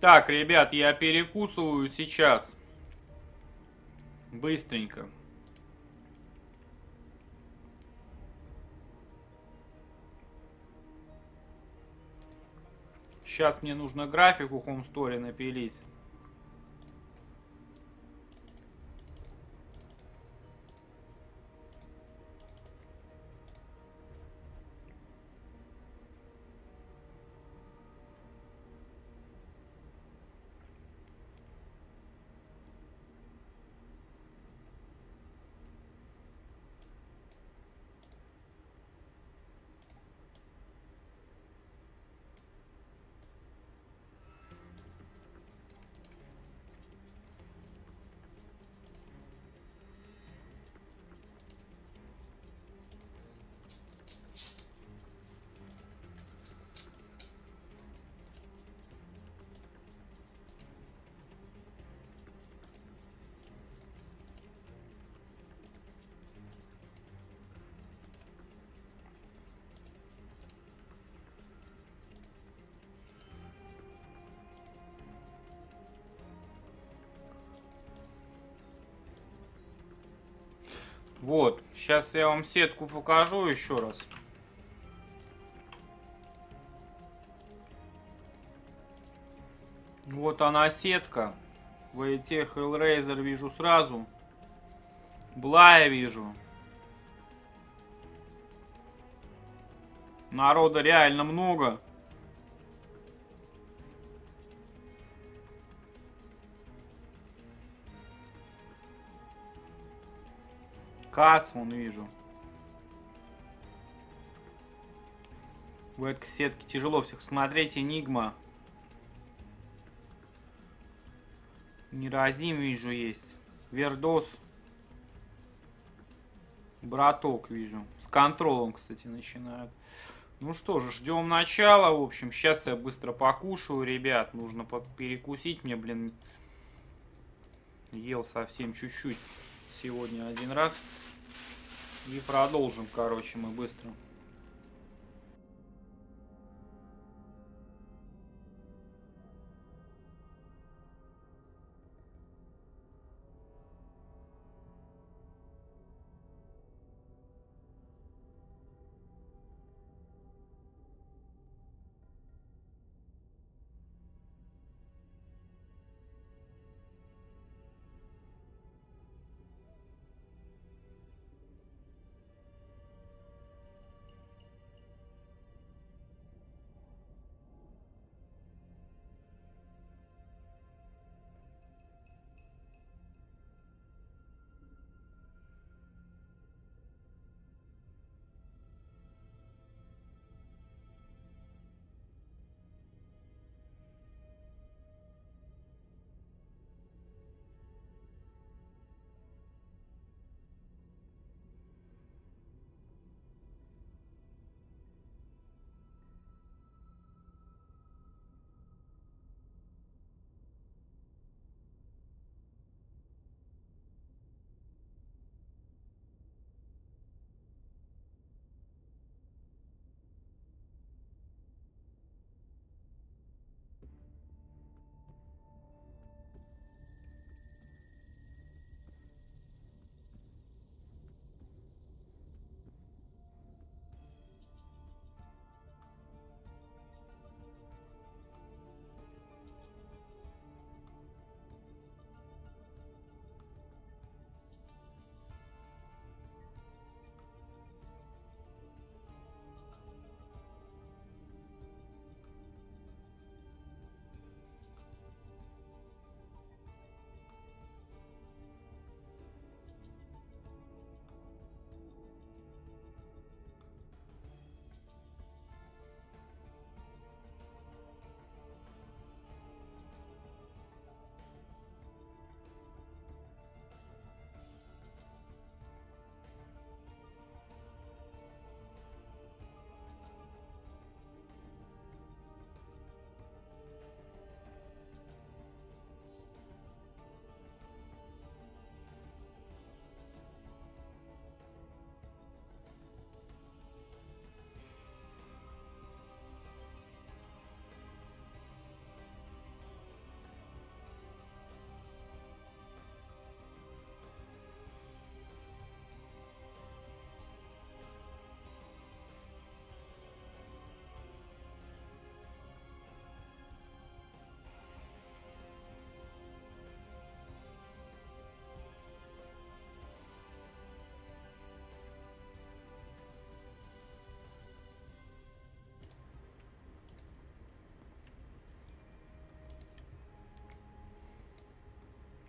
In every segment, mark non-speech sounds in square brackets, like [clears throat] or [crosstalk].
Так, ребят, я перекусываю сейчас. Быстренько. Сейчас мне нужно графику Home Story напилить. Сейчас я вам сетку покажу еще раз. Вот она сетка. VT Hellraiser вижу сразу. Блая вижу. Народа реально много. Касс вон вижу. В этой сетке тяжело всех смотреть. Энигма. Неразим вижу есть. Вердос. Браток вижу. С контролом, кстати, начинают. Ну что же, ждем начала. В общем, сейчас я быстро покушаю, ребят. Нужно перекусить. Мне, блин, ел совсем чуть-чуть сегодня один раз. И продолжим, короче, мы быстро.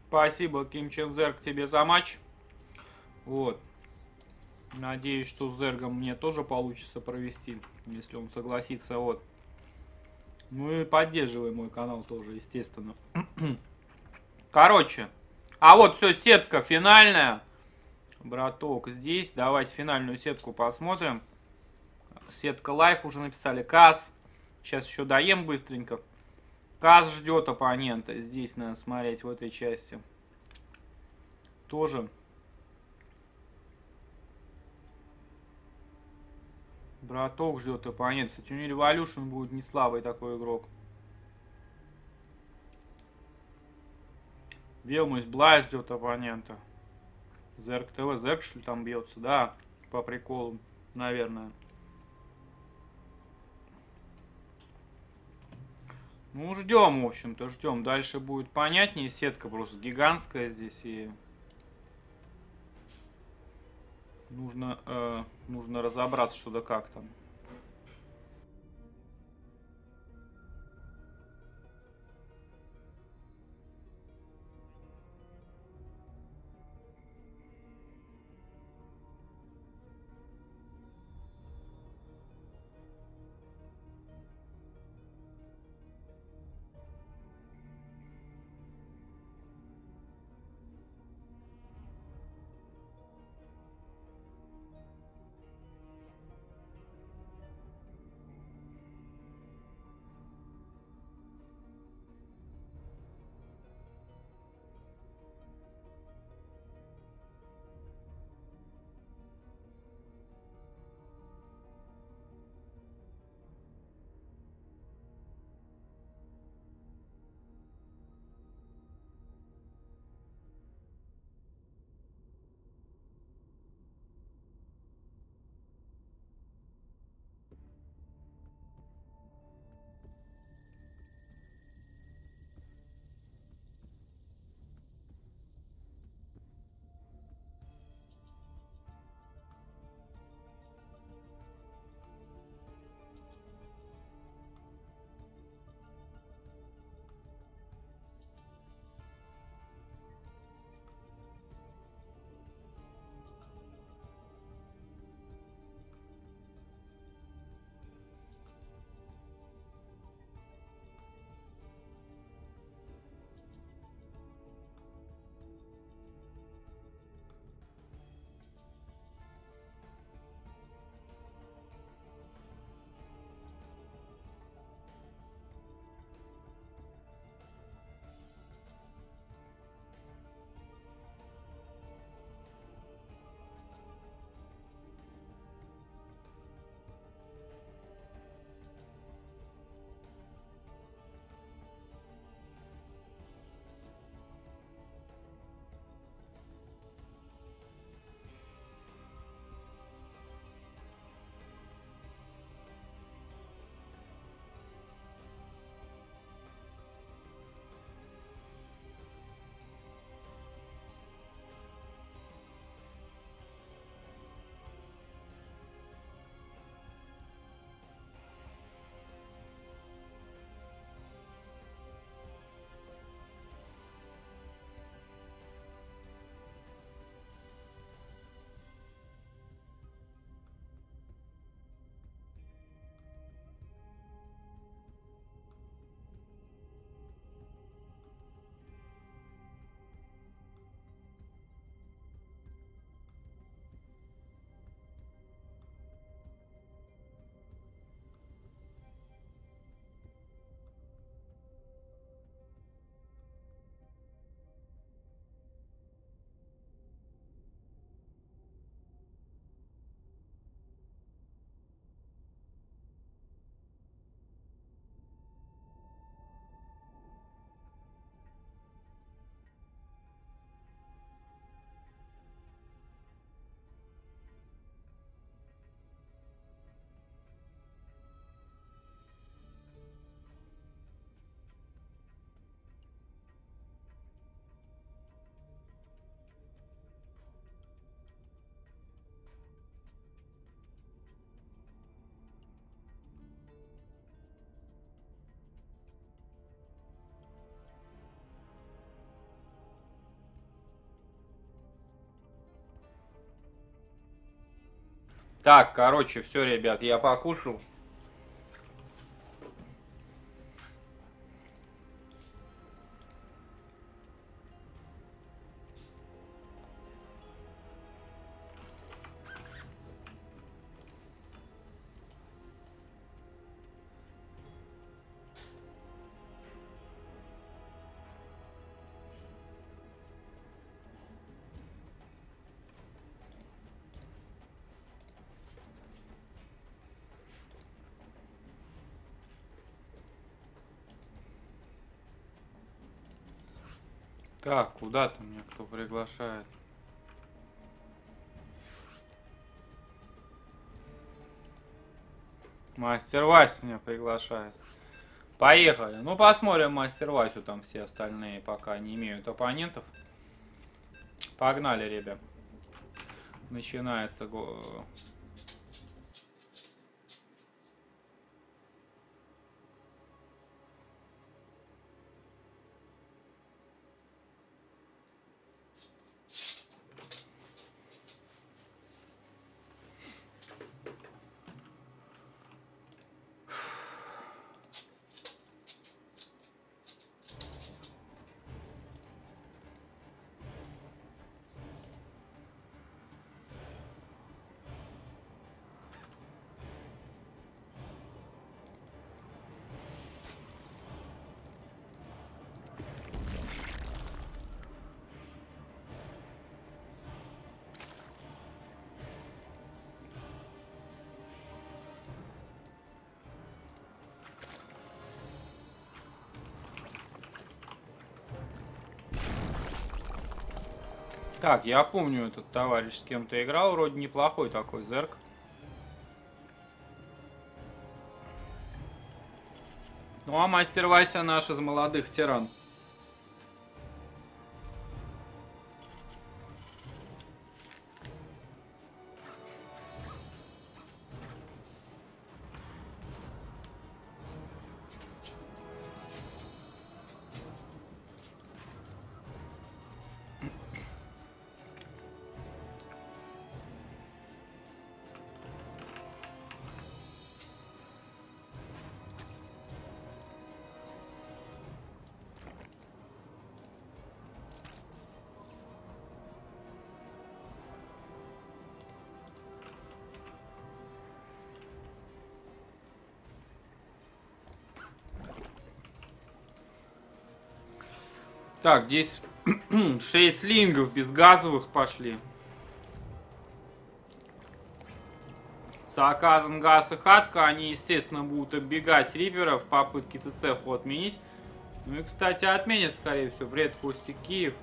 Спасибо, Ким Чен Зерг, тебе за матч. Вот. Надеюсь, что с Зергом мне тоже получится провести, если он согласится. Вот. Ну и поддерживай мой канал тоже, естественно. [clears throat] Короче. А вот все, сетка финальная. Браток, здесь. Давайте финальную сетку посмотрим. Сетка лайф уже написали. Каз. Сейчас еще доем быстренько. Каз ждет оппонента. Здесь надо смотреть в этой части. Тоже. Браток ждет оппонент. Кстати, у него Revolution будет не слабый такой игрок. Велмусь Блай ждет оппонента. Зерк ТВ. Зерк, что ли, там бьется? Да, по приколу, наверное. Ну, ждем, в общем-то, ждем. Дальше будет понятнее. Сетка просто гигантская здесь. И нужно, э, нужно разобраться, что да как там. Так, короче, все, ребят, я покушал. Так, куда то меня кто приглашает? Мастер Вася меня приглашает. Поехали. Ну, посмотрим Мастер Васю, там все остальные пока не имеют оппонентов. Погнали, ребят. Начинается Так, я помню этот товарищ, с кем то играл. Вроде неплохой такой зерк. Ну а мастер Вася наш из молодых тиран. Так, здесь [clears throat] 6 лингов без газовых пошли. Заказан газ и хатка. Они, естественно, будут оббегать риперов в попытке ТЦ отменить. Ну и, кстати, отменят, скорее всего. Бред Костик Киев.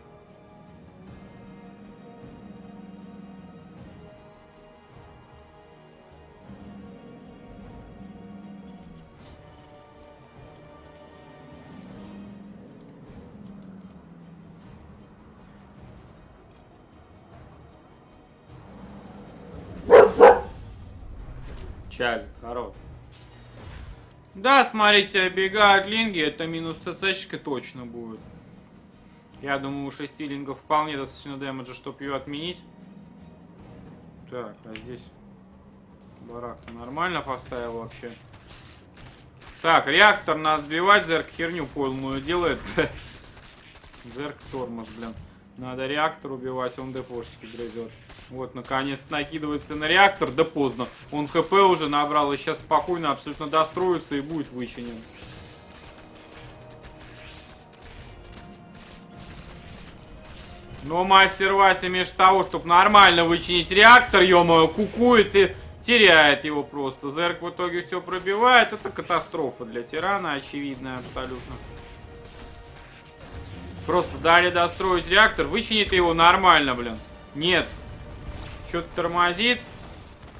Да, смотрите, бегают линги, это минус ТЦ точно будет. Я думаю, у 6 лингов вполне достаточно дэмэджа, чтобы ее отменить. Так, а здесь барак-то нормально поставил вообще. Так, реактор надо сбивать, Зерк херню полную делает. [laughs] Зерк тормоз, блин. Надо реактор убивать, он депошечки грызет. Вот, наконец накидывается на реактор, да поздно. Он хп уже набрал и сейчас спокойно абсолютно достроится и будет вычинен. Но мастер Вася вместо того, чтобы нормально вычинить реактор, ё-моё, кукует и теряет его просто. Зерк в итоге все пробивает. Это катастрофа для тирана, очевидная абсолютно. Просто дали достроить реактор, вычинит его нормально, блин. Нет, что-то тормозит.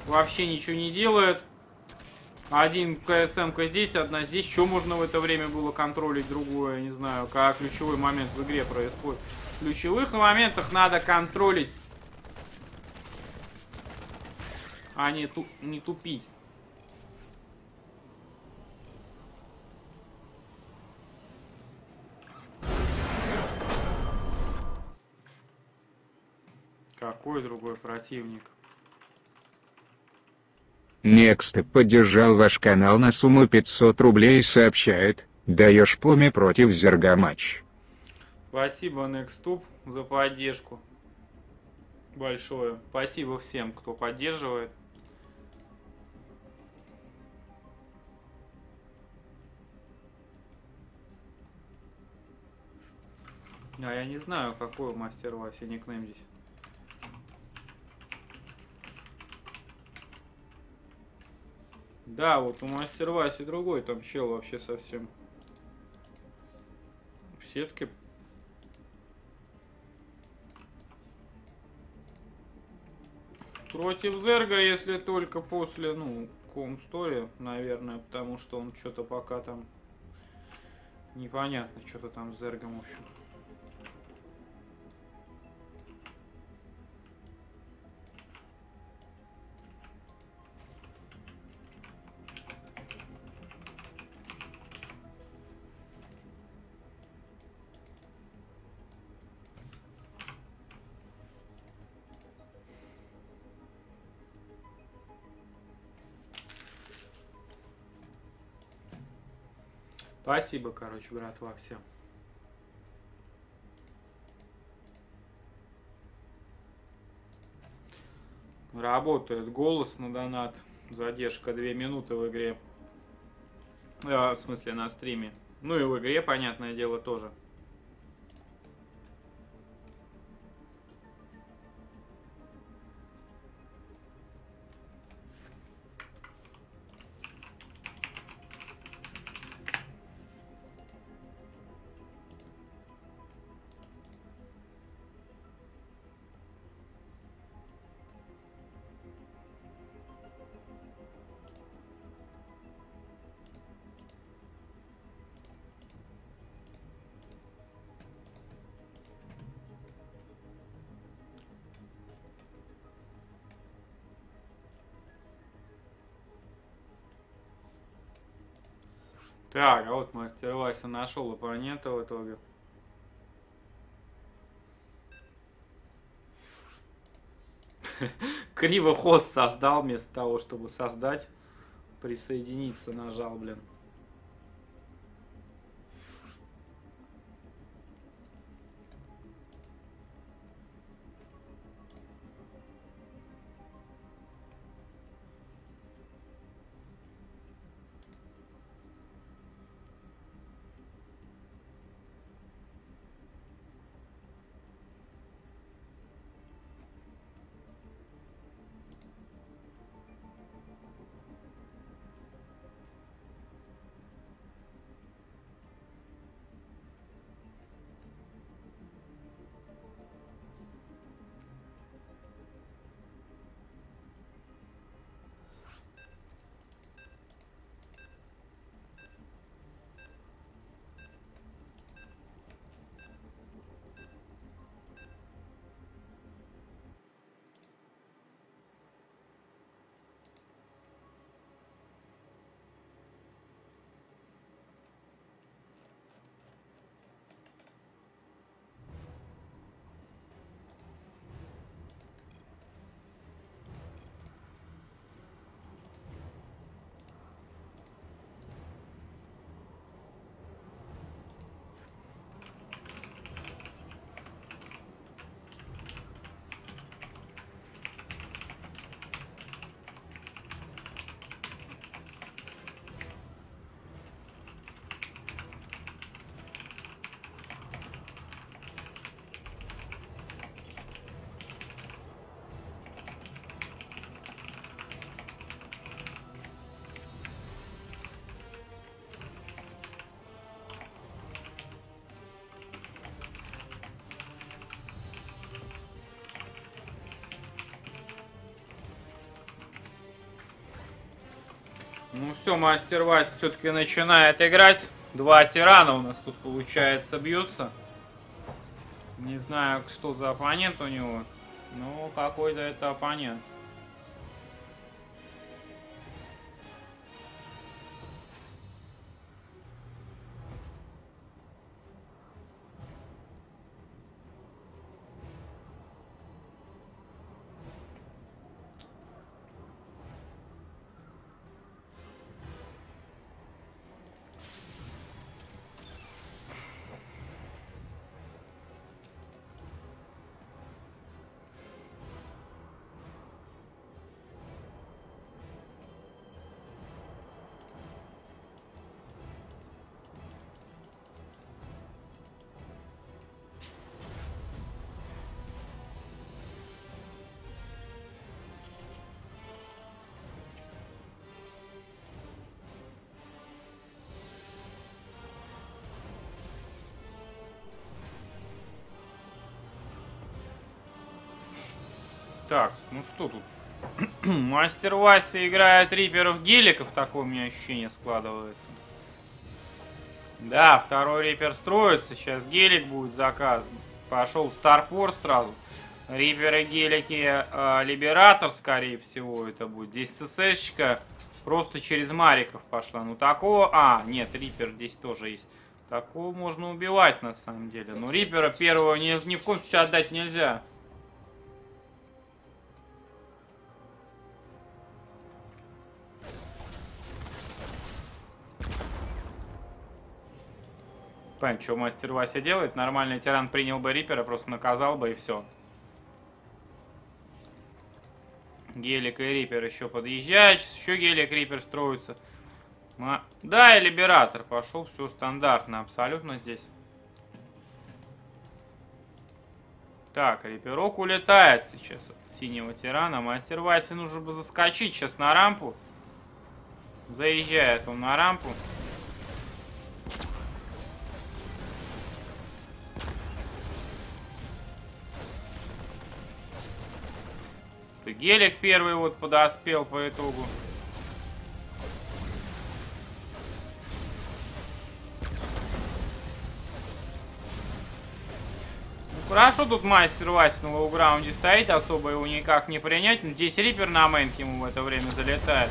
Вообще ничего не делает. Один КСМ-ка здесь, одна здесь. Что можно в это время было контролить другое? Не знаю, как ключевой момент в игре происходит. В ключевых моментах надо контролить. А не, ту не тупить. Какой другой противник? Next поддержал ваш канал на сумму 500 рублей и сообщает, даешь поме против Зерга матч. Спасибо, Nextube, за поддержку. Большое. Спасибо всем, кто поддерживает. А я не знаю, какой мастер Вася никнейм здесь. Да, вот у мастер Васи другой там чел вообще совсем. В сетке. Против Зерга, если только после, ну, Комстори, наверное, потому что он что-то пока там непонятно, что-то там с Зергом, в общем. Спасибо, короче, братва, всем. Работает голос на донат. Задержка 2 минуты в игре. А, в смысле, на стриме. Ну и в игре, понятное дело, тоже. Так, а вот мастер Вася нашел оппонента в итоге. [laughs] Криво хост создал вместо того, чтобы создать. Присоединиться нажал, блин. Ну все, мастер Вась все-таки начинает играть. Два тирана у нас тут, получается, бьются. Не знаю, что за оппонент у него. Ну, какой-то это оппонент. Так, ну что тут? [clears throat] Мастер Вася играет риперов геликов, такое у меня ощущение складывается. Да, второй рипер строится, сейчас гелик будет заказан. Пошел Старпорт сразу. Риперы, гелики, э, Либератор, скорее всего, это будет. Здесь ССшечка просто через Мариков пошла. Ну такого... А, нет, Рипер здесь тоже есть. Такого можно убивать на самом деле. Но Рипера первого ни, ни в коем случае отдать нельзя. Понятно, что мастер Вася делает. Нормальный тиран принял бы Рипера, просто наказал бы и все. Гелик и Рипер еще подъезжают. Сейчас еще Гелик Рипер строятся. А, да, и Либератор пошел. Все стандартно абсолютно здесь. Так, Риперок улетает сейчас от синего тирана. Мастер Вася нужно бы заскочить сейчас на рампу. Заезжает он на рампу. Гелик первый вот подоспел по итогу. Ну, хорошо тут мастер Вась на low ground е стоит, особо его никак не принять. Но здесь Reaper на main к ему в это время залетает.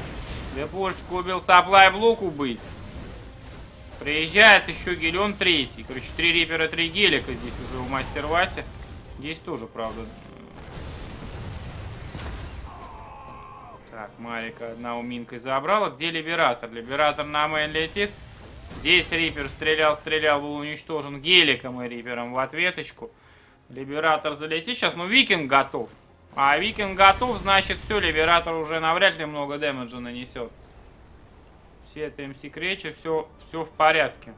Депушечку убил supply block у быть. Приезжает еще Hellion третий. Короче, три Рипера, три Гелика здесь уже у мастер Вася. Здесь тоже, правда, Так, Марика одного минкой забрала. Где Liberator? Liberator на main летит. Здесь Reaper стрелял, стрелял, был уничтожен геликом и Рипером в ответочку. Liberator залетит сейчас. Ну, Викинг готов. А Викинг готов, значит, все, Либератор уже навряд ли много дэмэджа нанесет. Все это МС Кречи, все, все в порядке.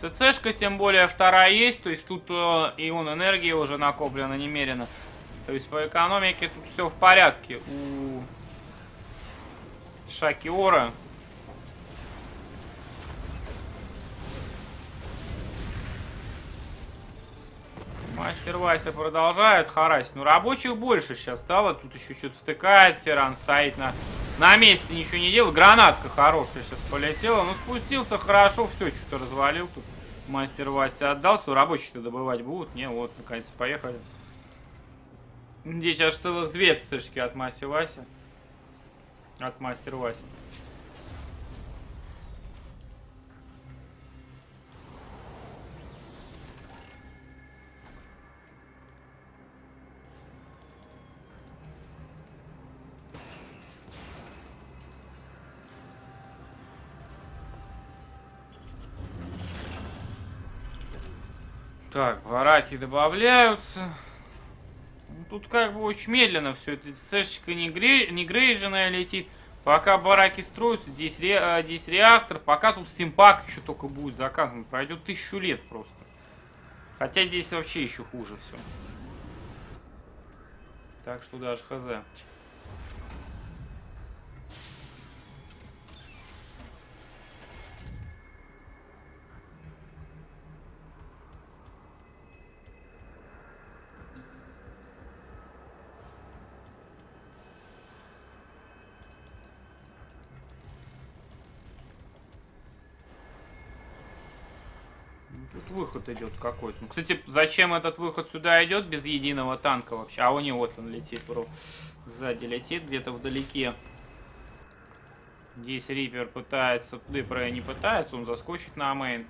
ЦЦшка, тем более вторая есть, то есть тут э, ион энергии уже накоплено немерено. То есть по экономике тут все в порядке. У Шакиора Мастер Вася продолжает харасить. Ну, рабочих больше сейчас стало. Тут еще что-то втыкает. Тиран стоит на, на месте, ничего не делал. Гранатка хорошая сейчас полетела. Ну, спустился хорошо. Все, что-то развалил тут. Мастер Вася отдался. Рабочие-то добывать будут. Не, вот, наконец поехали. Здесь аж целых две цешки от Маси Вася. От Мастер Вася. Так, бараки добавляются. Ну, тут как бы очень медленно все это. Сэшечка не, гре... не грейженная летит. Пока бараки строятся, здесь, ре... А, здесь реактор. Пока тут стимпак еще только будет заказан. Пройдет тысячу лет просто. Хотя здесь вообще еще хуже все. Так что даже хз. Тут идет какой-то. Ну, кстати, зачем этот выход сюда идет без единого танка вообще? А у него вот он летит, бро. Сзади летит где-то вдалеке. Здесь Рипер пытается, да не пытается, он заскочит на мейн.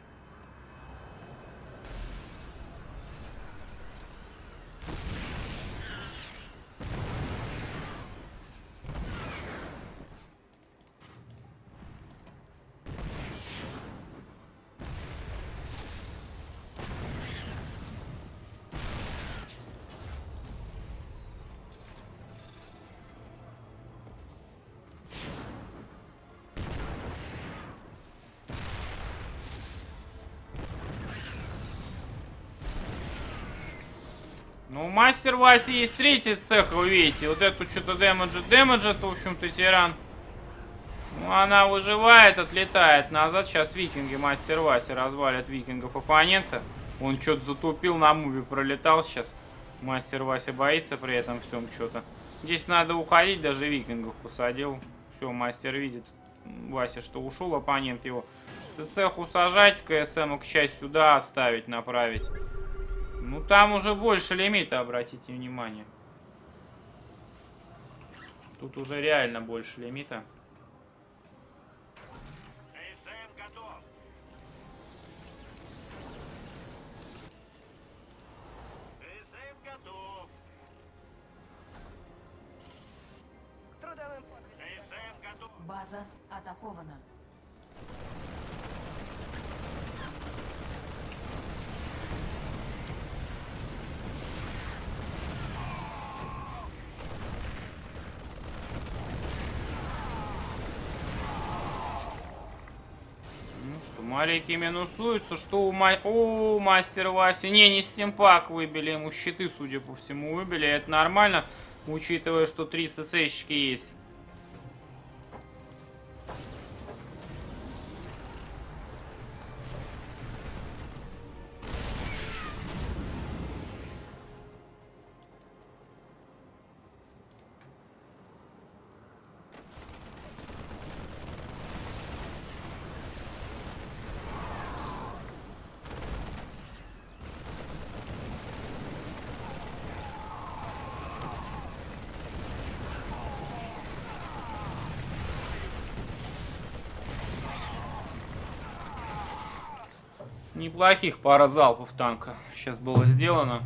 Мастер Васи есть третий цех, вы видите. Вот эту что-то дэмэджа, это, в общем-то, тиран. Ну, она выживает, отлетает назад. Сейчас викинги, мастер Вася, развалят викингов оппонента. Он что-то затупил, на муве пролетал сейчас. Мастер Вася боится при этом всем что-то. Здесь надо уходить, даже викингов посадил. Все, мастер видит, Вася, что ушел оппонент его. ЦЦХ усажать, КСМ к часть сюда оставить, направить. Ну, там уже больше лимита, обратите внимание. Тут уже реально больше лимита. База атакована. Маленькие минусуются, что у, ма... О, мастер Вася. Не, не стимпак выбили, ему щиты, судя по всему, выбили. Это нормально, учитывая, что три ЦЦщики есть. Неплохих пара залпов танка сейчас было сделано.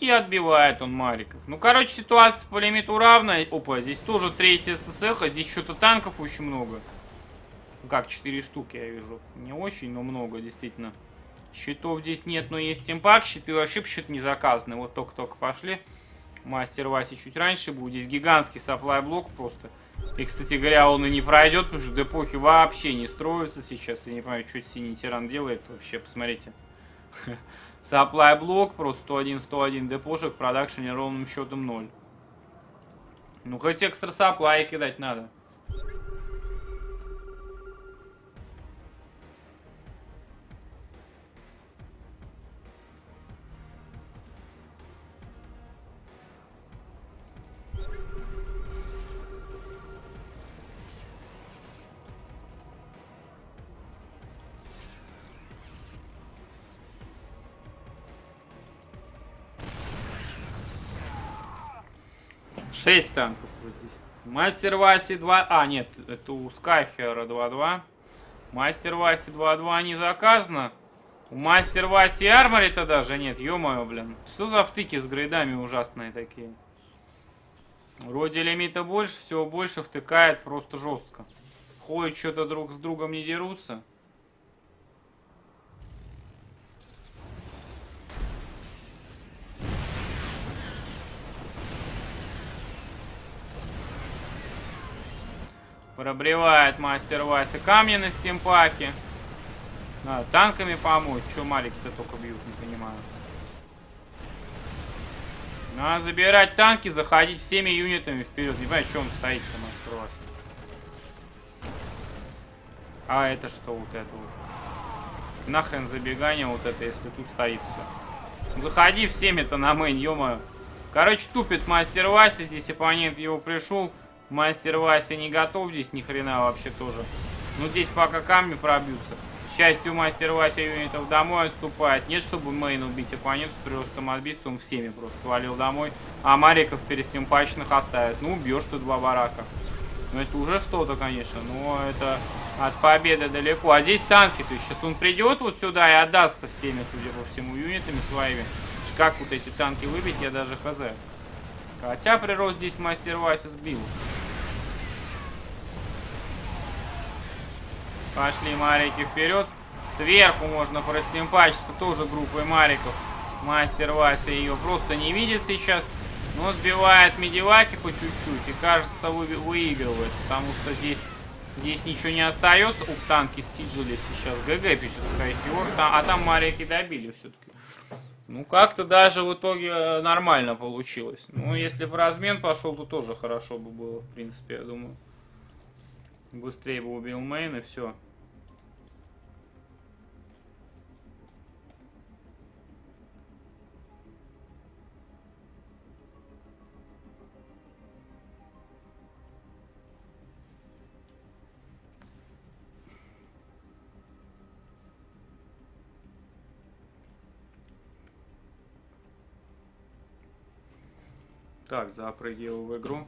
И отбивает он Мариков. Ну, короче, ситуация по лимиту равная. Опа, здесь тоже третья ССХ. Здесь что-то танков очень много. Как, 4 штуки я вижу. Не очень, но много, действительно. Щитов здесь нет, но есть импакт. Щиты вообще что-то не заказаны. Вот только-только пошли. Мастер Васи чуть раньше был. Здесь гигантский саплай блок просто. И, кстати говоря, он и не пройдет, потому что депохи вообще не строятся сейчас. Я не понимаю, что синий тиран делает вообще. Посмотрите. [laughs] Саплай блок, просто 101-101 депошек, продакшене ровным счетом 0. Ну, хоть экстра саплай кидать надо. Шесть танков уже здесь. Мастер Васи 2... А, нет, это у Скайхера 2-2. Мастер Васи 2-2 не заказано. У Мастер Васи армори-то даже нет, ё-моё, блин. Что за втыки с грейдами ужасные такие? Вроде лимита больше, всего больше втыкает просто жестко. Ходят что-то друг с другом не дерутся. Пробревает мастер Вася камни на стимпаке. Надо танками помочь. Че малики-то только бьют, не понимаю. Надо забирать танки, заходить всеми юнитами вперед. Не понимаю, что он стоит-то, мастер Вася. А это что вот это вот? Нахрен забегание вот это, если тут стоит все. Заходи всеми-то на мейн, ё Короче, тупит мастер Вася, здесь оппонент его пришел. Мастер Вася не готов здесь ни хрена вообще тоже. Ну здесь пока камни пробьются. К счастью, мастер Вася юнитов домой отступает. Нет, чтобы мейн убить оппонента с приростом отбиться, он всеми просто свалил домой. А Мариков перестимпачных оставит. Ну, убьешь ты два барака. Ну это уже что-то, конечно, но это от победы далеко. А здесь танки, то есть сейчас он придет вот сюда и отдастся всеми, судя по всему, юнитами своими. Как вот эти танки выбить, я даже хз. Хотя прирост здесь мастер Вася сбил. Пошли марики вперед. Сверху можно простимпачиться тоже группой мариков. Мастер Вася ее просто не видит сейчас. Но сбивает медиваки по чуть-чуть и кажется вы, выигрывает. Потому что здесь Здесь ничего не остается. Ух, танки сиджили сейчас. ГГ пишет Скайфьор. А там Марики добили все-таки. Ну, как-то даже в итоге э, нормально получилось. Ну, если бы размен пошел, то тоже хорошо бы было, в принципе, я думаю. Быстрее бы убил мейн и все. Так, запрыгиваю в игру.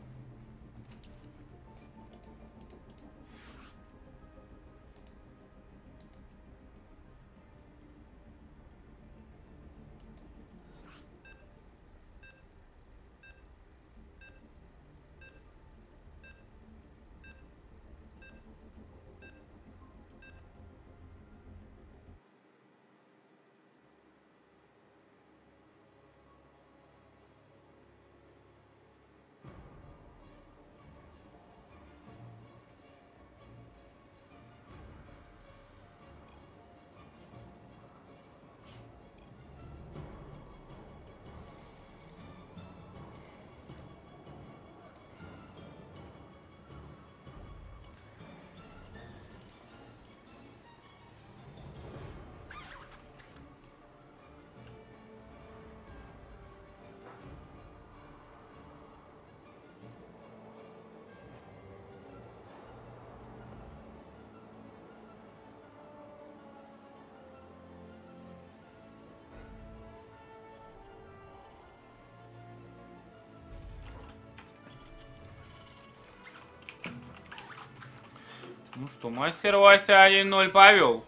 Ну что, мастер Вася 1-0 повел.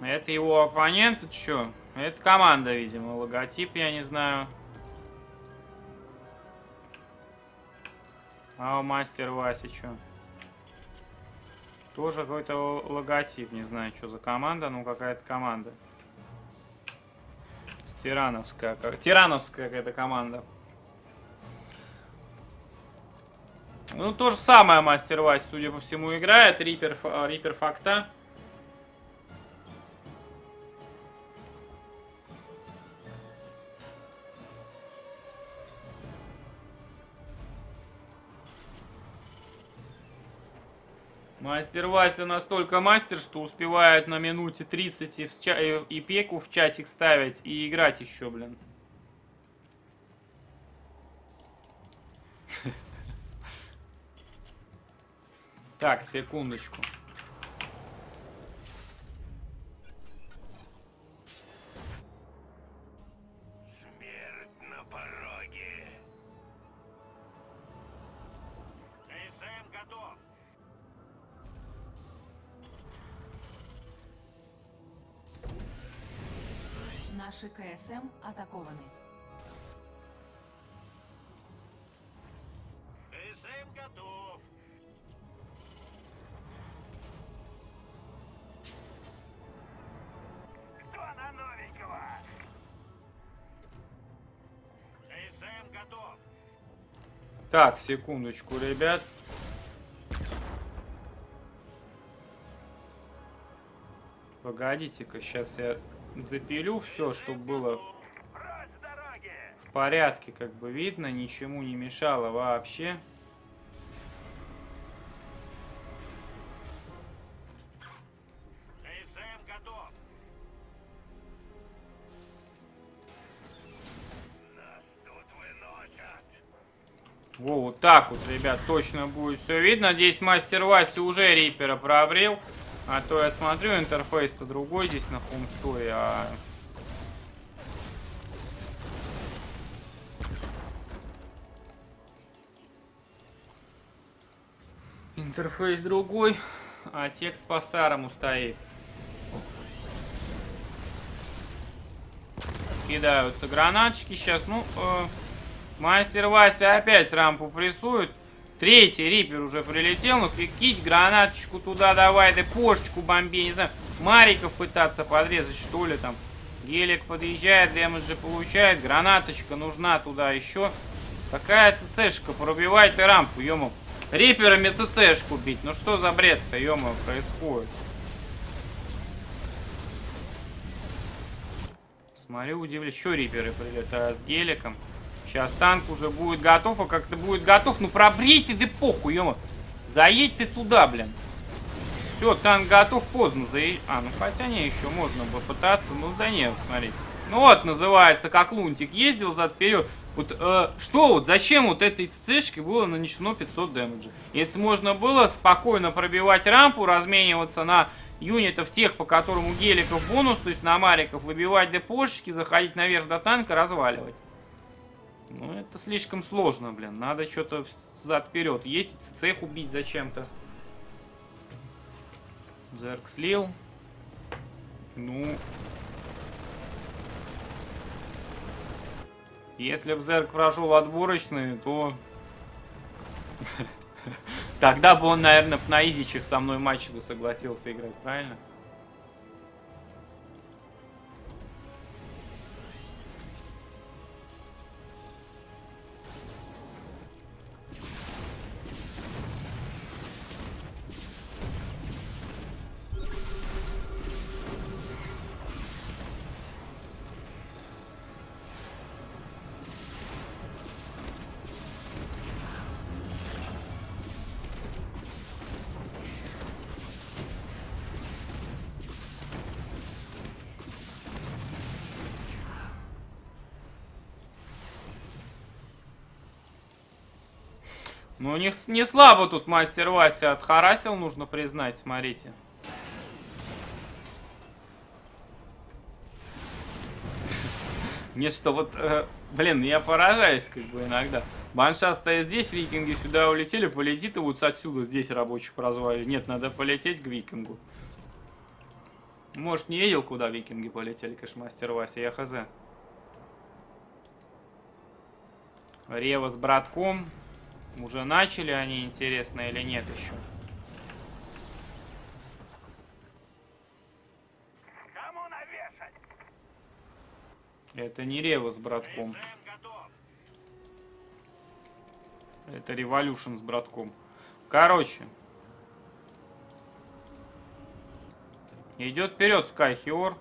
Это его оппонент, это что? Это команда, видимо. Логотип, я не знаю. А у мастер Вася что? Тоже какой-то логотип, не знаю, что за команда, ну какая-то команда. Тирановская, Тирановская какая-то команда. Ну, то же самое Мастер Вась, судя по всему, играет. Рипер, Рипер факта. Мастер Вася настолько мастер, что успевает на минуте 30 и, в ча и пеку в чатик ставить и играть еще, блин. Так, секундочку. Так, секундочку, ребят. Погодите-ка, сейчас я запилю все, чтобы было в порядке, как бы видно, ничему не мешало вообще. КСМ так вот, ребят, точно будет все видно. Здесь мастер Вася уже Рипера пробрел. А то я смотрю, интерфейс-то другой здесь на хумсторе, а... Интерфейс другой, а текст по-старому стоит. Кидаются гранаточки сейчас. Ну, э, мастер Вася опять рампу прессует. Третий рипер уже прилетел. Ну, кить гранаточку туда давай. Да пошечку бомби, не знаю. Мариков пытаться подрезать, что ли, там. Гелик подъезжает, демедж же получает. Гранаточка нужна туда еще. Какая ЦЦшка? Пробивай ты рампу, ё Риперами ЦЦшку бить. Ну что за бред-то, ё происходит? Смотрю, удивляюсь. Еще риперы прилетают с геликом. Сейчас танк уже будет готов, а как-то будет готов. Ну пробей ты, да похуй, ё Заедь ты туда, блин. Все, танк готов, поздно заедь. А, ну хотя не, еще можно бы пытаться. Ну да нет, смотрите. Ну вот, называется, как лунтик ездил зад вперед. Вот э, что вот, зачем вот этой ЦЦшке было нанесено 500 дэмэджа? Если можно было спокойно пробивать рампу, размениваться на юнитов тех, по которым у геликов бонус, то есть на мариков, выбивать депошечки, заходить наверх до танка, разваливать. Ну, это слишком сложно, блин. Надо что-то зад-вперед. Есть цех убить зачем-то. Зерк слил. Ну, Если бы Зерк прошел отборочные, то... [laughs] Тогда бы он, наверное, на изичах со мной матч бы согласился играть, правильно? Ну, у них не слабо тут мастер Вася отхарасил, нужно признать, смотрите. [laughs] Нет, что вот, э, блин, я поражаюсь как бы иногда. Банша стоит здесь, викинги сюда улетели, полетит и вот отсюда здесь рабочих прозвали. Нет, надо полететь к викингу. Может, не видел, куда викинги полетели, конечно, мастер Вася, я хз. Рева с братком. Уже начали они, интересно, или нет еще? Это не Рева с братком. Это Революшн с братком. Короче. Идет вперед Скайхиор.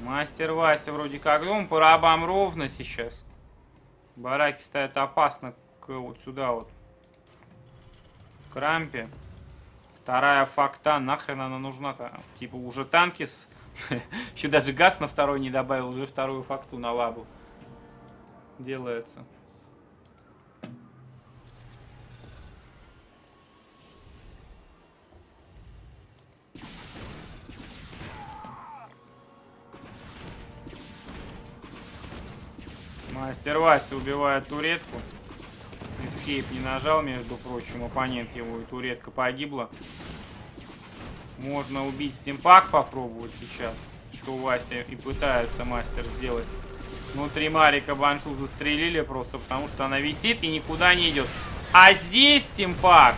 Мастер Вася вроде как дом. По рабам ровно сейчас. Бараки стоят опасно вот сюда вот. К рампе. Вторая факта. Нахрен она нужна-то? Типа уже танки с... [laughs] Еще даже газ на второй не добавил. Уже вторую факту на лабу. Делается. Мастер Вася убивает туретку. Escape не нажал, между прочим, оппонент его и туретка погибла. Можно убить стимпак попробовать сейчас, что Вася и пытается мастер сделать. Внутри Марика Баншу застрелили просто потому, что она висит и никуда не идет. А здесь стимпак.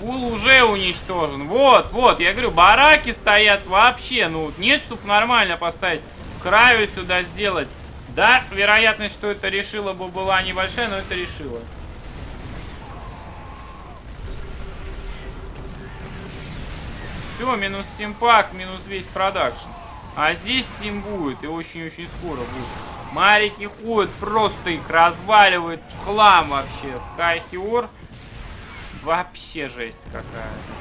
Пул уже уничтожен. Вот, вот, я говорю, бараки стоят вообще. Ну, нет, чтобы нормально поставить. Краю сюда сделать. Да, вероятность, что это решило бы, была небольшая, но это решило. Все, минус stimpack, минус весь production. А здесь stim будет, и очень-очень скоро будет. Марики ходят, просто их разваливает в хлам вообще. Скайхиор вообще жесть какая-то.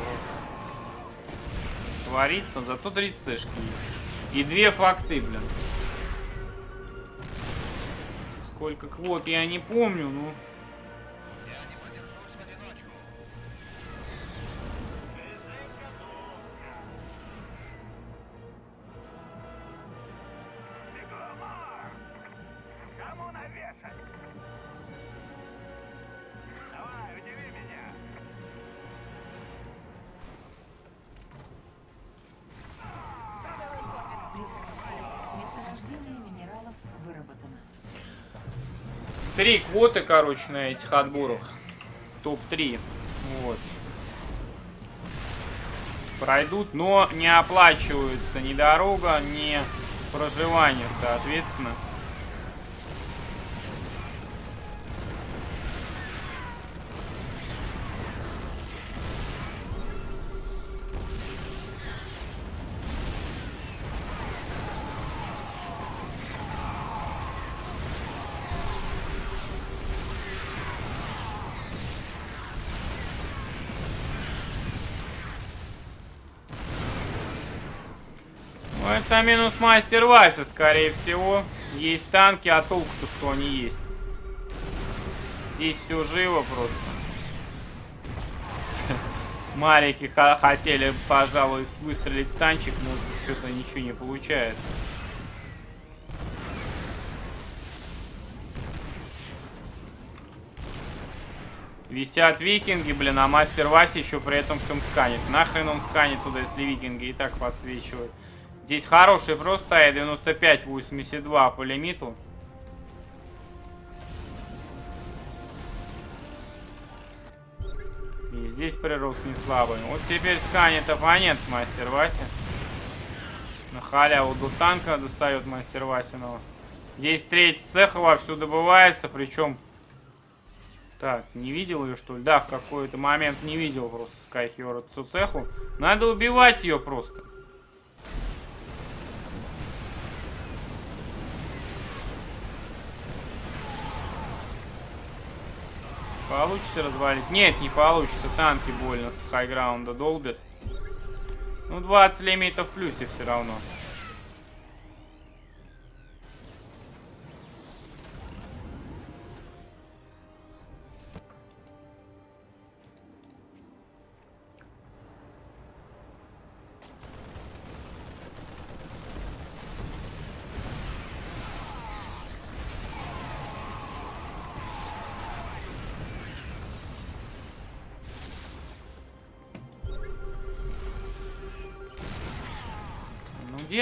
Творится, зато 30 есть. И две факты, блин. Сколько квот, я не помню, ну... Три квоты, короче, на этих отборах. Топ-3. Вот. Пройдут, но не оплачиваются ни дорога, ни проживание, соответственно. Это минус мастер Вася, скорее всего. Есть танки, а толку-то, что они есть. Здесь все живо просто. [laughs] Марики хотели, пожалуй, выстрелить в танчик, но что-то ничего не получается. Висят викинги, блин, а мастер Вася еще при этом всем сканит. Нахрен он сканит туда, если викинги и так подсвечивают. Здесь хороший просто 95-82 по лимиту. И здесь прирост не слабый. Вот теперь сканит оппонент мастер Вася. На халяву до танка достает мастер Васиного. Здесь треть цеха вовсю добывается, причем так, не видел ее, что ли? Да, в какой-то момент не видел просто Скайхера Цуцеху. Надо убивать ее просто. Получится развалить? Нет, не получится. Танки больно с хайграунда долбят. Ну, 20 лимитов в плюсе все равно.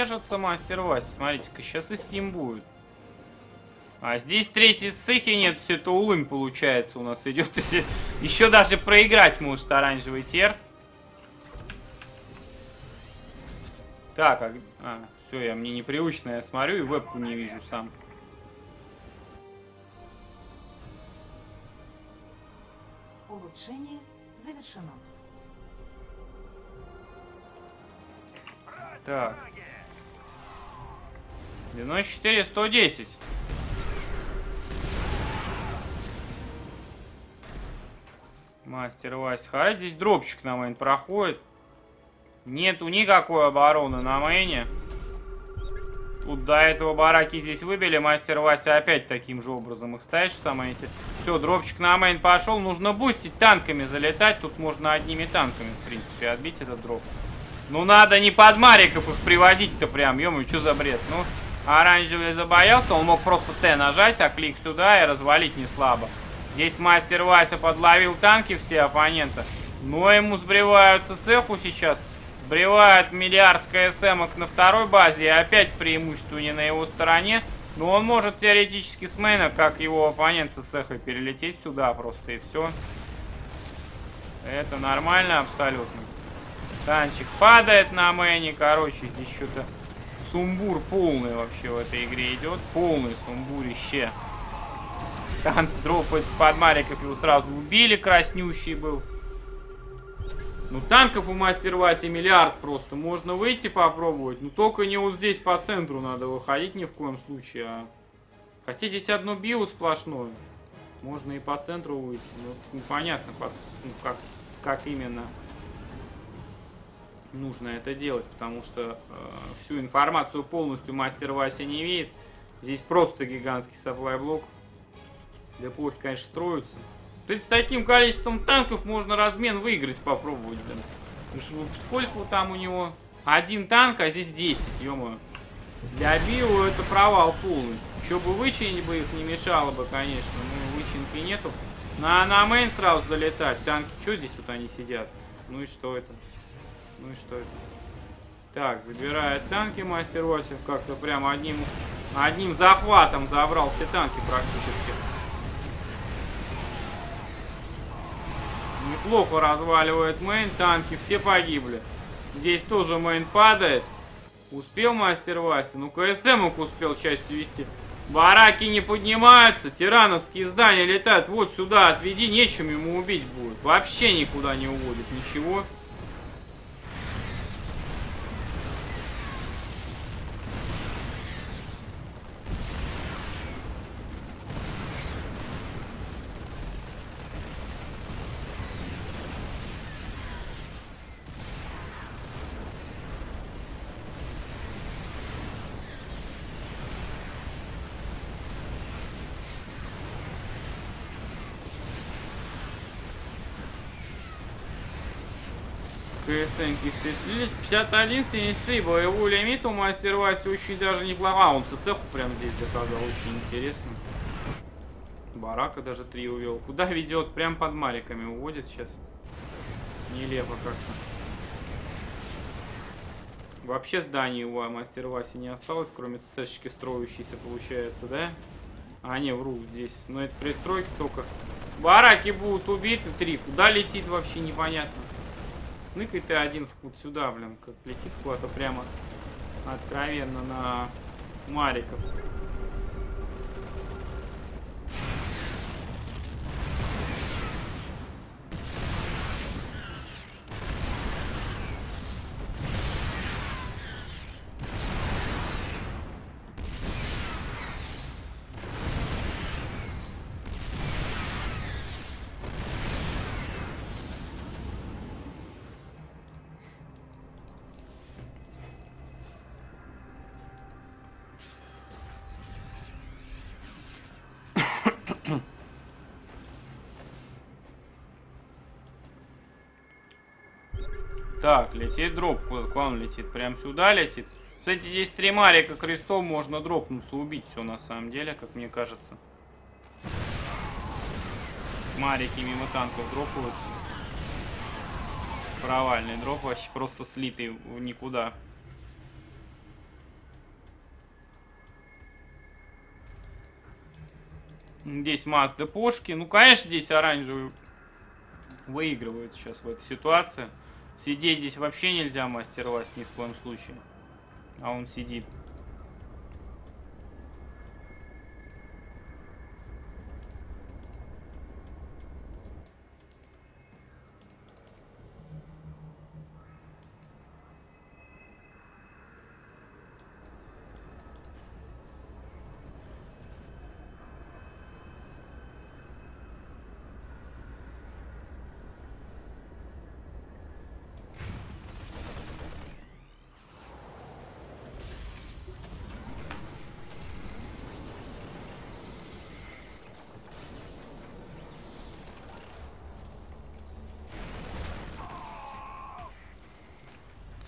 Держится мастер Вася. Смотрите-ка, сейчас и Steam будет. А здесь третьей цехи нет, все это улым получается у нас идет. [laughs] Еще даже проиграть может оранжевый тер. Так, а, а все, я мне непривычно, я смотрю и вебку не вижу сам. Улучшение завершено. Так. 94, 110. Мастер Вася. Харай, здесь дропчик на main проходит. Нету никакой обороны на main е. Тут до этого бараки здесь выбили. Мастер Вася опять таким же образом их ставит, что самое эти. Все, дропчик на main пошел. Нужно бустить, танками залетать. Тут можно одними танками, в принципе, отбить этот дроп. Ну надо не под Мариков их привозить-то прям. ё что за бред? Ну, Оранжевый забоялся, он мог просто Т нажать, а клик сюда и развалить не слабо. Здесь мастер Вася подловил танки все оппонента. Но ему сбриваются цеху сейчас. Сбривают миллиард КСМок на второй базе. И опять преимущество не на его стороне. Но он может теоретически с мейна, как его оппонент с цехой, перелететь сюда просто и все. Это нормально абсолютно. Танчик падает на мейне. Короче, здесь что-то сумбур полный вообще в этой игре идет. Полный сумбурище. Танк дропает с подмариков, его сразу убили, краснющий был. Ну, танков у Мастер Васи миллиард просто. Можно выйти попробовать. Но только не вот здесь по центру надо выходить ни в коем случае. А... Хотя здесь одно био сплошное. Можно и по центру выйти. Но непонятно, под... ну, как, как именно нужно это делать, потому что э, всю информацию полностью мастер Вася не видит. Здесь просто гигантский саплай блок. Для плохи, конечно, строятся. Тут с таким количеством танков можно размен выиграть, попробовать, блин. Сколько там у него? Один танк, а здесь 10, ё Для био это провал полный. Еще бы вычинить бы их не мешало бы, конечно. Ну, вычинки нету. На, на main сразу залетать. Танки, что здесь вот они сидят? Ну и что это? Ну и что это? Так, забирает танки мастер Вася как-то прям одним, одним захватом забрал все танки практически. Неплохо разваливает main, танки все погибли. Здесь тоже main падает. Успел мастер Вася? Ну, КСМ успел частью вести. Бараки не поднимаются, тирановские здания летают вот сюда, отведи, нечем ему убить будет. Вообще никуда не уводит, ничего. КСНки все слились. 51, 73. Боевой лимит у мастера Васи очень даже неплохо. А, он цеху прям здесь заказал. Очень интересно. Барака даже 3 увел. Куда ведет? Прям под мариками уводит сейчас. Нелепо как-то. Вообще зданий у мастера Васи не осталось, кроме цешечки строящейся, получается, да? А, не, вру, здесь. Но это пристройки только. Бараки будут убиты, три. Куда летит вообще непонятно. Сныкай ты один вот сюда, блин, как летит куда-то прямо откровенно на Мариков. Так, летит дроп. Куда он летит? Прям сюда летит. Кстати, здесь три марика крестом можно дропнуться, убить все на самом деле, как мне кажется. Марики мимо танков дропаются. Провальный дроп, вообще просто слитый в никуда. Здесь масс депошки. Ну, конечно, здесь оранжевый выигрывает сейчас в этой ситуации. Сидеть здесь вообще нельзя, мастер Вась, ни в коем случае. А он сидит.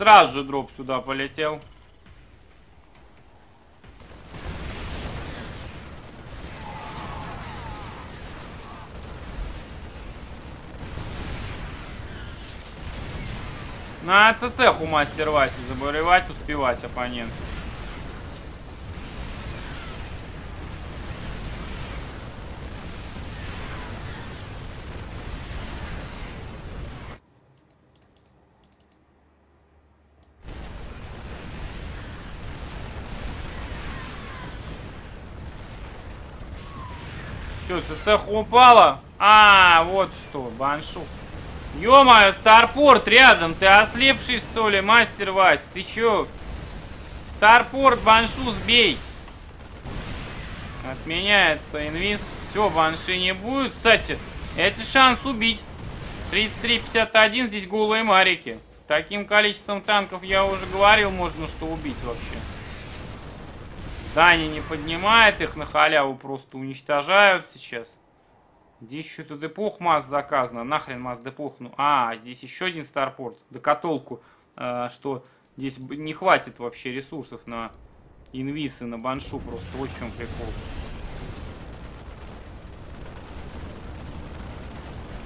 Сразу же дроп сюда полетел. На ЦЦ у мастер Васи заболевать, успевать оппонент. ЦЦ упала. А, вот что, баншу. Ё-моё, Старпорт рядом. Ты ослепший, что ли, мастер Вась? Ты чё? Старпорт, баншу сбей. Отменяется инвиз. Все, банши не будет. Кстати, это шанс убить. 33-51, здесь голые марики. Таким количеством танков я уже говорил, можно что убить вообще. Здание не поднимает, их на халяву просто уничтожают сейчас. Здесь что-то депох масс заказано. Нахрен масс депох? Ну, а, здесь еще один старпорт. Да котолку, э, что здесь не хватит вообще ресурсов на инвисы, на баншу просто. Вот в чем прикол.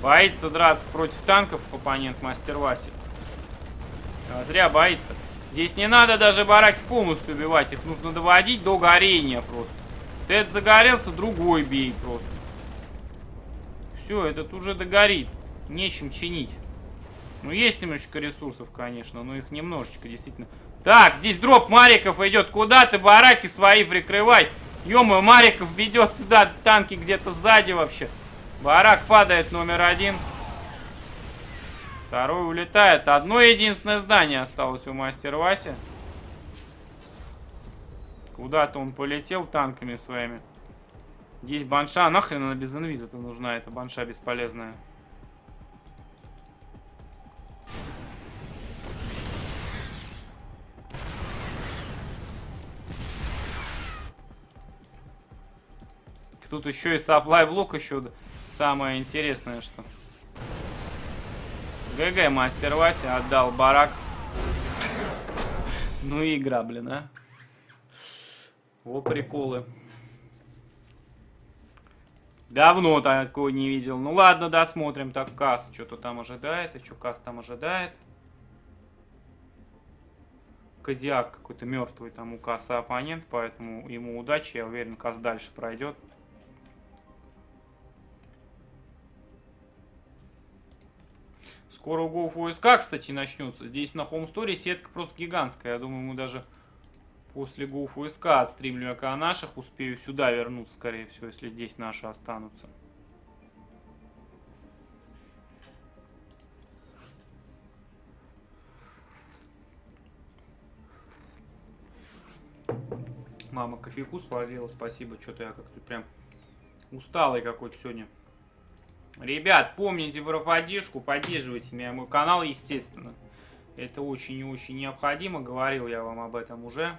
Боится драться против танков оппонент Мастер Васи. А зря боится. Здесь не надо даже бараки полностью убивать. Их нужно доводить до горения просто. Ты загорелся, другой бей просто. Все, этот уже догорит. Нечем чинить. Ну, есть немножечко ресурсов, конечно, но их немножечко, действительно. Так, здесь дроп Мариков идет. Куда ты бараки свои прикрывай? ё Мариков ведет сюда танки где-то сзади вообще. Барак падает номер один. Второй улетает. Одно единственное здание осталось у мастера Васи. Куда-то он полетел танками своими. Здесь банша. Нахрен она без инвиза-то нужна? эта банша бесполезная. Тут еще и supply блок еще самое интересное, что... ГГ, мастер Вася отдал барак. Ну и игра, блин, а. О, приколы. Давно такого не видел. Ну ладно, досмотрим. Так, Кас что-то там ожидает. А что Кас там ожидает? Кадиак какой-то мертвый там у Каса оппонент, поэтому ему удачи. Я уверен, Кас дальше пройдет. Скоро Go ФСК, кстати, начнется. Здесь на Home Story сетка просто гигантская. Я думаю, мы даже после Go ФСК отстримлю я наших. Успею сюда вернуться, скорее всего, если здесь наши останутся. Мама кофейку словила, спасибо. Что-то я как-то прям усталый какой-то сегодня. Ребят, помните про поддержку, поддерживайте меня, мой канал, естественно. Это очень и очень необходимо, говорил я вам об этом уже.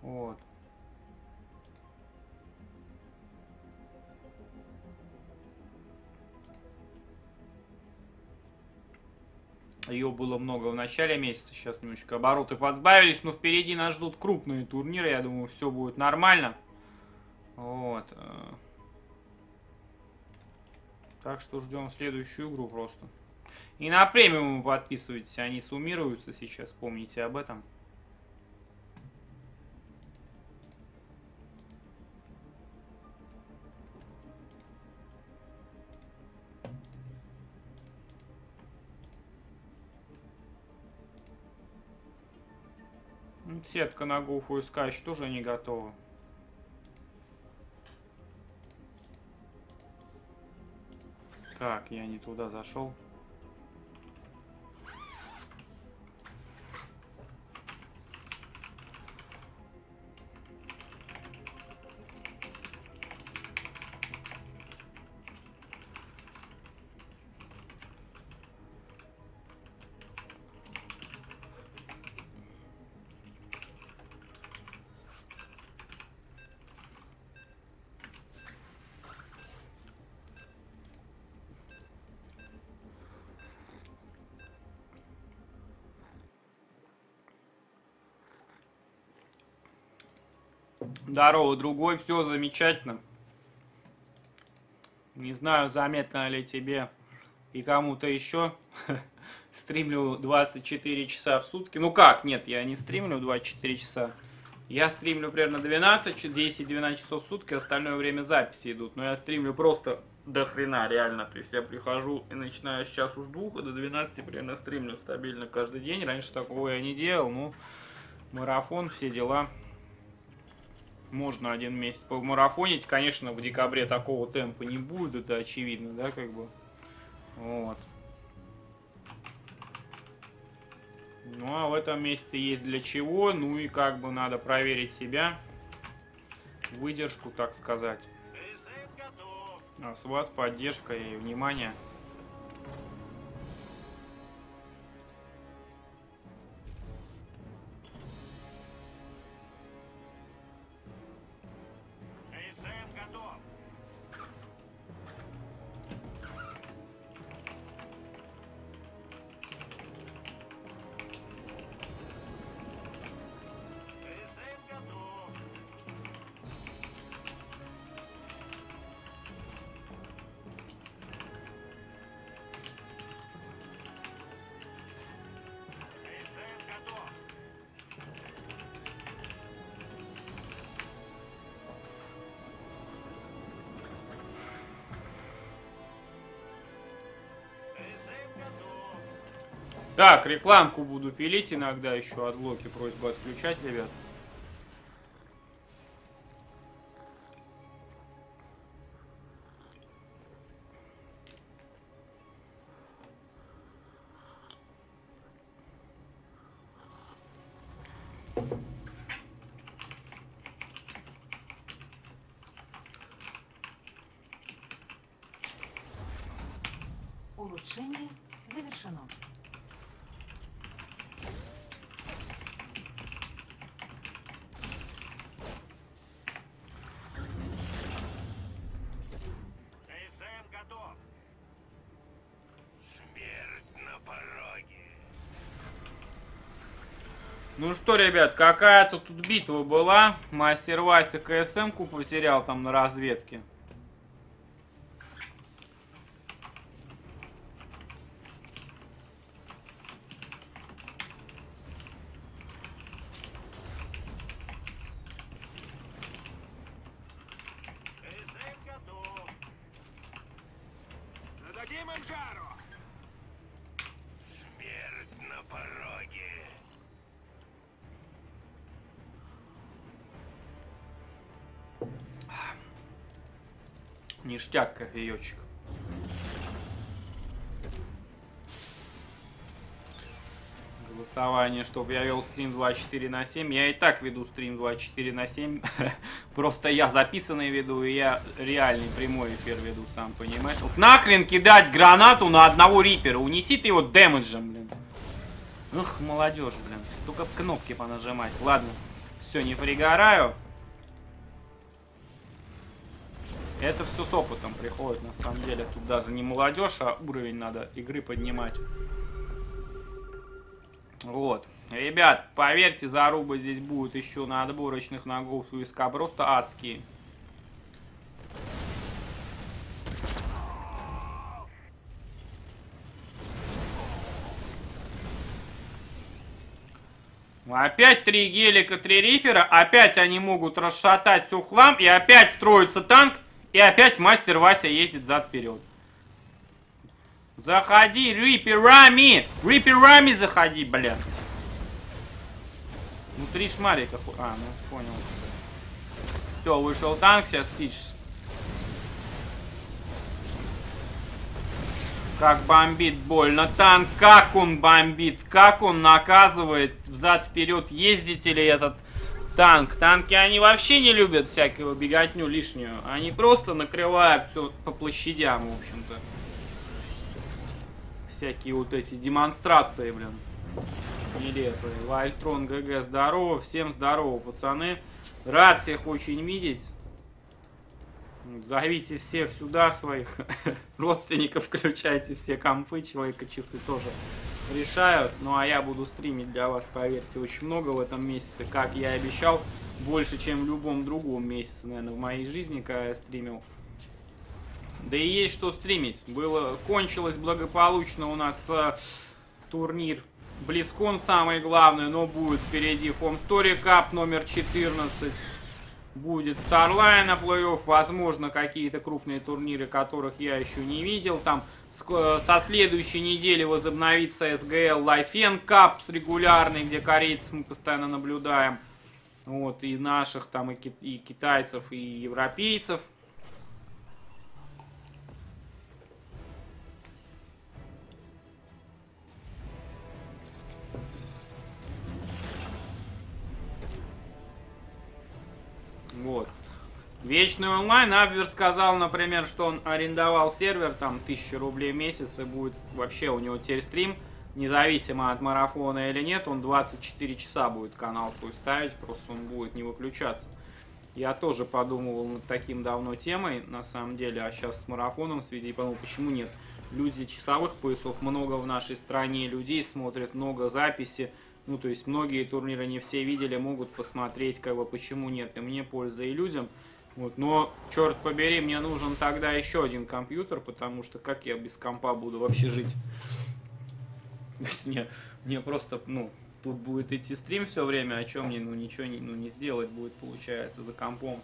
Вот. Ее было много в начале месяца, сейчас немножечко обороты подсбавились, но впереди нас ждут крупные турниры, я думаю, все будет нормально. Вот. Так что ждем следующую игру просто. И на премиум подписывайтесь, они суммируются сейчас, помните об этом. Сетка на и Скач тоже не готова. Так, я не туда зашел. Здорово, другой, все замечательно. Не знаю, заметно ли тебе и кому-то еще. [laughs] Стримлю 24 часа в сутки. Ну как, нет, я не стримлю 24 часа. Я стримлю примерно 12, 10-12 часов в сутки, остальное время записи идут. Но я стримлю просто до хрена, реально. То есть я прихожу и начинаю с часу с двух, до 12 примерно стримлю стабильно каждый день. Раньше такого я не делал, ну, марафон, все дела можно один месяц помарафонить. Конечно, в декабре такого темпа не будет, это очевидно, да, как бы. Вот. Ну, а в этом месяце есть для чего. Ну и как бы надо проверить себя. Выдержку, так сказать. А с вас поддержка и внимание. Так, рекламку буду пилить иногда еще от блоки. Просьба отключать, ребят. Ну что, ребят, какая-то тут битва была. Мастер Вася КСМ-ку потерял там на разведке. КСМ готов. Зададим им жару. Смерть на пороге. Ништяк кофеечек. Голосование, чтобы я вел стрим 24 на 7. Я и так веду стрим 24 на 7. [laughs] Просто я записанный веду, и я реальный прямой эфир веду, сам понимаешь. Вот нахрен кидать гранату на одного рипера. Унеси ты его дэмэджем, блин. Ух, молодежь, блин. Только кнопки понажимать. Ладно, все, не пригораю. Это все с опытом приходит, на самом деле. Тут даже не молодежь, а уровень надо игры поднимать. Вот. Ребят, поверьте, зарубы здесь будут еще на отборочных ногов войска просто адские. Опять три гелика, три рифера, опять они могут расшатать всю хлам, и опять строится танк, и опять мастер Вася едет зад вперед. Заходи, риперами! Риперами заходи, блядь. Ну, три шмарика. ху- А, ну, понял. Все, вышел танк, сейчас сич. Как бомбит больно танк, как он бомбит, как он наказывает взад-вперед, ездите ли этот танк. Танки, они вообще не любят всякого беготню лишнюю. Они просто накрывают все по площадям, в общем-то. Всякие вот эти демонстрации, блин. Нелепые. Вальтрон ГГ, здорово. Всем здорово, пацаны. Рад всех очень видеть. Зовите всех сюда, своих [laughs] родственников, включайте все компы, человека часы тоже решают. Ну а я буду стримить для вас, поверьте, очень много в этом месяце, как я и обещал. Больше, чем в любом другом месяце, наверное, в моей жизни, когда я стримил. Да и есть что стримить. Было, кончилось благополучно у нас э, турнир Близкон самый главный, но будет впереди Home Story Cup номер 14. Будет Starline на плей-офф, возможно, какие-то крупные турниры, которых я еще не видел. Там ск- со следующей недели возобновится SGL Life Cup регулярный, где корейцев мы постоянно наблюдаем. Вот, и наших там, и китайцев, и европейцев. Вот. Вечный онлайн. Абвер сказал, например, что он арендовал сервер, там, 1000 рублей в месяц, и будет вообще у него теперь стрим, независимо от марафона или нет, он 24 часа будет канал свой ставить, просто он будет не выключаться. Я тоже подумывал над таким давно темой, на самом деле, а сейчас с марафоном сведи и подумал, почему нет. Люди часовых поясов много в нашей стране, людей смотрят много записи, ну, то есть многие турниры не все видели, могут посмотреть, как бы, почему нет, и мне польза, и людям. Вот, но, черт побери, мне нужен тогда еще один компьютер, потому что как я без компа буду вообще жить? То есть мне, мне просто, ну, тут будет идти стрим все время, о чем мне, ну, ничего не, ну, не сделать будет, получается, за компом.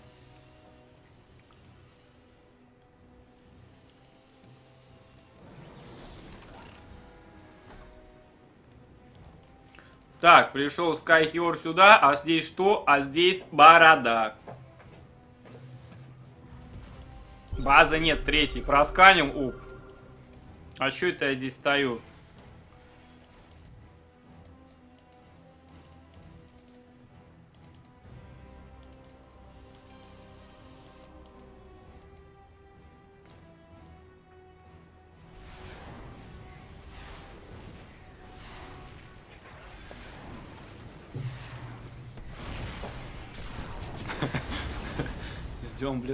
Так, пришел Скайхер сюда, а здесь что? А здесь борода. База нет, третий. Просканил. Уп. А что это я здесь стою?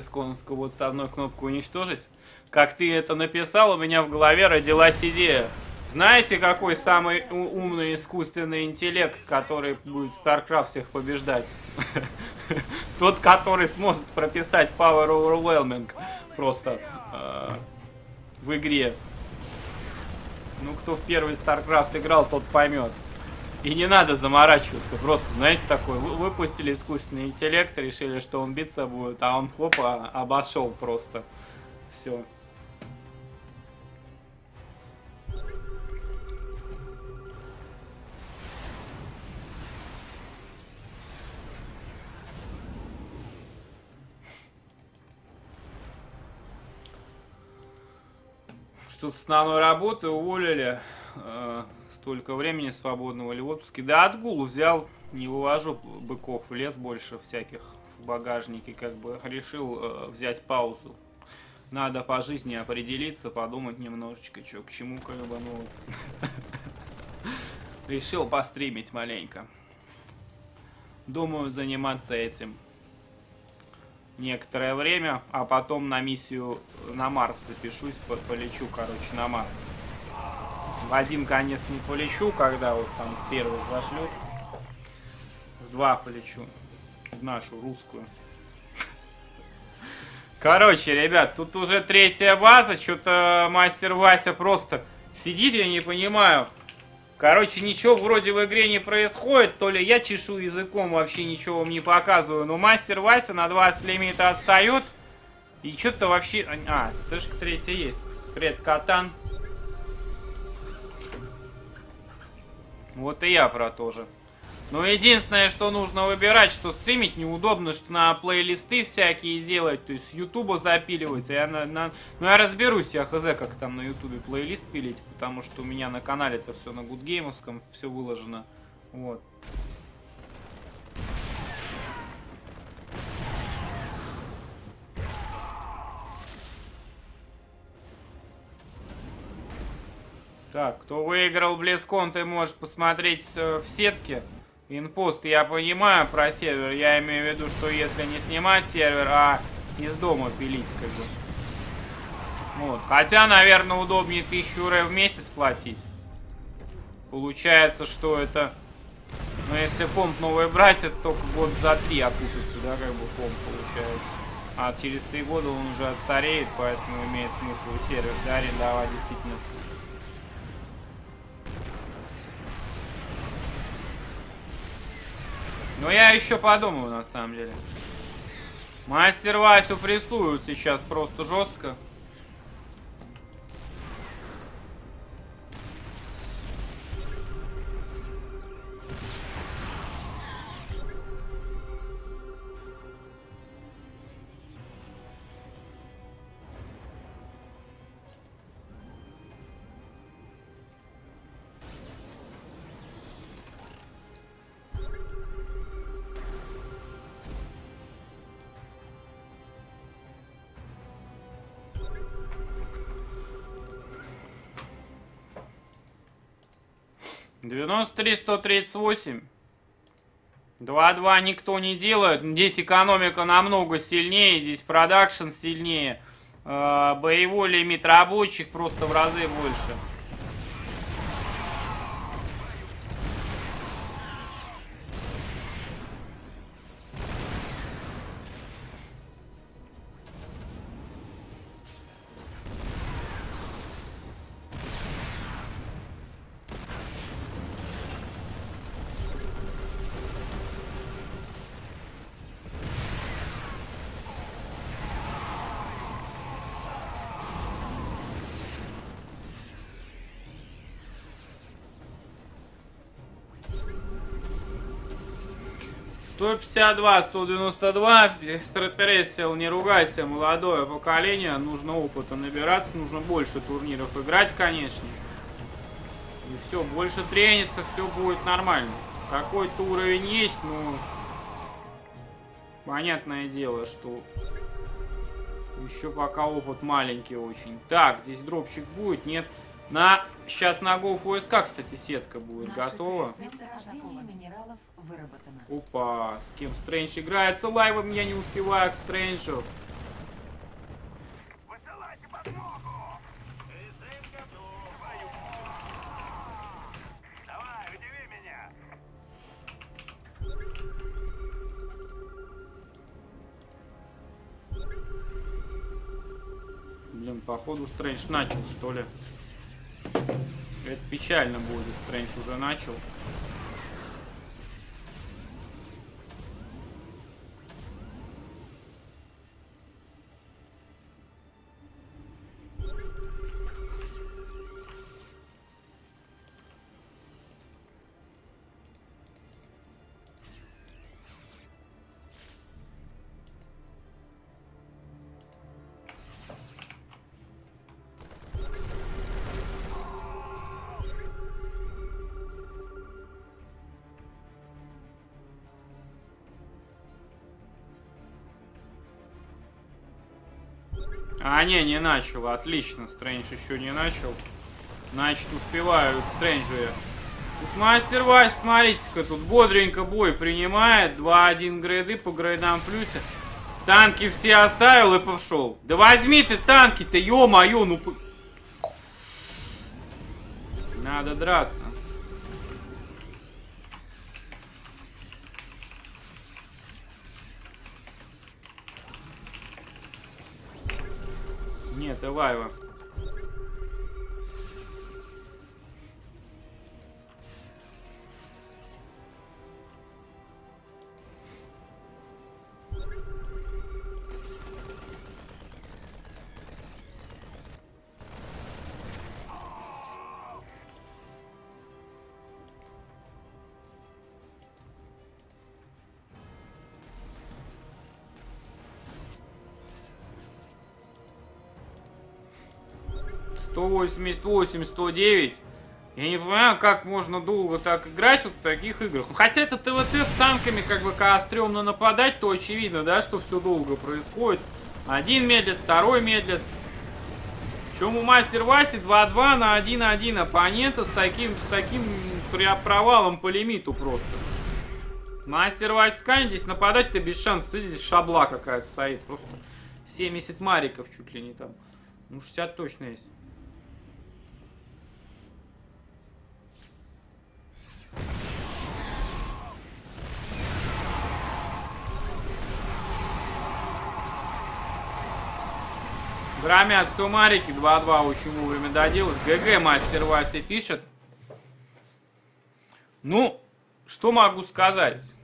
Ждем Близконовского вот с одной кнопкой уничтожить. Как ты это написал, у меня в голове родилась идея. Знаете, какой самый умный искусственный интеллект, который будет StarCraft всех побеждать? [laughs] Тот, который сможет прописать Power Overwhelming просто э, в игре. Ну, кто в первый StarCraft играл, тот поймет. И не надо заморачиваться, просто, знаете, такой, вы- выпустили искусственный интеллект, решили, что он биться будет, а он хопа, обошел просто. Все. Что с основной работы уволили. Столько времени свободного или в отпуске. Да, отгул взял, не вывожу быков в лес больше всяких в багажнике, как бы решил э, взять паузу. Надо по жизни определиться, подумать немножечко, что к чему, как бы, ну... Решил постримить маленько. Думаю заниматься этим некоторое время, а потом на миссию на Марс запишусь, по- полечу, короче, на Марс. Один конец не полечу, когда вот там первый зашлют. В два полечу. В нашу русскую. Короче, ребят, тут уже третья база. Что-то мастер Вася просто сидит, я не понимаю. Короче, ничего вроде в игре не происходит, то ли я чешу языком, вообще ничего вам не показываю, но мастер Вася на 20 лимита отстает, и что-то вообще... А, слышка третья есть. Привет, Катан. Вот и я про то же. Но единственное, что нужно выбирать, что стримить неудобно, что на плейлисты всякие делать, то есть с ютуба запиливать. А я на, на- Ну я разберусь, я хз, как там на ютубе плейлист пилить, потому что у меня на канале это все на гудгеймовском, все выложено. Вот. Так, кто выиграл Близкон, ты можешь посмотреть в сетке. Инпост, я понимаю про сервер, я имею в виду, что если не снимать сервер, а из дома пилить, как бы. Вот. Хотя, наверное, удобнее 1000 ре в месяц платить. Получается, что это... Ну, если комп новый брать, это только год за три окупится, да, как бы комп получается. А через три года он уже отстареет, поэтому имеет смысл сервер да, арендовать действительно. Но я еще подумаю, на самом деле. Мастер Васю прессуют сейчас просто жестко. Девяносто три сто тридцать восемь. 2-2 никто не делает. Здесь экономика намного сильнее, здесь продакшн сильнее. Э, боевой лимит рабочих просто в разы больше. Сто пятьдесят два, сто девяносто два. Экстратеррестрил, не ругайся, молодое поколение. Нужно опыта набираться, нужно больше турниров играть, конечно. И все, больше трениться, все будет нормально. Какой-то уровень есть, но... Понятное дело, что... Еще пока опыт маленький очень. Так, здесь дропщик будет, нет. На... Сейчас на GoFSK, кстати, сетка будет Наши готова выработана. Опа, с кем Стрэндж играется лайвом, я не успеваю к Стрэнджу. Блин, походу Стрэндж начал, что ли. Это печально будет, Стрэндж уже начал. А, не, не начал. Отлично, Стрэндж еще не начал. Значит, успевают Стрэнджи. Тут мастер Вайс, смотрите-ка, тут бодренько бой принимает. 2-1 грейды по грейдам плюсе. Танки все оставил и пошел. Да возьми ты танки-то, ё-моё, ну... Надо драться. Давай его. 88, 109. Я не понимаю, как можно долго так играть вот в таких играх. Ну, хотя это ТВТ с танками, как бы, когда стрёмно нападать, то очевидно, да, что все долго происходит. Один медлит, второй медлит. Причем у Мастер Васи 2-2 на 1-1 оппонента с таким, с таким провалом по лимиту просто. Мастер Вася здесь нападать-то без шансов. Видите, шабла какая-то стоит. Просто 70 мариков чуть ли не там. Ну, 60 точно есть. Громят сумарики, 2-2 очень вовремя доделалось. ГГ мастер Вася пишет. Ну, что могу сказать?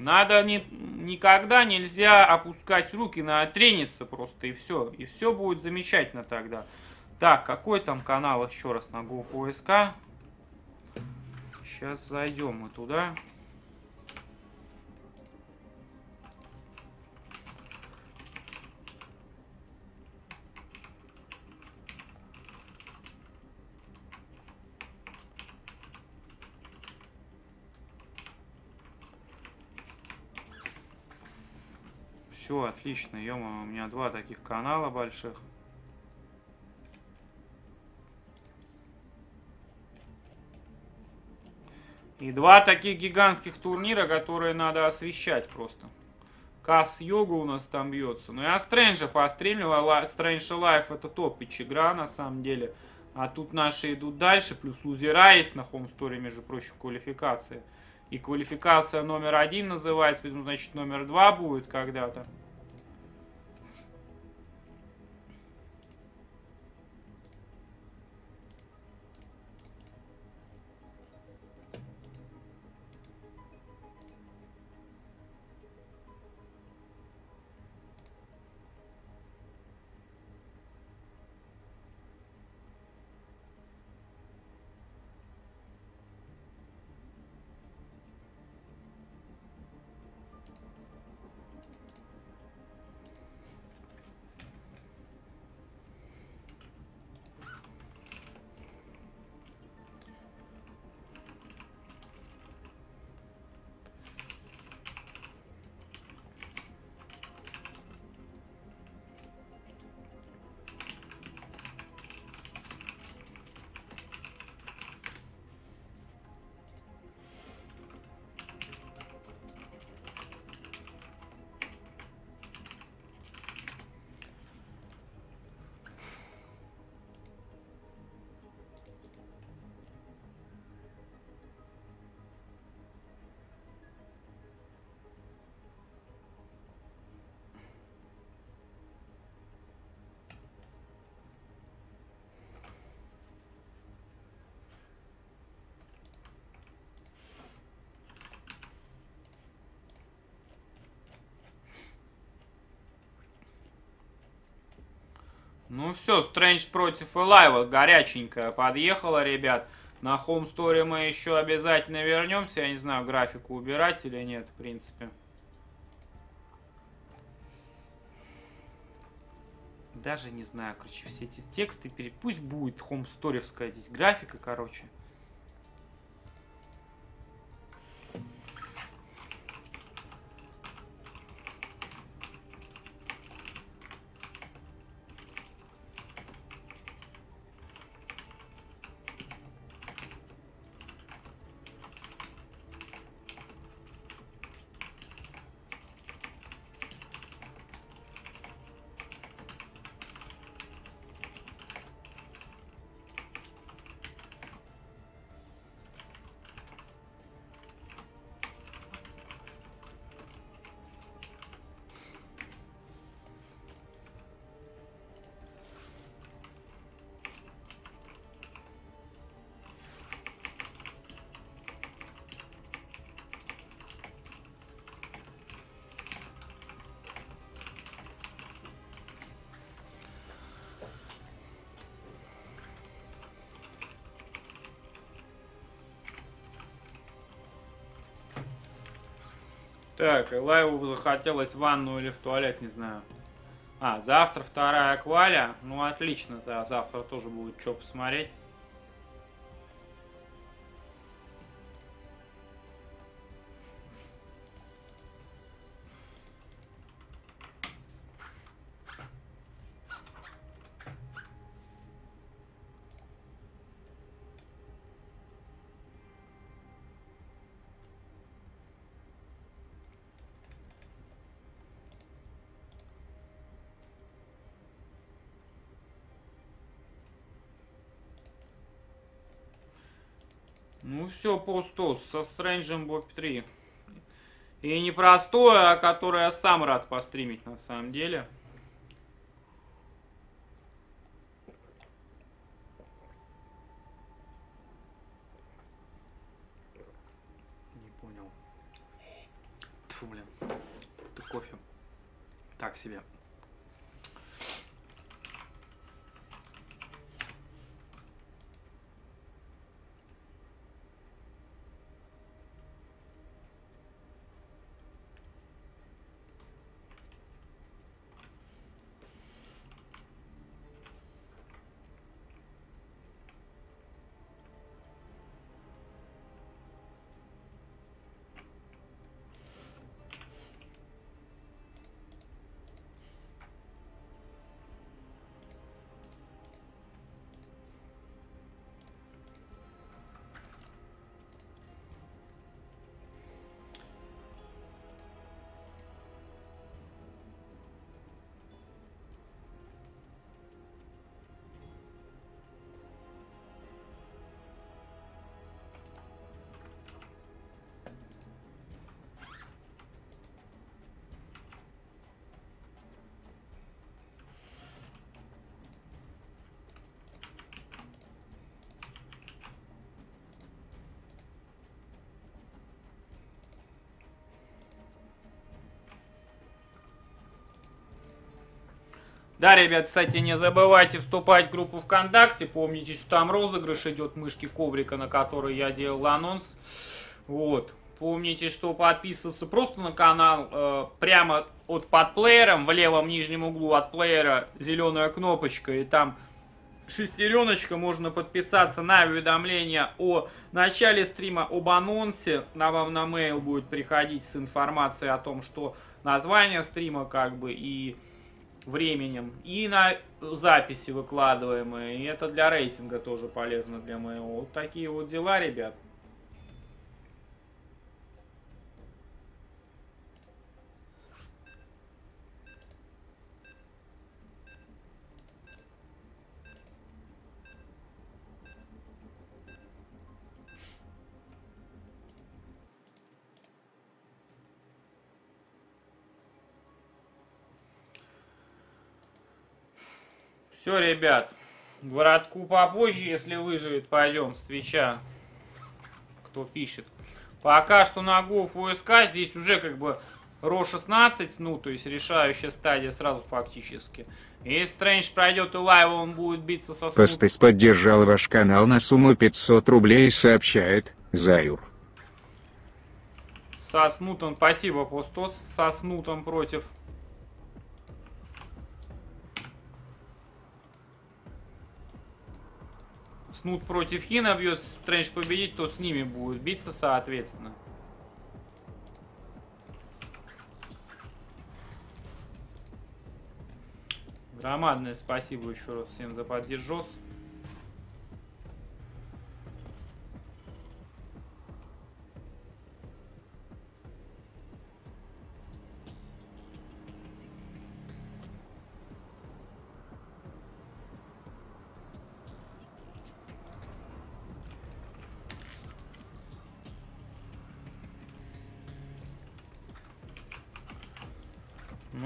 Надо не, никогда нельзя опускать руки, надо трениться просто и все. И все будет замечательно тогда. Так, какой там канал еще раз на Go поиска? Сейчас зайдем мы туда. Все, отлично, ё у меня два таких канала больших. И два таких гигантских турнира, которые надо освещать просто. Каст Йога у нас там бьется. Ну я Стрэнджа постреливал. Стрэндж Лайф это топич игра на самом деле. А тут наши идут дальше. Плюс лузера есть на Home Story, между прочим, квалификация. И квалификация номер один называется, поэтому, значит, номер два будет когда-то. Ну все, Стрэндж против Элайва, горяченькая подъехала, ребят. На Home Story мы еще обязательно вернемся. Я не знаю, графику убирать или нет, в принципе. Даже не знаю, короче, все эти тексты, пусть будет Home Storyвская здесь графика, короче. Так, Лайву захотелось в ванну или в туалет, не знаю. А, завтра вторая кваля. Ну, отлично, да, завтра тоже будет что посмотреть. Все, пустос, со Стрэнджем Боб 3. И не простое, а которое я сам рад постримить на самом деле. Да, ребят, кстати, не забывайте вступать в группу ВКонтакте. Помните, что там розыгрыш идет мышки коврика, на которой я делал анонс. Вот. Помните, что подписываться просто на канал э, прямо от под плеером, в левом нижнем углу от плеера зеленая кнопочка, и там шестереночка, можно подписаться на уведомления о начале стрима, об анонсе. На вам на mail будет приходить с информацией о том, что название стрима как бы и временем. И на записи выкладываемые. И это для рейтинга тоже полезно для моего. Вот такие вот дела, ребят. Все, ребят. Городку попозже, если выживет, пойдем с Твича. Кто пишет. Пока что на ГУФ УСК здесь уже как бы Ро 16, ну, то есть решающая стадия сразу фактически. Если Стрэндж пройдет и лайва, он будет биться со Снутом. Постыс поддержал ваш канал на сумму 500 рублей и сообщает, Заюр. Со Снутом, спасибо, Постос. Со Снутом против. Снут против Хина бьет, Стрэндж победить, то с ними будет биться, соответственно. Громадное спасибо еще раз всем за поддержос.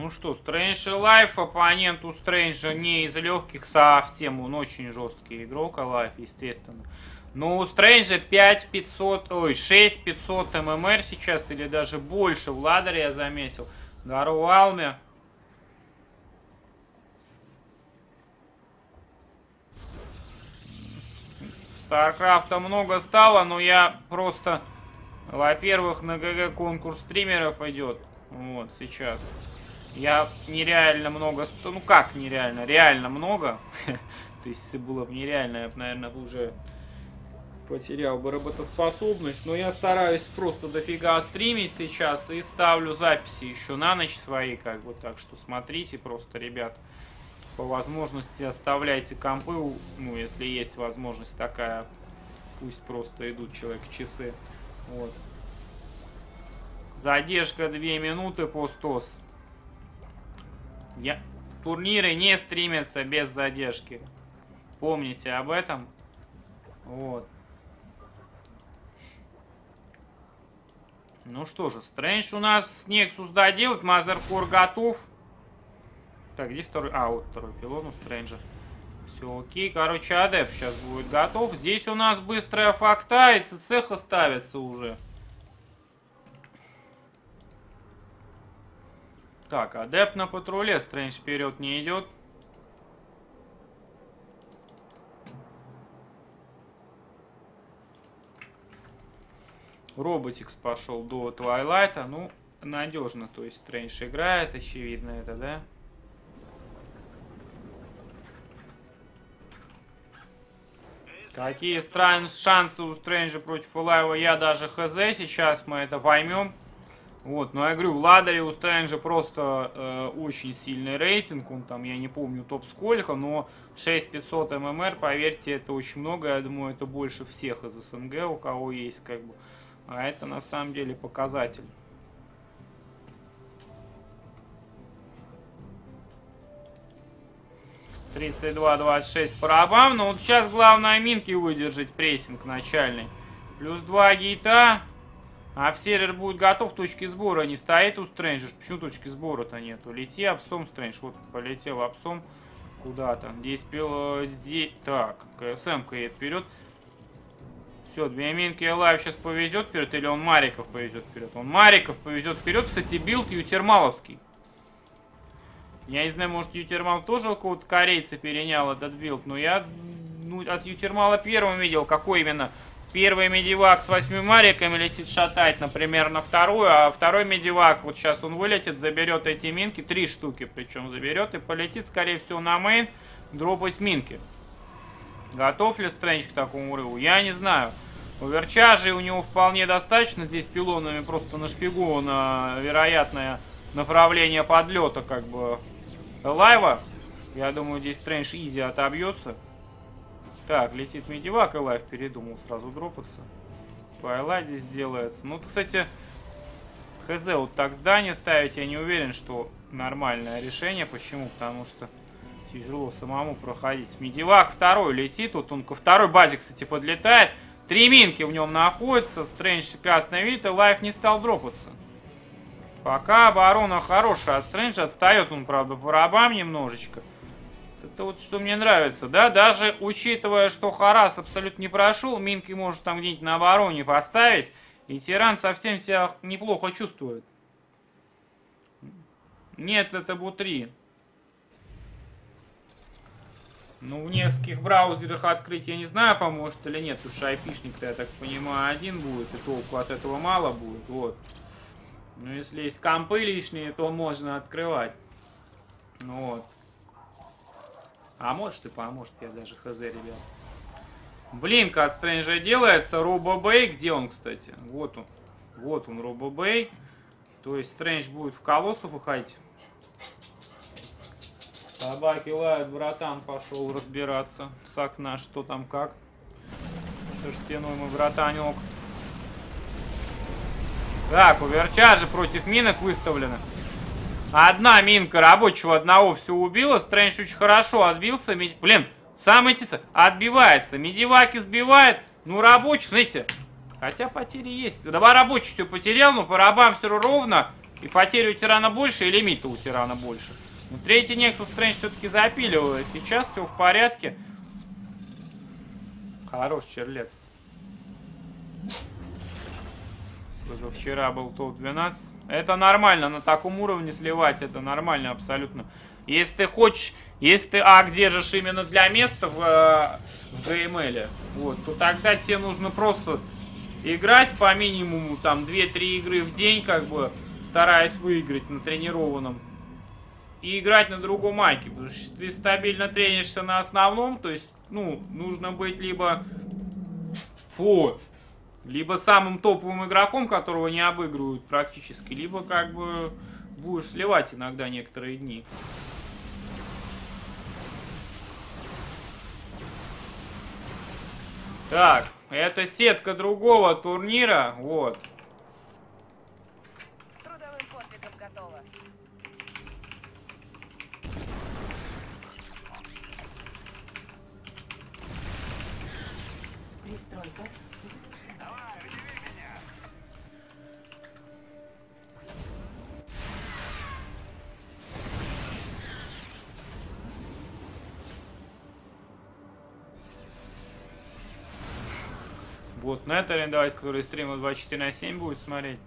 Ну что, Стрэндж Лайф, оппонент у Стрэнджа не из легких совсем, он очень жесткий игрок, а Лайф, естественно. Но у Стрэнджа 5500, ой, 6500 MMR сейчас, или даже больше, в ладере я заметил. Здорово, Алме. Старкрафта много стало, но я просто, во-первых, на ГГ конкурс стримеров идет. Вот, сейчас. Я нереально много... Ну как нереально? Реально много. [laughs] То есть, если было бы нереально, я бы, наверное, уже потерял бы работоспособность. Но я стараюсь просто дофига стримить сейчас и ставлю записи еще на ночь свои, как бы. Так что смотрите просто, ребят. По возможности оставляйте компы, ну, если есть возможность такая. Пусть просто идут человек часы. Вот. Задержка 2 минуты по 100. Я... Турниры не стримятся без задержки. Помните об этом. Вот. Ну что же, Стрэндж у нас Nexus доделает, Мазеркор готов. Так, где второй? А, вот второй пилон у Стрэнджа. Все окей, короче, Адеп сейчас будет готов. Здесь у нас быстрая факта, и цеха ставится уже. Так, адепт на патруле, Стрэндж вперед не идет. Роботикс пошел до Твайлайта. Ну, надежно, то есть Стрэндж играет, очевидно это, да? Какие странные шансы у Стрэнджа против Улаева, я даже хз, сейчас мы это поймем. Вот, но я говорю, в Ладере у Стрэнджа просто э, очень сильный рейтинг, он там, я не помню топ сколько, но 6500 ММР, поверьте, это очень много, я думаю, это больше всех из СНГ, у кого есть, как бы. А это на самом деле показатель. Тридцать два, двадцать шесть по рабам. Но вот сейчас главное минки выдержать прессинг начальный. Плюс два гейта. Observer будет готов, точки сбора не стоит у Стрэнджа. Почему точки сбора-то нету? Лети обсом, Стрэндж. Вот полетел обсом куда-то. Здесь пил... Здесь... Так, КСМ-ка едет вперед. Все, две минки Лайф сейчас повезет вперед, или он Мариков повезет вперед? Он Мариков повезет вперед. Кстати, билд Ютермаловский. Я не знаю, может Ютермал тоже у кого-то корейца перенял этот билд, но я ну, от Ютермала первым видел, какой именно Первый медивак с восьми мариками летит шатать, например, на вторую, а второй медивак, вот сейчас он вылетит, заберет эти минки, три штуки причем заберет, и полетит, скорее всего, на main дропать минки. Готов ли Стрэндж к такому урыву? Я не знаю. Оверчажей у него вполне достаточно, здесь пилонами просто нашпиговано вероятное направление подлета, как бы, Лайфа. Я думаю, здесь Стрэндж easy отобьется. Так, летит медивак, и лайф передумал сразу дропаться. Pylon здесь делается. Ну, кстати, хз, вот так здание ставить, я не уверен, что нормальное решение. Почему? Потому что тяжело самому проходить. Медивак второй летит, вот он ко второй базе, кстати, подлетает. Три минки в нем находятся, Стрэндж прекрасно видит, и лайф не стал дропаться. Пока оборона хорошая, а Стрэндж отстает, он, правда, по рабам немножечко. Это вот что мне нравится, да, даже учитывая, что Харас абсолютно не прошел, Минки может там где-нибудь на обороне поставить, и Тиран совсем себя неплохо чувствует. Нет, это БУ-3. Ну, в нескольких браузерах открыть я не знаю, поможет или нет. Уж айпишник-то, я так понимаю, один будет, и толку от этого мало будет. Вот. Ну, если есть компы лишние, то можно открывать. Ну вот. А может и поможет, я даже хз, ребят. Блинка от Стрэнджа делается. Робо Бэй, где он, кстати? Вот он. Вот он, Робо Бэй. То есть Стрэндж будет в колоссов выходить. Собаки лают, братан пошел разбираться с окна, что там как. Шерстяной мой братанек. Так, уверчажи против минок выставлены. Одна минка рабочего одного все убила. Стрэндж очень хорошо отбился. Блин, самое интересное, отбивается. Медиваки сбивает. Ну, рабочий, знаете, хотя потери есть. Раба рабочий все потерял, но по рабам все ровно. И потери у тирана больше, и лимита у тирана больше. Но третий Nexus Стрэндж все-таки запиливал. Сейчас все в порядке. Хорош черлец. Вчера был топ-12. Это нормально, на таком уровне сливать, это нормально абсолютно. Если ты хочешь, если ты ак держишь именно для места в, э, в GML, вот, то тогда тебе нужно просто играть по минимуму, там, 2-3 игры в день, как бы, стараясь выиграть на тренированном. И играть на другом майке, потому что ты стабильно тренишься на основном, то есть, ну, нужно быть либо... Фу, либо самым топовым игроком, которого не обыгрывают практически, либо как бы будешь сливать иногда некоторые дни. Так, это сетка другого турнира, вот. На это арендовать, который стримы 24 на 7 будет смотреть.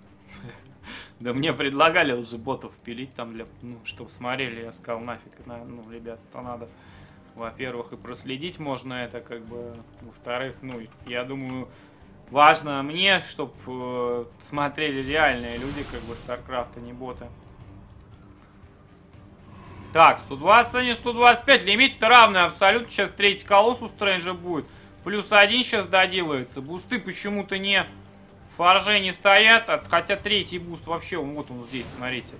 Да мне предлагали уже ботов пилить там, для, ну, чтобы смотрели. Я сказал, нафиг, на, ну, ребят, то надо. Во-первых, и проследить можно это, как бы. Во-вторых, ну, я думаю, важно мне, чтобы смотрели реальные люди, как бы, StarCraft, а не боты. Так, 120, а не 125. Лимит-то равный абсолютно. Сейчас третий колосс у Стрэнджа будет. Плюс один сейчас доделается. Бусты почему-то на forge не стоят. Хотя третий буст вообще, вот он здесь, смотрите.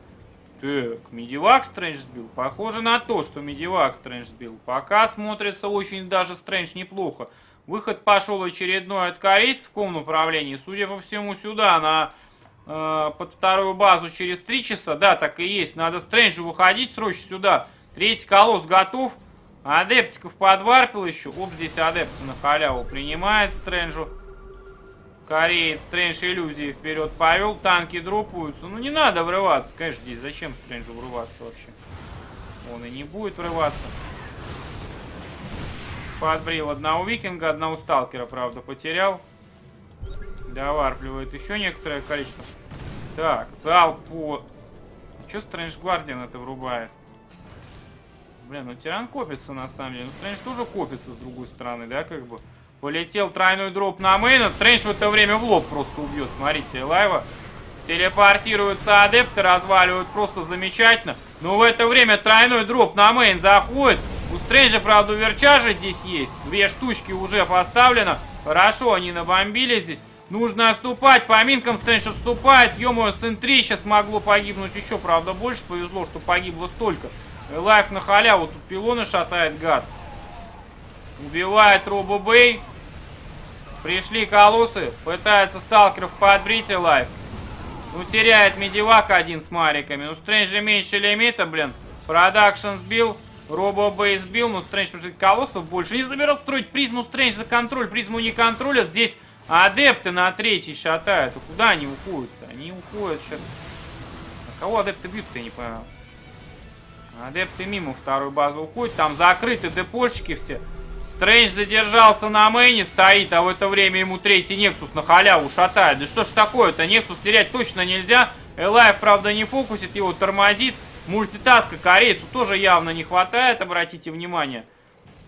Так, Медивак Стрэндж сбил. Похоже на то, что Медивак Стрэндж сбил. Пока смотрится очень даже Стрэндж неплохо. Выход пошел очередной от корейцев в каком направлении? Судя по всему, сюда, на э, под вторую базу через три часа. Да, так и есть. Надо Стрэнджу выходить срочно сюда. Третий колосс готов. Адептиков подварпил еще. Оп, здесь адепт на халяву принимает Стрэнджу. Кореец Стрэндж иллюзии вперед повел. Танки дропаются. Ну не надо врываться. Конечно, здесь зачем Стрэнджу врываться вообще? Он и не будет врываться. Подбрил одного викинга, одного сталкера, правда, потерял. Доварпливает еще некоторое количество. Так, зал по... Че Стрэндж Guardian это врубает? Блин, ну терран копится на самом деле. Ну Стрэндж тоже копится с другой стороны, да, как бы. Полетел тройной дроп на мейна. Стрэндж в это время в лоб просто убьет. Смотрите, лайва. Телепортируются адепты, разваливают просто замечательно. Но в это время тройной дроп на мейн заходит. У Стрэнджа, правда, оверчаржи здесь есть. Две штучки уже поставлено. Хорошо, они набомбили здесь. Нужно отступать. По минкам Стрэндж отступает. Ё-моё, 3 сейчас могло погибнуть еще, правда, больше. Повезло, что погибло столько. Лайф на халяву. Тут пилоны шатает, гад. Убивает Robo Bay. Пришли колоссы. Пытается сталкеров подбрить Alive. Ну, теряет медивак один с мариками. Ну, Стрэндж меньше лимита, блин. Production сбил. Робо Бэй сбил. Ну, Стрэндж против колоссов больше. Не собирался строить призму Стрэндж за контроль. Призму не контроля. Здесь адепты на третий шатают. А куда они уходят-то? Они уходят сейчас. А кого адепты бьют-то, я не понимаю. Адепты мимо вторую базу уходят. Там закрыты депошечки все. Стрэндж задержался на мейне, стоит, а в это время ему третий Нексус на халяву шатает. Да что ж такое-то, Нексус терять точно нельзя. Элайф, правда, не фокусит, его тормозит. Мультитаска корейцу тоже явно не хватает, обратите внимание.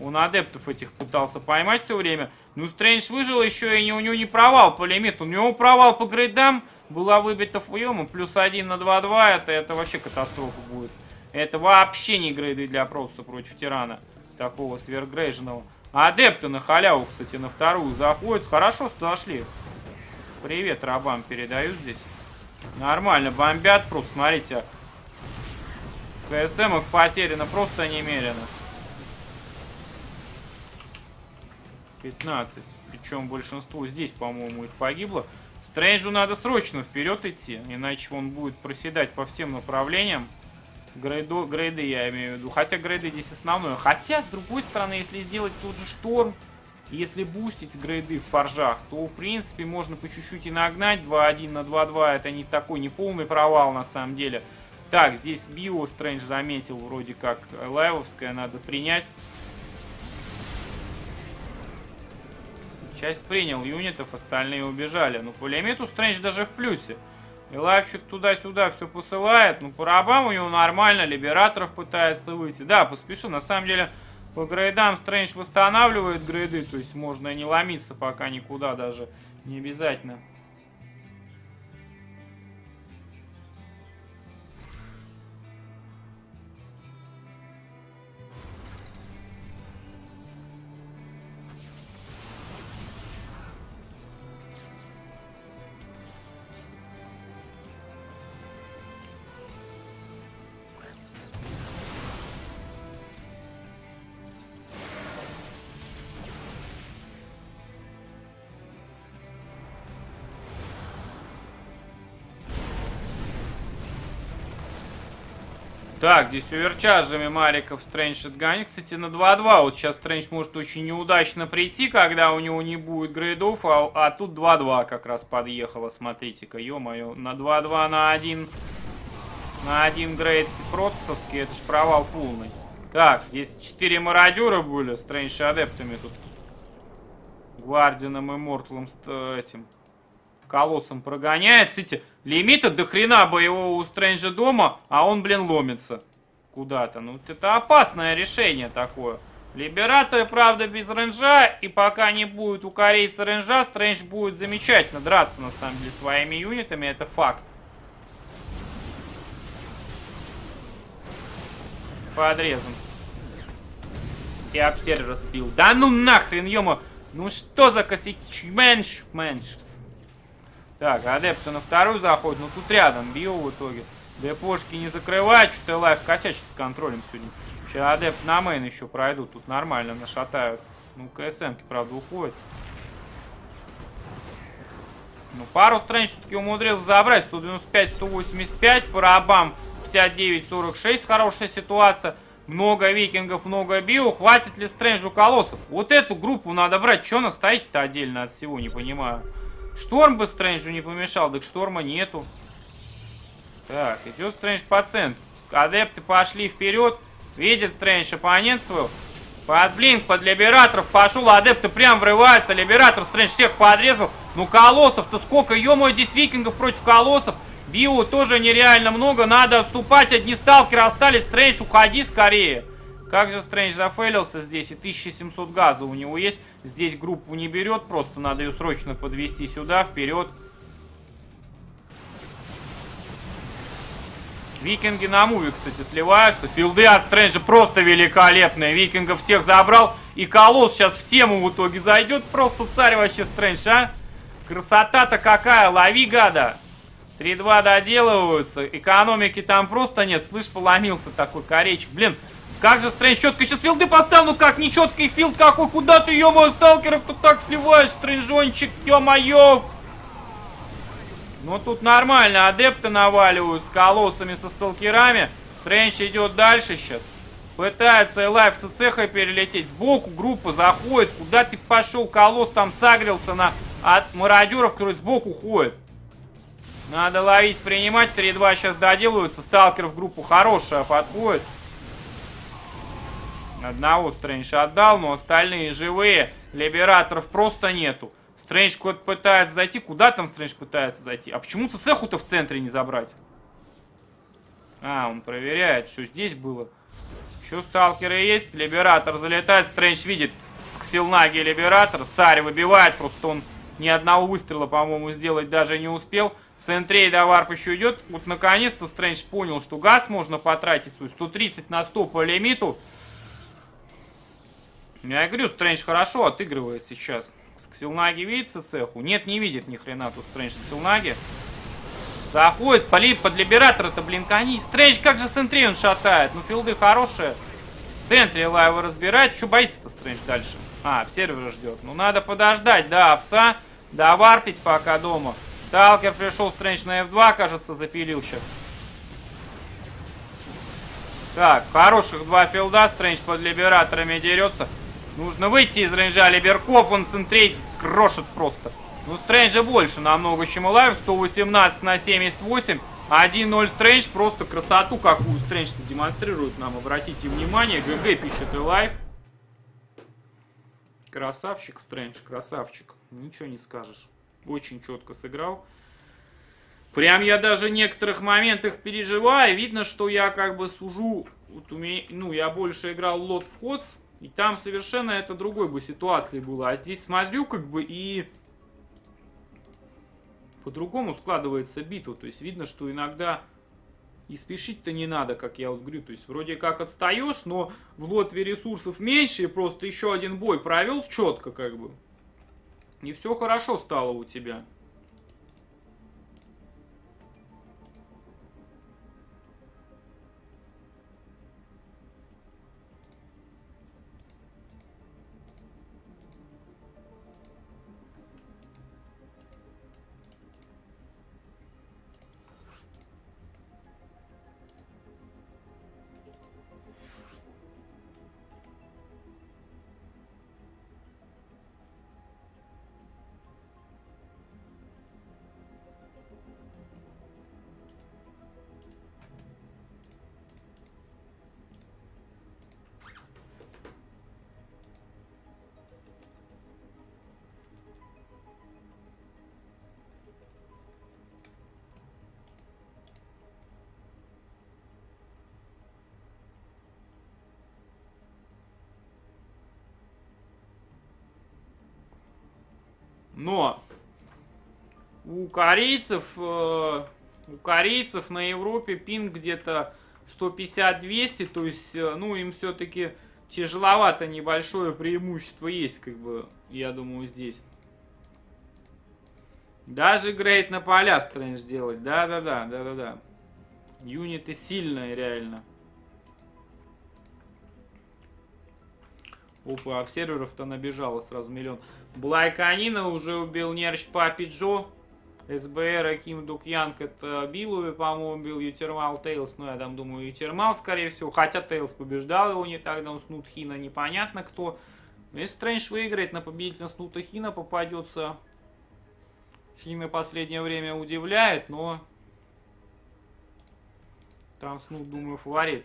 Он адептов этих пытался поймать все время. Ну, Стрэндж выжил еще, и у него не провал по лимиту. У него провал по грейдам. Была выбита фуема. Плюс один на 2-2. Это, это вообще катастрофа будет. Это вообще не грейды для Протуса против Тирана. Такого сверхгрейженного. Адепты на халяву, кстати, на вторую заходят. Хорошо зашли. Привет, рабам передают здесь. Нормально, бомбят просто, смотрите. КСМ их потеряно просто немерено. 15. Причем большинство здесь, по-моему, их погибло. Стрэнджу надо срочно вперед идти, иначе он будет проседать по всем направлениям. Грейду, грейды я имею в виду. Хотя грейды здесь основное. Хотя, с другой стороны, если сделать тот же шторм, если бустить грейды в форжах, то, в принципе, можно по чуть-чуть и нагнать. 2-1 на 2-2 это не такой, не полный провал, на самом деле. Так, здесь био Стрэндж заметил, вроде как лайвовская, надо принять. Часть принял юнитов, остальные убежали. Ну, по лимиту Стрэндж даже в плюсе. И лайвчик туда-сюда все посылает. Ну, по рабам у него нормально. Либераторов пытается выйти. Да, поспеши. На самом деле, по грейдам Стрэндж восстанавливает грейды. То есть, можно не ломиться пока никуда даже. Не обязательно. Так, здесь уверчажами Мариков Стрэндж отгонит. Кстати, на 2-2. Вот сейчас Стрэндж может очень неудачно прийти, когда у него не будет грейдов, а, а тут 2-2 как раз подъехало. Смотрите-ка, ё-моё. На 2-2 на 1... На один грейд процессовский, это ж провал полный. Так, здесь 4 мародера были, Стрэндж адептами тут. Гвардином и Мортлом этим колоссом прогоняет. Кстати, лимита до хрена боевого у Стрэнджа дома, а он, блин, ломится куда-то. Ну, это опасное решение такое. Либераторы, правда, без ренжа, и пока не будет у корейца ренжа, Стрэндж будет замечательно драться, на самом деле, своими юнитами, это факт. Подрезан. И обсервер сбил. Да ну нахрен, ё Ну что за косяки? Менш, менш. Так, адепты на вторую заходят. Ну тут рядом био в итоге. Депошки не закрывают. Что-то лайф косячит с контролем сегодня. Сейчас адепт на мейн еще пройдут. Тут нормально нашатают. Ну, КСМки, правда, уходят. Ну, пару страниц все-таки умудрился забрать. 195, 185 по рабам. 59, 46. Хорошая ситуация. Много викингов, много био. Хватит ли стрэнджу колоссов? Вот эту группу надо брать. Че она стоит-то отдельно от всего, не понимаю. Шторм бы Стрэнджу не помешал, так шторма нету. Так, идет Стрэндж по центру. Адепты пошли вперед. Видит Стрэндж оппонент свой. Под блинк, под либераторов пошел. Адепты прям врываются. Либератор Стрэндж всех подрезал. Ну, колоссов-то сколько? Ё-моё, здесь викингов против колоссов. Био тоже нереально много. Надо отступать. Одни сталкеры остались. Стрэндж, уходи скорее. Как же Стрэндж зафейлился здесь, и 1700 газа у него есть. Здесь группу не берет, просто надо ее срочно подвести сюда, вперед. Викинги на муве, кстати, сливаются. Филды от Стрэнджа просто великолепные. Викингов всех забрал. И Колосс сейчас в тему в итоге зайдет. Просто царь вообще Стрэндж, а? Красота-то какая, лови гада. 3-2 доделываются. Экономики там просто нет. Слышь, поломился такой корейчик. Блин, как же Стрэндж четко сейчас филды поставил, ну как, нечеткий филд какой, куда ты, ё сталкеров-то так сливаешь, Стрэнджончик, ё-моё. Ну тут нормально, адепты наваливают с колоссами, со сталкерами. Стрэндж идет дальше сейчас. Пытается Элайф с цеха перелететь. Сбоку группа заходит. Куда ты пошел? Колосс там сагрился на от мародеров, которые сбоку ходят. Надо ловить, принимать. 3-2 сейчас доделаются. Сталкер в группу хорошая подходит. Одного Стрэндж отдал, но остальные живые. Либераторов просто нету. Стрэндж куда пытается зайти. Куда там Стрэндж пытается зайти? А почему цеху-то в центре не забрать? А, он проверяет, что здесь было. Еще сталкеры есть. Либератор залетает. Стрэндж видит с Ксилнаги Либератор. Царь выбивает. Просто он ни одного выстрела, по-моему, сделать даже не успел. Сентрей до варп еще идет. Вот наконец-то Стрэндж понял, что газ можно потратить свой 130 на 100 по лимиту. Я говорю, Стрэндж хорошо отыгрывает сейчас. Ксилнаги видится цеху? Нет, не видит ни хрена тут Стрэндж Ксилнаги. Заходит, полит под Либератора-то, блин, кони. Стрэндж, как же Сентрей он шатает. Ну, филды хорошие. В центре лайва разбирает. Что боится-то Стрэндж дальше? А, сервер ждет. Ну, надо подождать, да, пса. Доварпить пока дома. Сталкер пришел, Стрэндж на F2, кажется, запилил сейчас. Так, хороших два филда, Стрэндж под Либераторами дерется. Нужно выйти из рейнджа Либерков, он центрей крошит просто. Ну, Стрэнджа больше намного, чем Лайв. 118 на 78. 1-0 Стрэндж. Просто красоту какую Стрэндж демонстрирует нам. Обратите внимание. GG пишет Alive. Красавчик Стрэндж, красавчик. Ничего не скажешь. Очень четко сыграл. Прям я даже в некоторых моментах переживаю. Видно, что я как бы сужу. Вот у меня, ну, я больше играл LotV, HotS. И там совершенно это другой бы ситуации было. А здесь смотрю как бы и по-другому складывается битва. То есть видно, что иногда и спешить-то не надо, как я вот говорю. То есть вроде как отстаешь, но в лотве ресурсов меньше, и просто еще один бой провел четко как бы. И все хорошо стало у тебя. Но у корейцев, э, у корейцев на Европе пинг где-то 150-200, то есть, э, ну, им все-таки тяжеловато небольшое преимущество есть, как бы, я думаю, здесь. Даже грейд на поля Стрэндж делать, да-да-да, да-да-да. Юниты сильные, реально. Опа, обсерверов-то набежало сразу миллион. Блайканина уже убил Нерч Папи Джо. СБР, Аким Дукьянг, это Билуи, по-моему, убил Ютермал Тейлс. Ну, я там думаю, Ютермал, скорее всего. Хотя Тейлс побеждал его не так, давно Снут Хина непонятно кто. Но если Стрэндж выиграет, на победителя Снута Хина попадется. Хина последнее время удивляет, но... Там Снут, думаю, фаворит.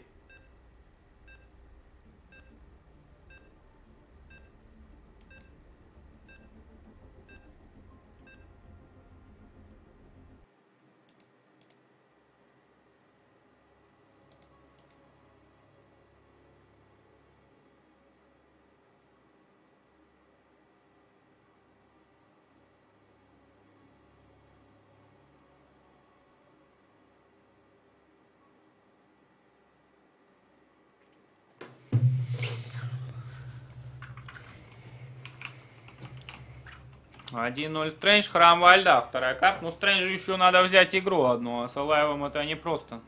Один 0 Стрэндж, Храм во льдах. Вторая карта. Ну, Стрэнджу еще надо взять игру одну, а с Alive это не просто.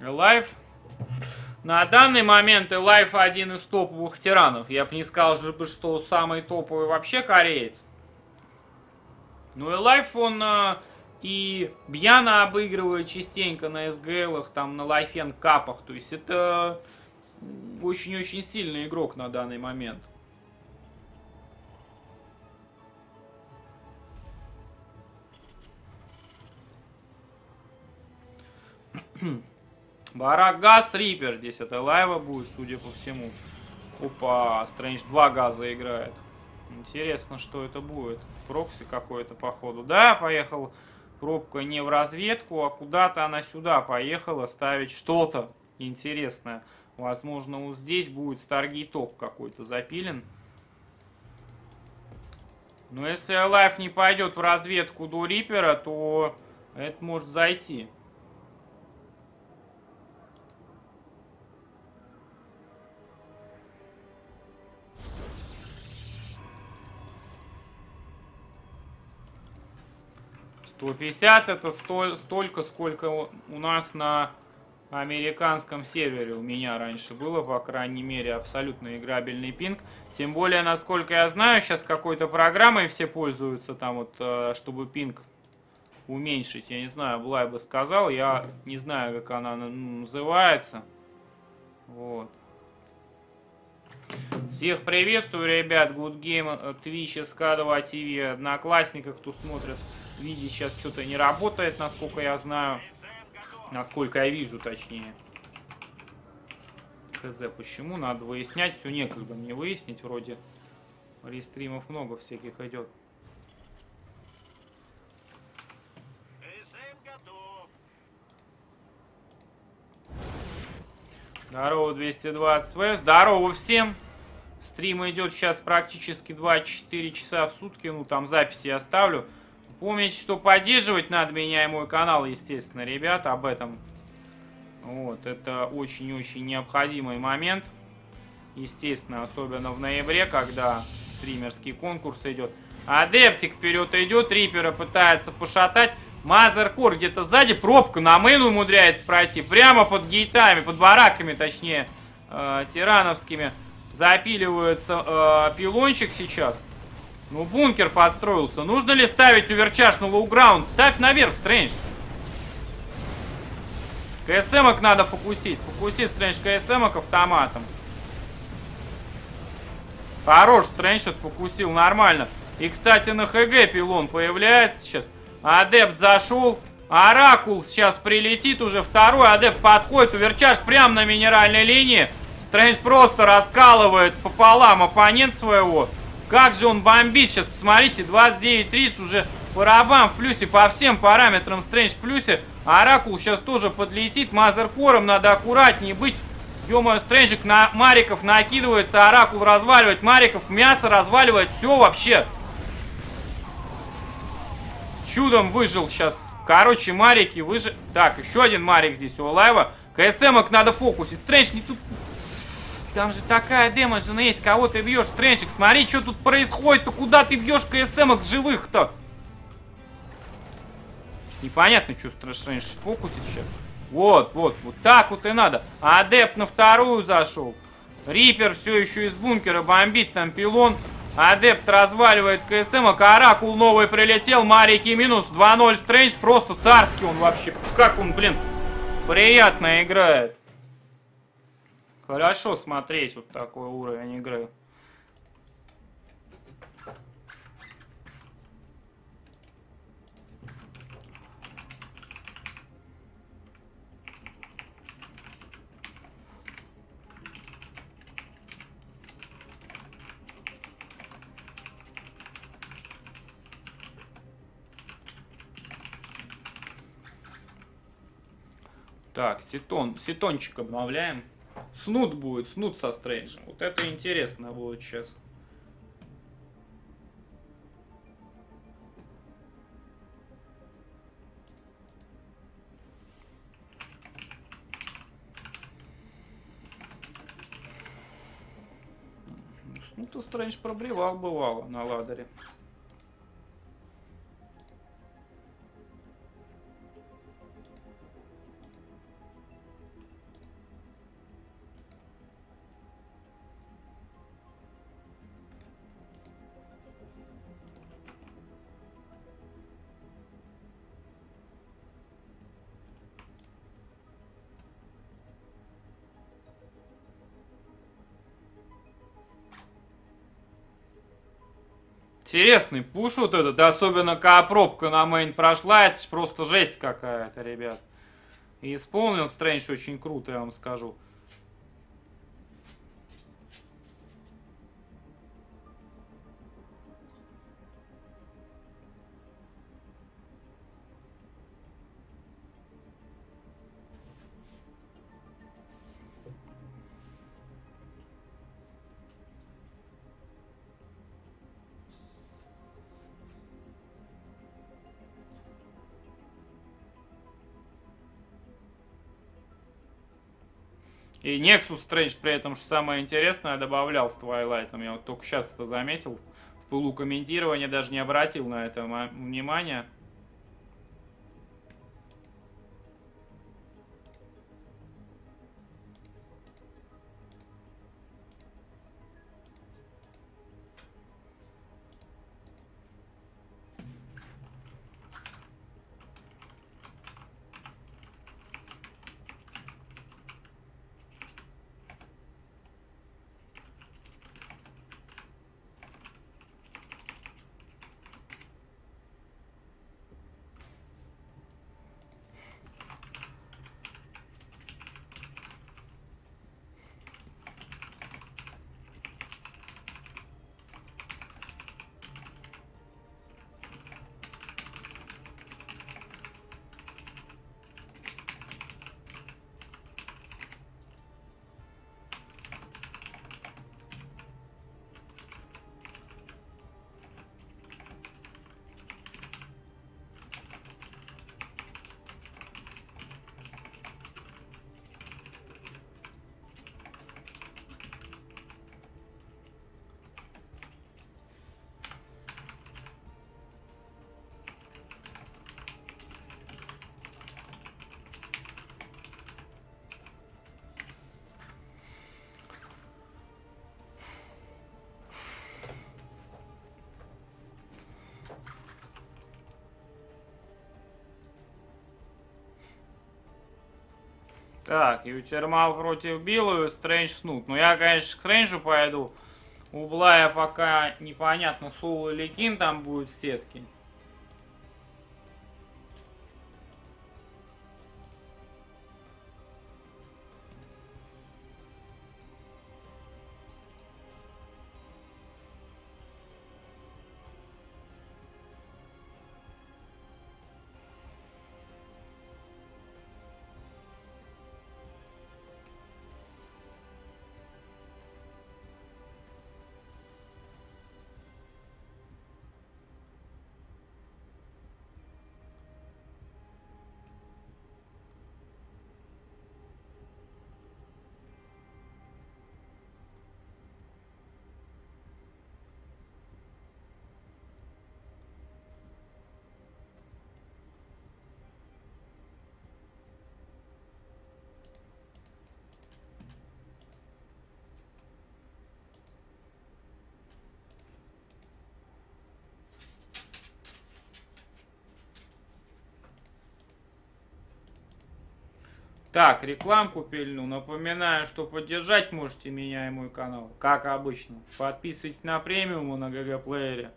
Лайф. На данный момент Лайф один из топовых терранов. Я бы не сказал, что самый топовый вообще кореец. Ну и Лайф, он а, и Бьюна обыгрывает частенько на СГЛах, там на Лайфен капах. То есть это очень-очень сильный игрок на данный момент. [clears throat] Барак Газ Рипер здесь это лайва будет, судя по всему. Опа, Стрэндж 2 газа играет. Интересно, что это будет. Прокси какой-то, походу. Да, поехал пробка не в разведку, а куда-то она сюда поехала ставить что-то интересное. Возможно, вот здесь будет Старгейток какой-то запилен. Но если Лайф не пойдет в разведку до Рипера, то это может зайти. Сто пятьдесят это сто, столько, сколько у нас на американском сервере у меня раньше было, по крайней мере, абсолютно играбельный пинг. Тем более, насколько я знаю, сейчас какой-то программой все пользуются там вот, э, чтобы пинг уменьшить. Я не знаю, Блай бы сказал, я не знаю, как она называется. Вот. Всех приветствую, ребят. Good Game, Twitch, SK2 TV, Одноклассниках, кто смотрит. Видео сейчас что-то не работает, насколько я знаю. Насколько я вижу, точнее. Хз, почему? Надо выяснять. Все некогда мне выяснить. Вроде рестримов много всяких идет. Здорово, 220 В. Здорово всем. Стрим идет сейчас практически 24 часа в сутки. Ну, там записи я оставлю. Помните, что поддерживать надо меня и мой канал, естественно, ребята, об этом. Вот, это очень-очень необходимый момент. Естественно, особенно в ноябре, когда стримерский конкурс идет. Адептик вперед идет, Рипера пытается пошатать. Мазеркор где-то сзади, пробка на мейну умудряется пройти. Прямо под гейтами, под бараками, точнее, э, тирановскими. Запиливается э, пилончик сейчас. Ну, бункер подстроился. Нужно ли ставить overcharge на low ground? Ставь наверх, Стрэндж. КСМок надо фокусить. Фокусить, Стрэндж, КСМок автоматом. Хорош, Стрэндж отфокусил, нормально. И, кстати, на ХГ пилон появляется сейчас. Адепт зашел. Оракул сейчас прилетит уже. Второй адепт подходит. Overcharge прямо на минеральной линии. Стрэндж просто раскалывает пополам оппонент своего. Как же он бомбит сейчас, посмотрите, 29-30 уже барабан в плюсе по всем параметрам Стрэндж в плюсе. Оракул сейчас тоже подлетит, Мазеркором надо аккуратнее быть. ё Стрэнджик на Мариков накидывается, Оракул разваливает, Мариков мясо разваливает, все вообще. Чудом выжил сейчас. Короче, Марики выжил. Так, еще один Марик здесь у Лайва. КСМок надо фокусить. Стрэндж не тут там же такая демоджина есть, кого ты бьешь, Стрэнчик, смотри, что тут происходит-то, куда ты бьешь КСМок живых-то? Непонятно, что Стрэндж фокусит сейчас. Вот, вот, вот так вот и надо. Адепт на вторую зашел. Рипер все еще из бункера бомбит, там пилон. Адепт разваливает КСМ, а Каракул новый прилетел, Марики минус 2-0 Стрэндж, просто царский он вообще. Как он, блин, приятно играет. Хорошо смотреть вот такой уровень игры. Так, сетон, сетончик обновляем. Снут будет, снут со Стрэнджем. Вот это интересно будет сейчас. Ну-то Стрэндж пробревал бывало на ладере. Интересный пуш вот этот, особенно когда пробка на мейн прошла, это просто жесть какая-то, ребят. И исполнил Стрэндж очень круто, я вам скажу. И Nexus Strange при этом, что самое интересное, добавлял с Twilight. Я вот только сейчас это заметил. В пылу комментирования даже не обратил на это ма- внимания. Так, Ютермал против Биллу, Стрэндж снут. Ну, я, конечно, к Стрэнджу пойду. У Блая пока непонятно, Сул или Кин там будет в сетке. Так, рекламку пильну. Напоминаю, что поддержать можете меня и мой канал, как обычно. Подписывайтесь на премиум на ГГ Плеере.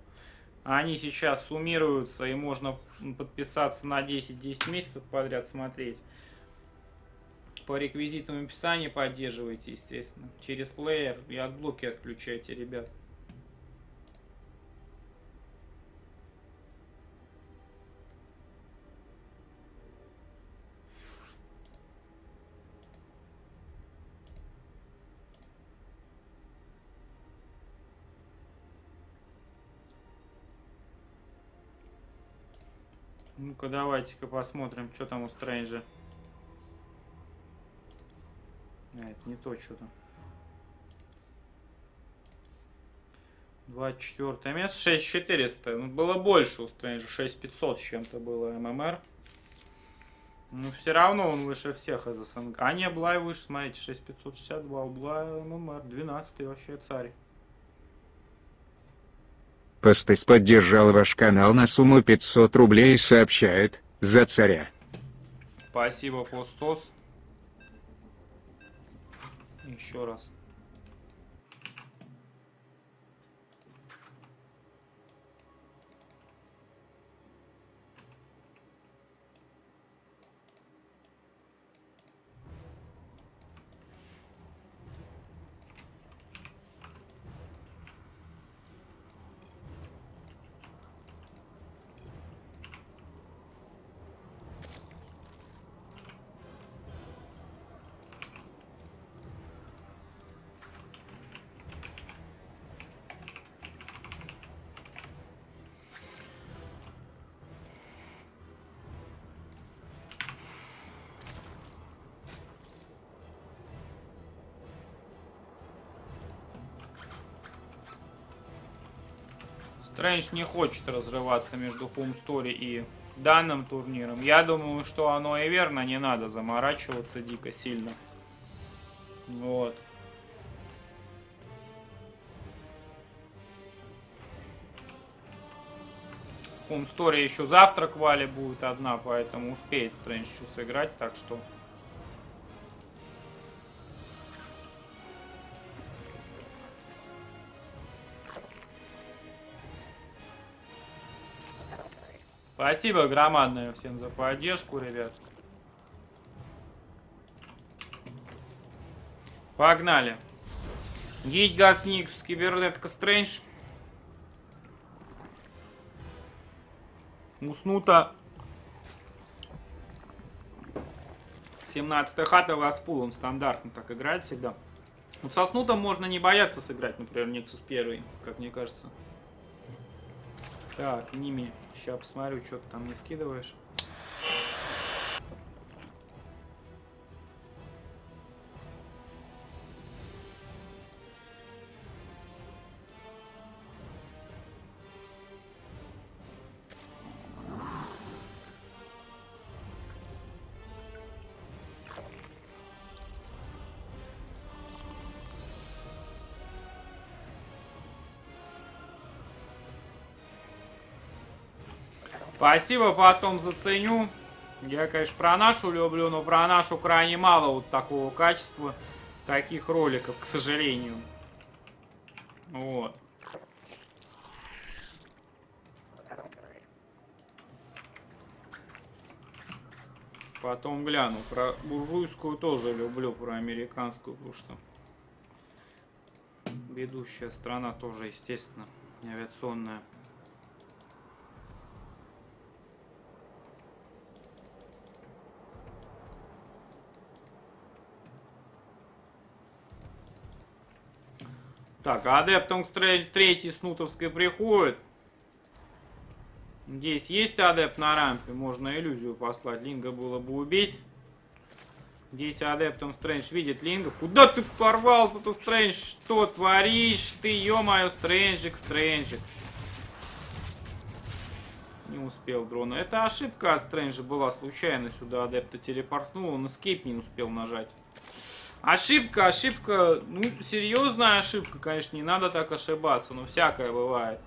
Они сейчас суммируются и можно подписаться на 10-10 месяцев подряд смотреть. По реквизитам в описании поддерживайте, естественно. Через плеер и адблоки отключайте, ребят. Ну-ка, давайте-ка посмотрим, что там у Стрэнджа. А, это не то что-то. 24 место, 6400. Ну, было больше у Стрэнджа, 6500 с чем-то было ММР. Ну, все равно он выше всех из СНГ. А не, Блай выше, смотрите, 6562, у Блая ММР, 12 вообще царь. Постес поддержал ваш канал на сумму 500 рублей и сообщает, за царя. Спасибо, Постос. Еще раз. Стрэндж не хочет разрываться между Home Story и данным турниром. Я думаю, что оно и верно, не надо заморачиваться дико сильно. Вот. Home Story еще завтра квали будет одна, поэтому успеет Стрэндж еще сыграть, так что... Спасибо громадное всем за поддержку, ребят. Погнали. Гить Газ Никс, Кибернетка Стрэндж. Уснута. 17 хата Васпул, он стандартно так играет всегда. Вот со Снутом можно не бояться сыграть, например, Nexus 1, как мне кажется. Так, Ними, сейчас посмотрю, что ты там не скидываешь. Спасибо, потом заценю. Я, конечно, про нашу люблю, но про нашу крайне мало вот такого качества, таких роликов, к сожалению. Вот. Потом гляну. Про буржуйскую тоже люблю, про американскую, потому что ведущая страна тоже, естественно, авиационная. Так, а к третьей снутовской приходит. Здесь есть адепт на рампе, можно иллюзию послать. Линга было бы убить. Здесь адептом Стрэндж видит Линга. Куда ты порвался-то, Стрэндж? Что творишь ты, ё-моё, Стрэнджик, Стрэнджик. Не успел дрона. Это ошибка от Стрэнджа была случайно сюда адепта телепортнул. Он эскейп не успел нажать. Ошибка, ошибка, ну, серьезная ошибка, конечно, не надо так ошибаться, но всякое бывает.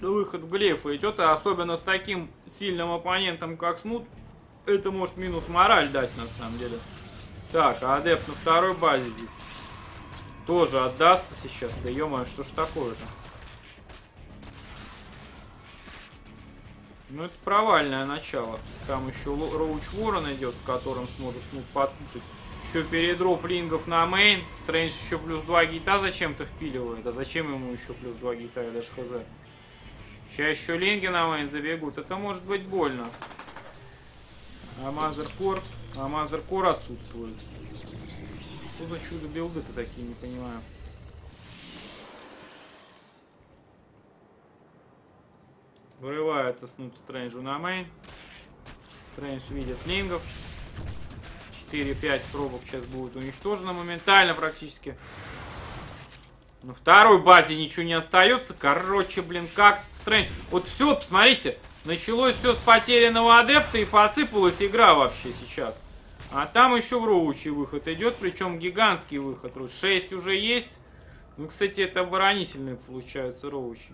Выход в глефа идет, а особенно с таким сильным оппонентом, как Снут, это может минус мораль дать, на самом деле. Так, а адепт на второй базе здесь тоже отдастся сейчас. Да ё что ж такое-то? Ну, это провальное начало. Там еще Roach Warren идет, с которым сможет Снут подкушать. Еще передроп лингов на мейн. Стрэндж еще плюс 2 гейта зачем-то впиливает. А зачем ему еще плюс 2 гейта, я даже хз. Сейчас еще линги на мейн забегут. Это может быть больно. А Mothercore... А Mothercore отсутствует. Что за чудо билды-то такие, не понимаю. Вырывается снуп Стрэнджу на мейн. Стрэндж видит лингов. 4-5 пробок сейчас будет уничтожено моментально практически. На второй базе ничего не остается. Короче, блин, как Стрэндж. Вот все, посмотрите. Началось все с потерянного адепта и посыпалась игра вообще сейчас. А там еще в роучий выход идет, причем гигантский выход. 6 уже есть. Ну, кстати, это оборонительные получаются роучи.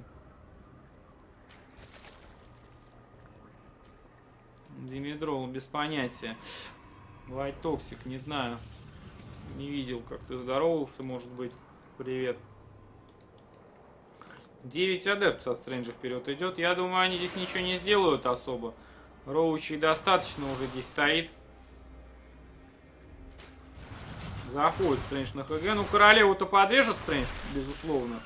Димедрол без понятия. White Toxic, не знаю. Не видел, как ты здоровался, может быть. Привет. 9 адепт со стрэнджа вперед идет. Я думаю, они здесь ничего не сделают особо. Роучи достаточно уже здесь стоит. Заходит Стрэндж на ХГ. Ну, королеву-то подрежет Стрэндж, безусловно.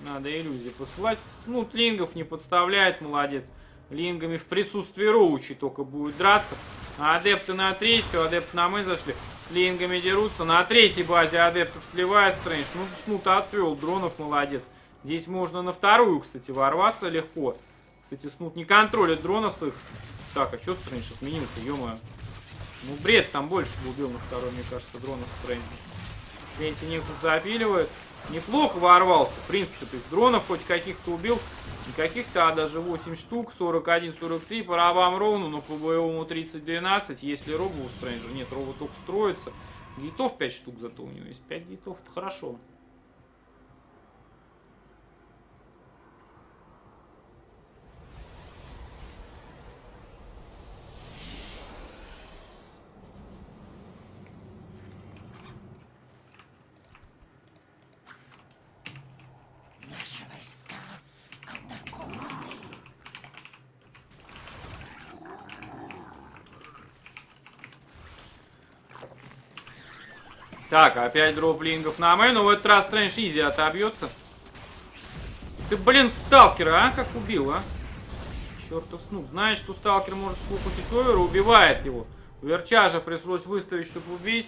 Надо иллюзии посылать. Ну, лингов не подставляет, молодец. Лингами в присутствии Роучи только будет драться. Адепты на третью, адепты на мы зашли. С лингами дерутся. На третьей базе адептов сливает Стрэндж. Ну, снута отвел. Дронов молодец. Здесь можно на вторую, кстати, ворваться легко. Кстати, Снут не контролит дронов своих. Так, а что Стрэндж отменил-то, ё -моё. Ну, бред, там больше бы убил на второй, мне кажется, дронов Стрэндж. Квенти Никус запиливает. неплохо ворвался. В принципе, то есть дронов хоть каких-то убил. И каких-то, а даже 8 штук, 41-43 по рабам ровно, но по боевому 30-12. Если роба у Стрэнджа, нет, роба только строится. Гейтов 5 штук зато у него есть. 5 гейтов, это хорошо. Так, опять дроп лингов на мэй, но в этот раз Стрэндж изи отобьется. Ты, блин, сталкера, а? Как убил, а? Чертов снуп. Знает, что сталкер может сфокусить овера, убивает его. Верчажа пришлось выставить, чтобы убить.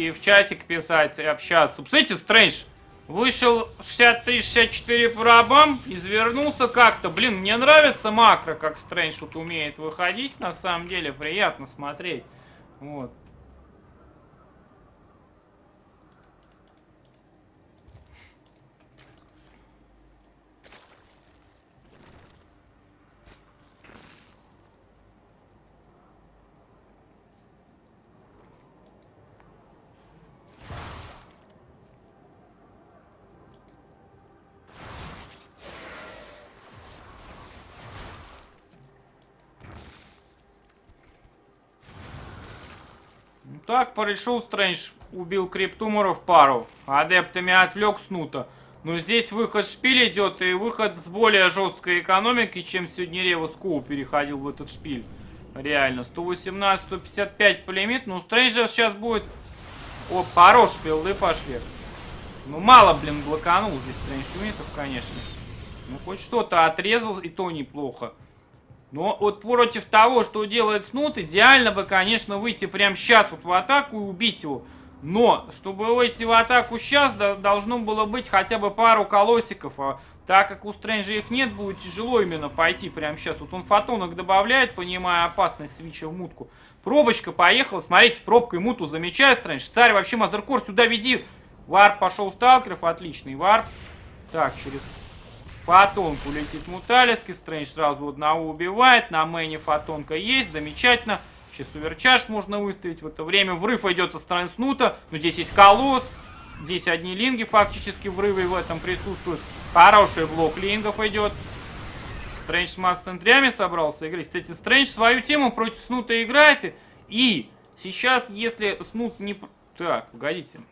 И в, чатик писать, и общаться. Кстати, Стрэндж вышел 63-64 по рабам, извернулся как-то. Блин, мне нравится макро, как Стрэндж вот умеет выходить. На самом деле, приятно смотреть. Вот. Ну так, порешил Стрэндж, убил криптуморов пару, адептами отвлек снута. Но здесь выход шпиль идет, и выход с более жесткой экономикой, чем сегодня Ревус Коу переходил в этот шпиль. Реально, 118, 155 по лимиту, но у Стрэнджа сейчас будет... О, хорош, филды пошли. Ну, мало, блин, блоканул здесь Стрэндж юнитов, конечно. Ну, хоть что-то отрезал, и то неплохо. Но вот против того, что делает Снут, идеально бы, конечно, выйти прямо сейчас вот в атаку и убить его. Но, чтобы выйти в атаку сейчас, должно было быть хотя бы пару колосиков. А так как у Стрэнджа их нет, будет тяжело именно пойти прямо сейчас. Вот он фотонок добавляет, понимая опасность свича в мутку. Пробочка поехала. Смотрите, пробкой муту замечает Стрэндж. Царь вообще Mothercore сюда веди. Варп пошел сталкеров, отличный варп. Так, через фотонку летит Муталиски. Стрэндж сразу одного убивает. На мэне фотонка есть, замечательно. Сейчас уверчаж можно выставить. В это время врыв идет со стороны Снута. Но здесь есть колосс. Здесь одни линги фактически врывы в этом присутствуют. Хороший блок лингов идет. Стрэндж с масс-центрями собрался играть. Кстати, Стрэндж свою тему против Снута играет. И, сейчас, если Снут не... Так, погодите.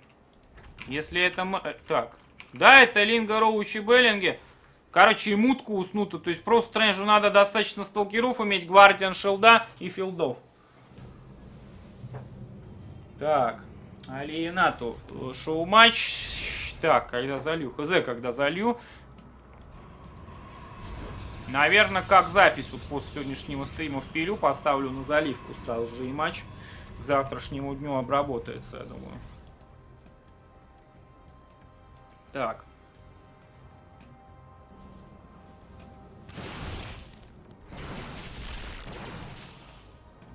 Если это... э, Так. Да, это Линга Роучи Беллинги. Короче, и мутку у Снута. То есть просто Стрэнджу надо достаточно сталкеров иметь, Гвардиан Шелда и Филдов. Так. Алиенату. э, Шоу-матч. Так, когда залью. Хз, когда залью. Наверное, как запись вот после сегодняшнего стрима в пилю поставлю на заливку сразу же и матч к завтрашнему дню обработается, я думаю. Так.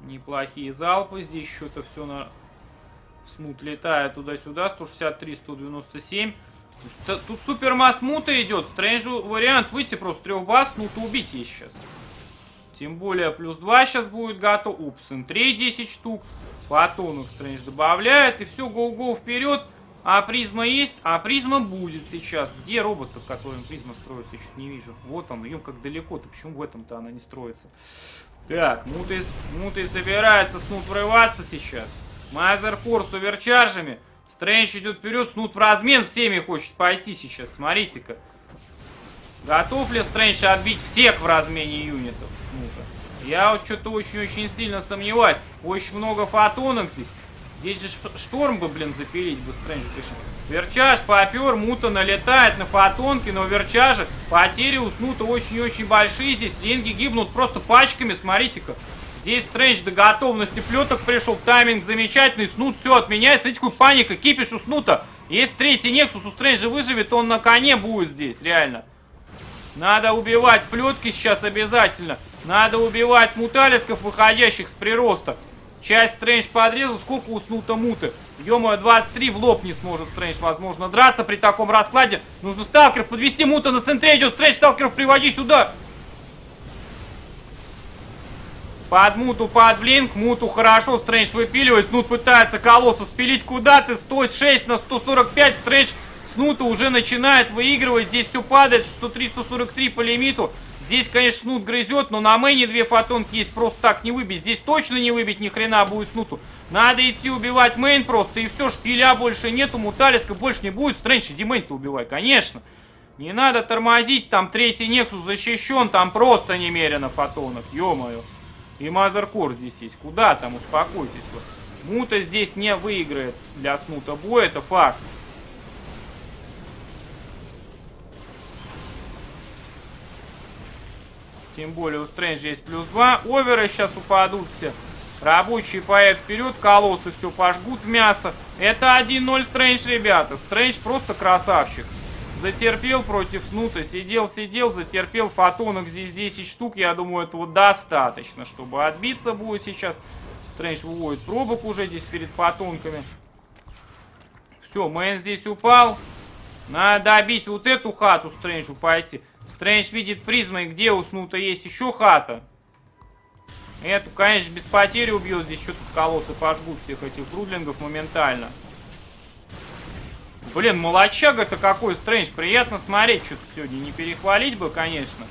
Неплохие залпы. Здесь что-то все на... Смут летает туда-сюда. 163, 197. Т- Тут супер масс мута идет. Стрэнджу вариант выйти просто трех бас, ну то убить есть сейчас. Тем более плюс 2 сейчас будет готов. Упс, сентрей 10 штук. Фотонок Стрэндж добавляет. И все, go-go вперед. А призма есть? А призма будет сейчас. Где робот, в котором призма строится? Я что-то не вижу. Вот он, ее как далеко-то. Почему в этом-то она не строится? Так, муты, муты собирается снут врываться сейчас. Mothercore с оверчаржами. Стрэндж идет вперед, снут в размен всеми хочет пойти сейчас. Смотрите-ка. Готов ли Стрэндж отбить всех в размене юнитов снута? Я вот что-то очень-очень сильно сомневаюсь. Очень много фотонок здесь. Здесь же шторм бы, блин, запилить бы Стрэнджу, конечно. Верчаж попер, мута налетает на фотонки, но Верчажа потери у снута очень-очень большие. Здесь линги гибнут просто пачками, смотрите-ка. Здесь Стрэндж до готовности плеток пришел, тайминг замечательный, снут все отменяет. Смотрите, какой паника, кипиш у. Если третий Нексус у Стрэнджа выживет, он на коне будет здесь, реально. Надо убивать плетки сейчас обязательно. Надо убивать муталисков, выходящих с прироста. Часть Стрэндж подрезал, сколько уснуто муты. ё 23 в лоб не сможет Стрэндж, возможно, драться при таком раскладе. Нужно сталкеров подвести, мута на центре идет. Стрэндж, сталкеров приводи сюда. Под муту, под блинк, муту хорошо, Стрэндж выпиливает, Снут пытается колосса спилить куда ты, 106 на 145, Стрэндж Снута уже начинает выигрывать, здесь все падает, 103-143 по лимиту, здесь, конечно, Снут грызет, но на мэне две фотонки есть, просто так не выбить, здесь точно не выбить ни хрена будет Снуту, надо идти убивать мейн просто, и все, шпиля больше нету, муталиска больше не будет, Стрэндж, иди мейн-то убивай, конечно. Не надо тормозить, там третий Нексус защищен, там просто немерено фотонов, ё-моё. И Мазеркор здесь есть. Куда там? Успокойтесь вы. Мута здесь не выиграет для Снута бой, это факт. Тем более у Стрэнджа есть плюс 2. Оверы сейчас упадут все. Рабочие поедут вперед, колоссы все пожгут в мясо. Это 1-0 Стрэндж, ребята. Стрэндж просто красавчик. Затерпел против Снута, сидел, сидел, затерпел. Фотонок здесь 10 штук. Я думаю, этого достаточно, чтобы отбиться будет сейчас. Стрэндж выводит пробок уже здесь перед фотонками. Все, Мэн здесь упал. Надо добить вот эту хату Стрэнджу пойти. Стрэндж видит призмой, где у Снута есть еще хата. Эту, конечно, без потери убьет. Здесь что тут колоссы пожгут всех этих брудлингов моментально. Блин, молочага-то какой Стрэндж. Приятно смотреть что-то сегодня. Не перехвалить бы, конечно.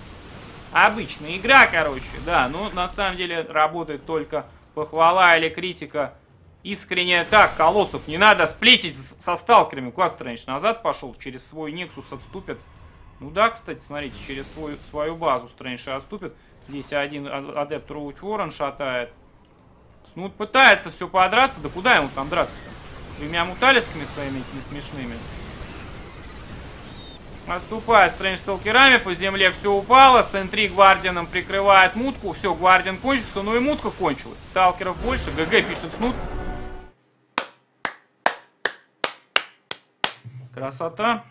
Обычная игра, короче. Да, но на самом деле работает только похвала или критика. Искренне так, колоссов не надо сплетить со сталкерами. Куда Стрэндж назад пошел, через свой Нексус отступит. Ну да, кстати, смотрите, через свою, свою базу Стрэндж отступит. Здесь один а- адепт Роуч Уоррен шатает. Снут пытается все подраться. Да куда ему там драться-то? Двумя муталисками своими этими смешными. Отступает Стрэндж сталкерами, по земле все упало, Сентри Гвардианом прикрывает мутку, все, Гвардиан кончился, ну и мутка кончилась. Сталкеров больше, ГГ пишет Снут. Красота.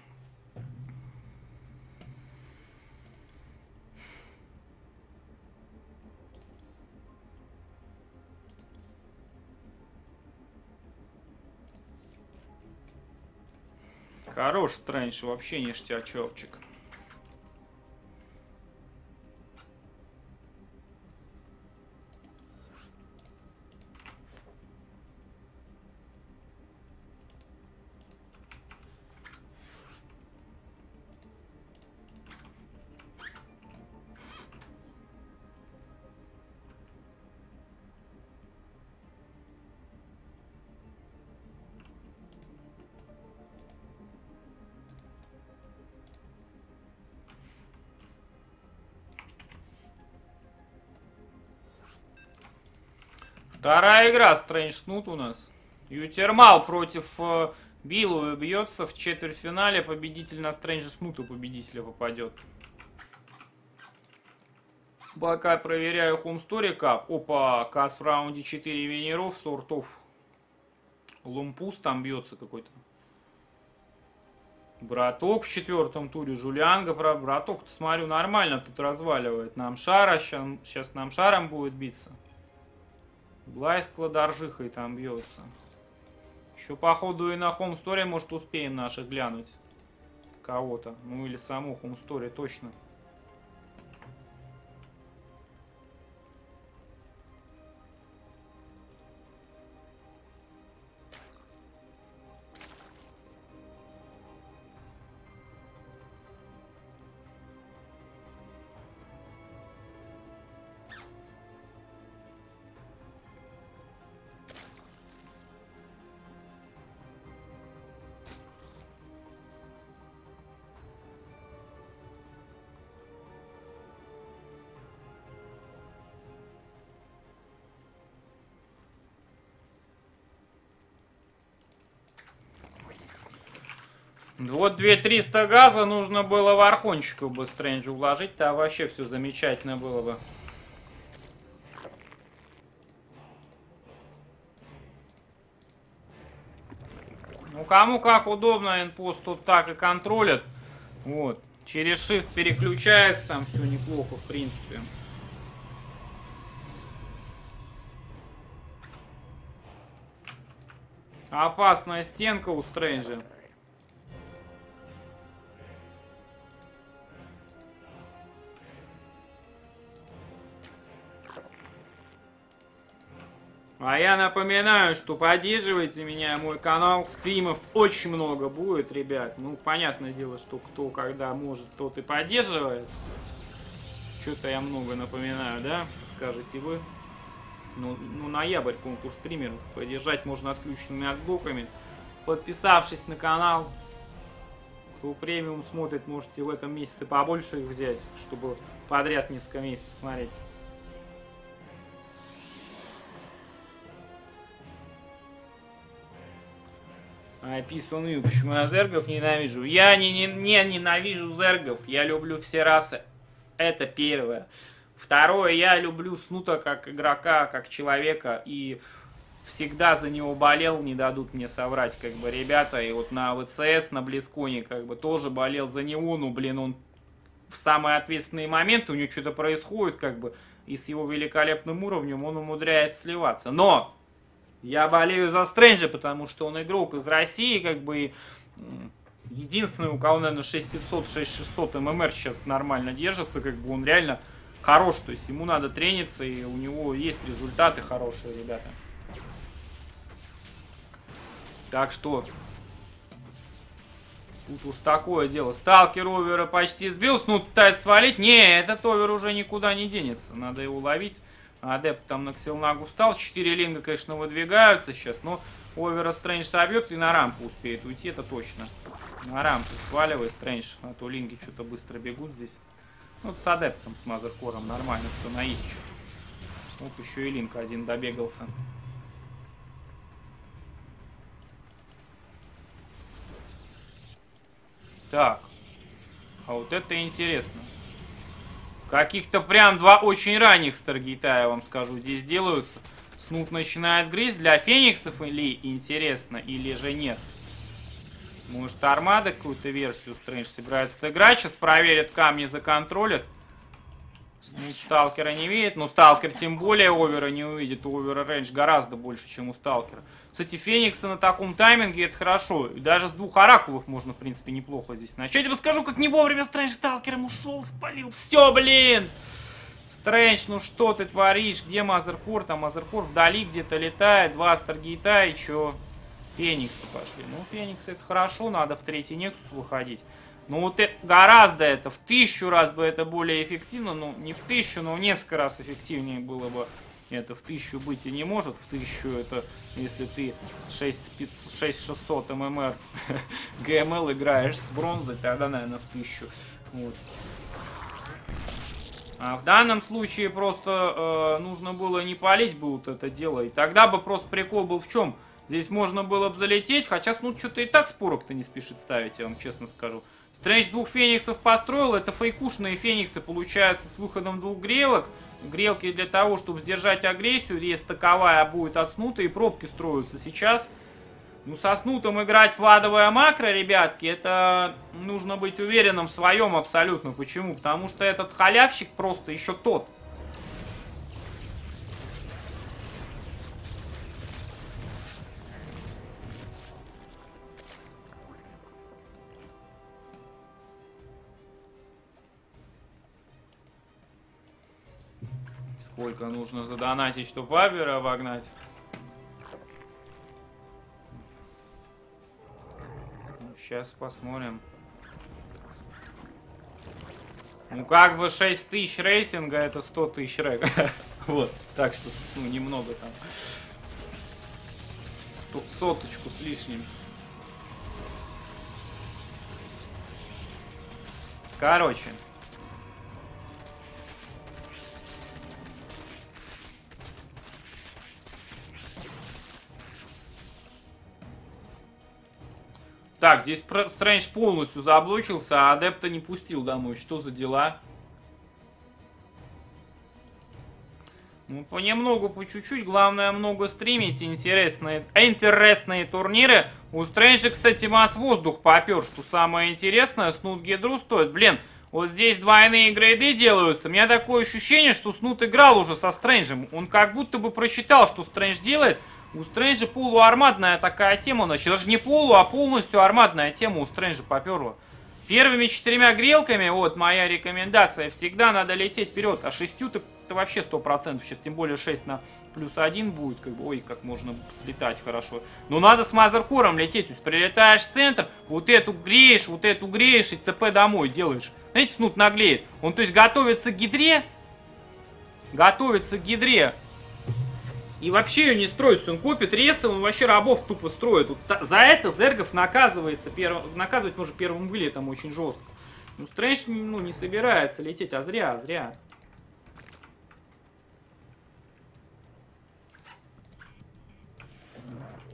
Хорош Стрэндж, вообще ништячочек. Вторая игра Стрэндж Снут у нас. Ютермал против э, Биллу бьется в четвертьфинале. Победитель на Стрэнджа Снута победителя попадет. Пока проверяю Home Cup. Опа, Кас в раунде 4 венеров, сортов. Лумпус там бьется какой-то. Браток в четвертом туре. Жулианга, про браток, смотрю, нормально тут разваливает. Нам шара, сейчас нам шаром будет биться. Блай с кладоржихой там бьется. Еще, походу, и на Home Story, может, успеем наши глянуть. Кого-то. Ну, или саму Home Story, точно. Вот 2300 газа нужно было в архончика бы Стрэнджу вложить, то вообще все замечательно было бы. Ну, кому как удобно, инпост тут так и контролят. Вот. Через shift переключается, там все неплохо, в принципе. Опасная стенка у Стрэнджа. А я напоминаю, что поддерживайте меня, мой канал, стримов очень много будет, ребят. Ну, понятное дело, что кто когда может, тот и поддерживает. Что-то я много напоминаю, да? Скажете вы. Ну, ну ноябрь, конкурс стримеров. Поддержать можно отключенными адблоками. Подписавшись на канал. Кто премиум смотрит, можете в этом месяце побольше их взять, чтобы подряд несколько месяцев смотреть. Писанул, почему я зергов ненавижу? Я не, не, не ненавижу зергов, я люблю все расы. Это первое. Второе, я люблю Снута как игрока, как человека, и всегда за него болел, не дадут мне соврать, как бы, ребята, и вот на ВЦС, на Близконе, как бы, тоже болел за него, ну, блин, он в самые ответственные моменты, у него что-то происходит, как бы, и с его великолепным уровнем он умудряется сливаться. Но! Я болею за Стрэнджа, потому что он игрок из России, как бы, единственный, у кого, наверное, 6500, 6600 ММР сейчас нормально держится, как бы, он реально хорош, то есть ему надо трениться, и у него есть результаты хорошие, ребята. Так что, тут уж такое дело. Сталкер овера почти сбил, ну пытается свалить. Не, этот овер уже никуда не денется, надо его ловить. Адепт там на Ксилнагу встал. Четыре линга, конечно, выдвигаются сейчас, но Овера Стрэндж собьет и на рампу успеет уйти, это точно. На рампу сваливай, Стрэндж, а то линги что-то быстро бегут здесь. Ну, с адептом, с мазеркором нормально, все на исче. Оп, еще и линк один добегался. Так. А вот это интересно. Каких-то прям два очень ранних Старгейта, я вам скажу, здесь делаются. Снуп начинает грызть. Для фениксов или интересно, или же нет? Может, армада какую-то версию Стрэндж собирается играть. Сейчас проверят камни, законтролят. Снуп сталкера не видит. Но сталкер тем более овера не увидит. У овера рейндж гораздо больше, чем у сталкера. Кстати, фениксы на таком тайминге это хорошо. И даже с двух оракулов можно, в принципе, неплохо здесь начать. Я тебе скажу, как не вовремя Стрэндж сталкером ушел, спалил. Все, блин! Стрэндж, ну что ты творишь? Где Мазеркор? Там Мазеркор вдали где-то летает. Два Старгейта и чё? Фениксы пошли. Ну, Фениксы это хорошо, надо в третий Нексус выходить. Ну, вот это, гораздо это, в тысячу раз бы это более эффективно. Ну, не в тысячу, но в несколько раз эффективнее было бы. Это в тысячу быть и не может. В тысячу это, если ты 6600 ММР [laughs] ГМЛ играешь с бронзой, тогда, наверное, в тысячу. Вот. А в данном случае просто э, нужно было не палить бы вот это дело. И тогда бы просто прикол был в чем? Здесь можно было бы залететь, хотя, ну, что-то и так спорок-то не спешит ставить, я вам честно скажу. Стрэндж двух фениксов построил, это фейкушные фениксы получаются с выходом двух грелок. Грелки для того, чтобы сдержать агрессию, если таковая будет отснута, и пробки строятся сейчас. Ну, со снутом играть в адовое макро, ребятки, это нужно быть уверенным в своем абсолютно. Почему? Потому что этот халявщик просто еще тот. Сколько нужно задонатить, чтобы Абера обогнать? Сейчас посмотрим. Ну, как бы 6 тысяч рейтинга, это 100 тысяч рэга. [laughs] вот, так что, ну, немного там. Соточку с лишним. Короче. Так, здесь Стрэндж полностью заблочился, а Адепта не пустил домой. Что за дела? Ну, понемногу, по чуть-чуть. Главное, много стримить. Интересные, интересные турниры. У Стрэнджа, кстати, масс воздух попер. Что самое интересное, Снут Гидру стоит. Блин, вот здесь двойные грейды делаются. У меня такое ощущение, что Снут играл уже со Стрэнджем. Он как будто бы просчитал, что Стрэндж делает. У Стрэнджа полуармадная такая тема. Значит, даже не полу, а полностью армадная тема у Стрэнджа поперла. Первыми четырьмя грелками, вот моя рекомендация, всегда надо лететь вперед, а шестью ты, ты вообще сто процентов, сейчас тем более 6 на плюс один будет, как бы, ой, как можно слетать хорошо. Но надо с мазеркором лететь, то есть прилетаешь в центр, вот эту греешь, вот эту греешь и ТП домой делаешь. Знаете, снут наглеет. Он, то есть, готовится к гидре, готовится к гидре, и вообще ее не строит, он копит ресы, он вообще рабов тупо строит. Вот за это Зергов наказывается, перв... наказывать может первым вылетом очень жестко. Ну, Стрэндж ну, не собирается лететь, а зря, зря.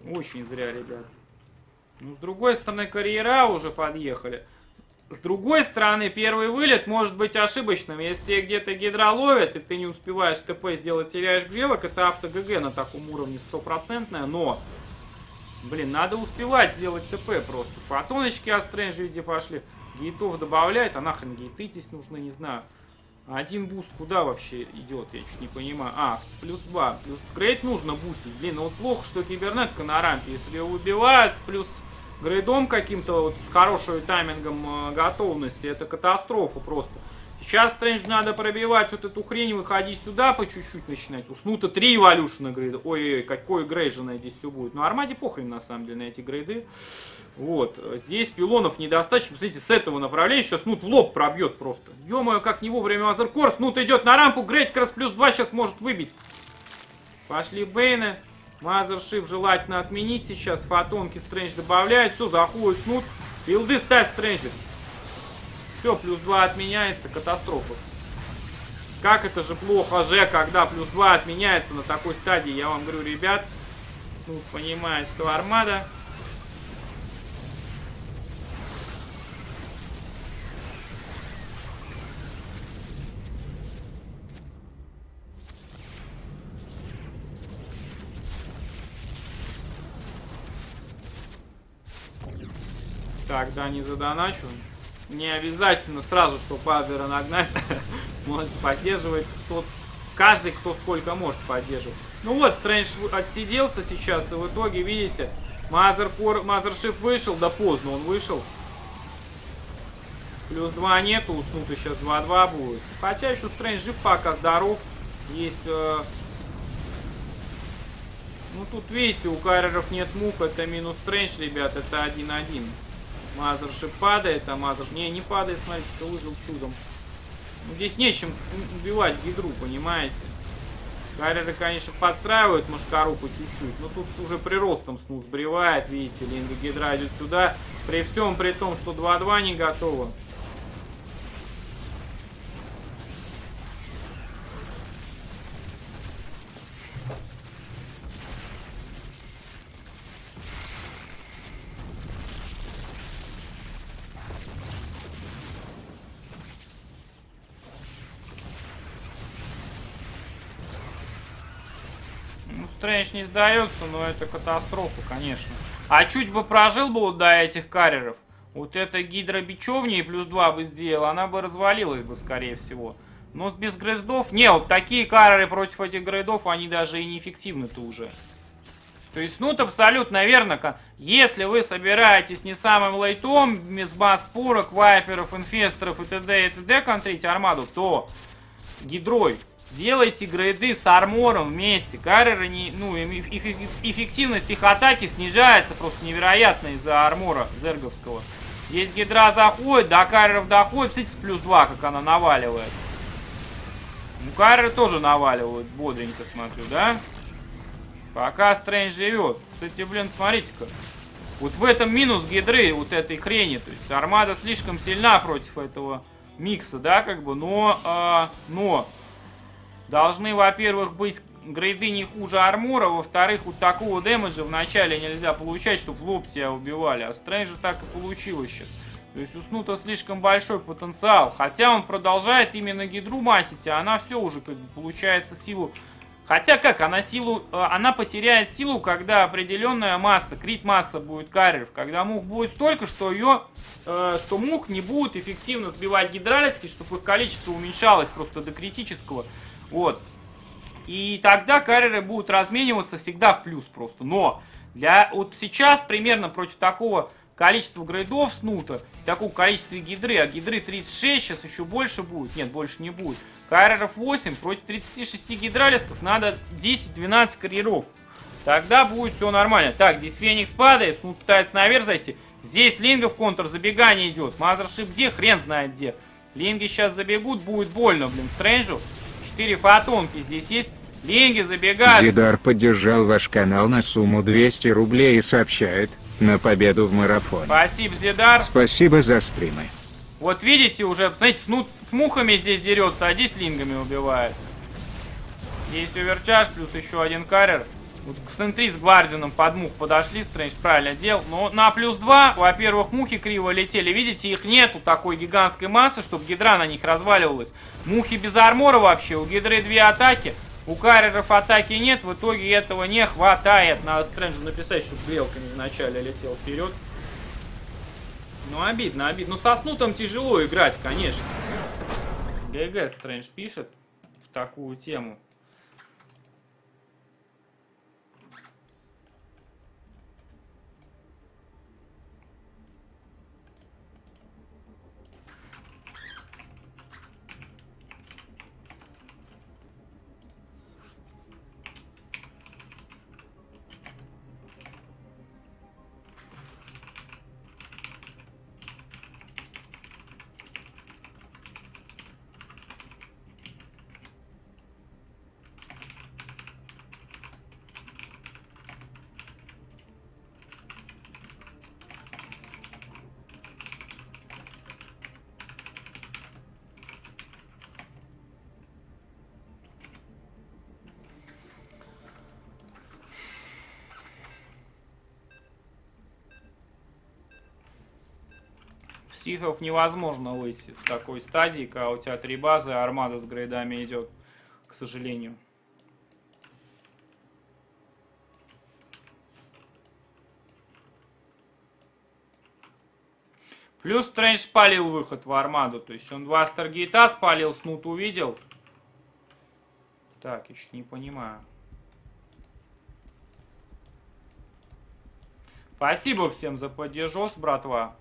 Очень зря, ребят. Ну, с другой стороны, карриера уже подъехали. С другой стороны, первый вылет может быть ошибочным. Если тебе где-то гидра ловят, и ты не успеваешь ТП сделать, теряешь грейд-лок, это авто ГГ на таком уровне стопроцентное, но... Блин, надо успевать сделать ТП просто. Фотоночки от Стрэндж в виде пошли. Гейтов добавляет, а нахрен гейты здесь нужны, не знаю. Один буст куда вообще идет, я чуть не понимаю. А, плюс 2. Плюс грейд нужно бустить. Блин, ну вот плохо, что кибернетка на рампе. Если ее убивают плюс грейдом каким-то вот с хорошим таймингом э, готовности, это катастрофа просто. Сейчас Стрэндж надо пробивать вот эту хрень, выходить сюда по чуть-чуть начинать. Уснуто три эволюшена грейда. Ой-ой-ой, какой грейженое здесь все будет. Ну, Армаде похрен на самом деле на эти грейды. Вот, здесь пилонов недостаточно. Посмотрите, с этого направления сейчас Снут в лоб пробьет просто. Ё-моё, как не вовремя Мазеркор. Снут идет на рампу, Грейд как раз плюс 2 сейчас может выбить. Пошли Бейны. Мазершип желательно отменить сейчас. Фотонки Стрэндж добавляет. Все, заходит Снут. Билды ставь Стрэнджа. Все, плюс 2 отменяется. Катастрофа. Как это же плохо же, когда плюс 2 отменяется на такой стадии. Я вам говорю, ребят. Снут понимает, что армада. Так, да, не задоначу. Не обязательно сразу, что Павера нагнать. [laughs] Может поддерживать тот, каждый, кто сколько может поддерживать. Ну вот, Стрэндж отсиделся сейчас, и в итоге, видите, Мазеркор, Мазершип вышел, да поздно он вышел. Плюс 2 нету, уснуто сейчас 2-2 будет. Хотя еще Стрэндж жив пока, здоров. Есть... э, Ну тут, видите, у карьеров нет мук, это минус Стрэндж, ребят, это 1-1. Мазершип падает, а Мазер... Не, не падает, смотрите, кто выжил чудом. Ну, здесь нечем убивать гидру, понимаете? Карьеры, конечно, подстраивают по чуть-чуть, но тут уже приростом снус сбривает, видите, Линга Гидра идет сюда. При всем при том, что 2-2 не готово. Стрэндж не сдается, но это катастрофа, конечно. А чуть бы прожил бы вот до этих карьеров, вот эта гидра бичевни и плюс 2 бы сделал, она бы развалилась бы, скорее всего. Но без грейдов... Не, вот такие карьеры против этих грейдов, они даже и неэффективны-то уже. То есть, ну, абсолютно верно. Если вы собираетесь не самым лайтом, без маспурок, вайперов, инфесторов и т.д. и т.д. контрить армаду, то гидрой делайте грейды с армором вместе. Карреры не, ну, эффективность их атаки снижается просто невероятно из-за армора зерговского. Здесь гидра заходит, до карреров доходит, смотрите, плюс 2, как она наваливает. Ну, карреры тоже наваливают, бодренько смотрю, да? Пока Стрэндж живет. Кстати, блин, смотрите-ка. Вот в этом минус гидры, вот этой хрени. То есть армада слишком сильна против этого микса, да, как бы. Но, а, но должны, во-первых, быть грейды не хуже армора, во-вторых, вот такого дэмэджа вначале нельзя получать, чтобы лоб тебя убивали, а Стрэнджа так и получилось сейчас. То есть у Снута слишком большой потенциал, хотя он продолжает именно гидру масить, а она все уже как бы получается силу. Хотя как, она силу, э, она потеряет силу, когда определенная масса, крит масса будет карьеров, когда мух будет столько, что ее, э, что мух не будет эффективно сбивать гидралицки, чтобы их количество уменьшалось просто до критического, вот. И тогда карьеры будут размениваться всегда в плюс просто, но для вот сейчас примерно против такого количества грейдов снута, такого количества гидры, а гидры 36 сейчас еще больше будет, нет, больше не будет, Карьеров 8 против 36 гидралисков надо 10-12 карьеров. Тогда будет все нормально. Так, здесь Феникс падает, Снут пытается наверх зайти. Здесь в контр, забегание идет. Мазершип где? Хрен знает где. Линги сейчас забегут, будет больно, блин, Стрэнджу. 4 фотонки здесь есть. Линги забегают. Зидар поддержал ваш канал на сумму 200 рублей и сообщает, на победу в марафоне. Спасибо, Зидар. Спасибо за стримы. Вот видите, уже, знаете, снут с мухами здесь дерется, а здесь лингами убивает. Есть оверчаж, плюс еще один карьер. Вот Снентри с Гвардином под мух подошли, Стрэндж правильно делал. Но на плюс 2, во-первых, мухи криво летели. Видите, их нету такой гигантской массы, чтобы гидра на них разваливалась. Мухи без армора вообще. У гидры две атаки. У карьеров атаки нет. В итоге этого не хватает. Надо Стрэнджу написать, чтобы белками вначале летел вперед. Ну, обидно, обидно. Ну, со снутом тяжело играть, конечно. ГГ Стрэндж пишет в такую тему. Психов невозможно выйти в такой стадии, когда у тебя три базы, а армада с грейдами идет, к сожалению. Плюс Стрэндж спалил выход в армаду. То есть он два Старгейта спалил, Снут увидел. Так, еще не понимаю. Спасибо всем за поддержос, братва.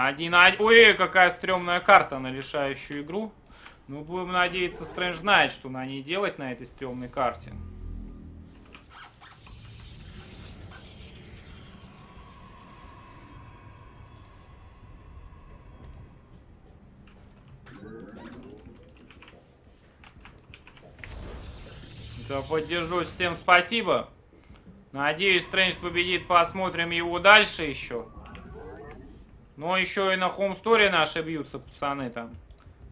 Один, один. Ой, какая стрёмная карта на решающую игру. Ну, будем надеяться, Стрэндж знает, что на ней делать на этой стрёмной карте. За поддержусь. Всем спасибо. Надеюсь, Стрэндж победит. Посмотрим его дальше еще. Но еще и на Home Story наши бьются, пацаны там.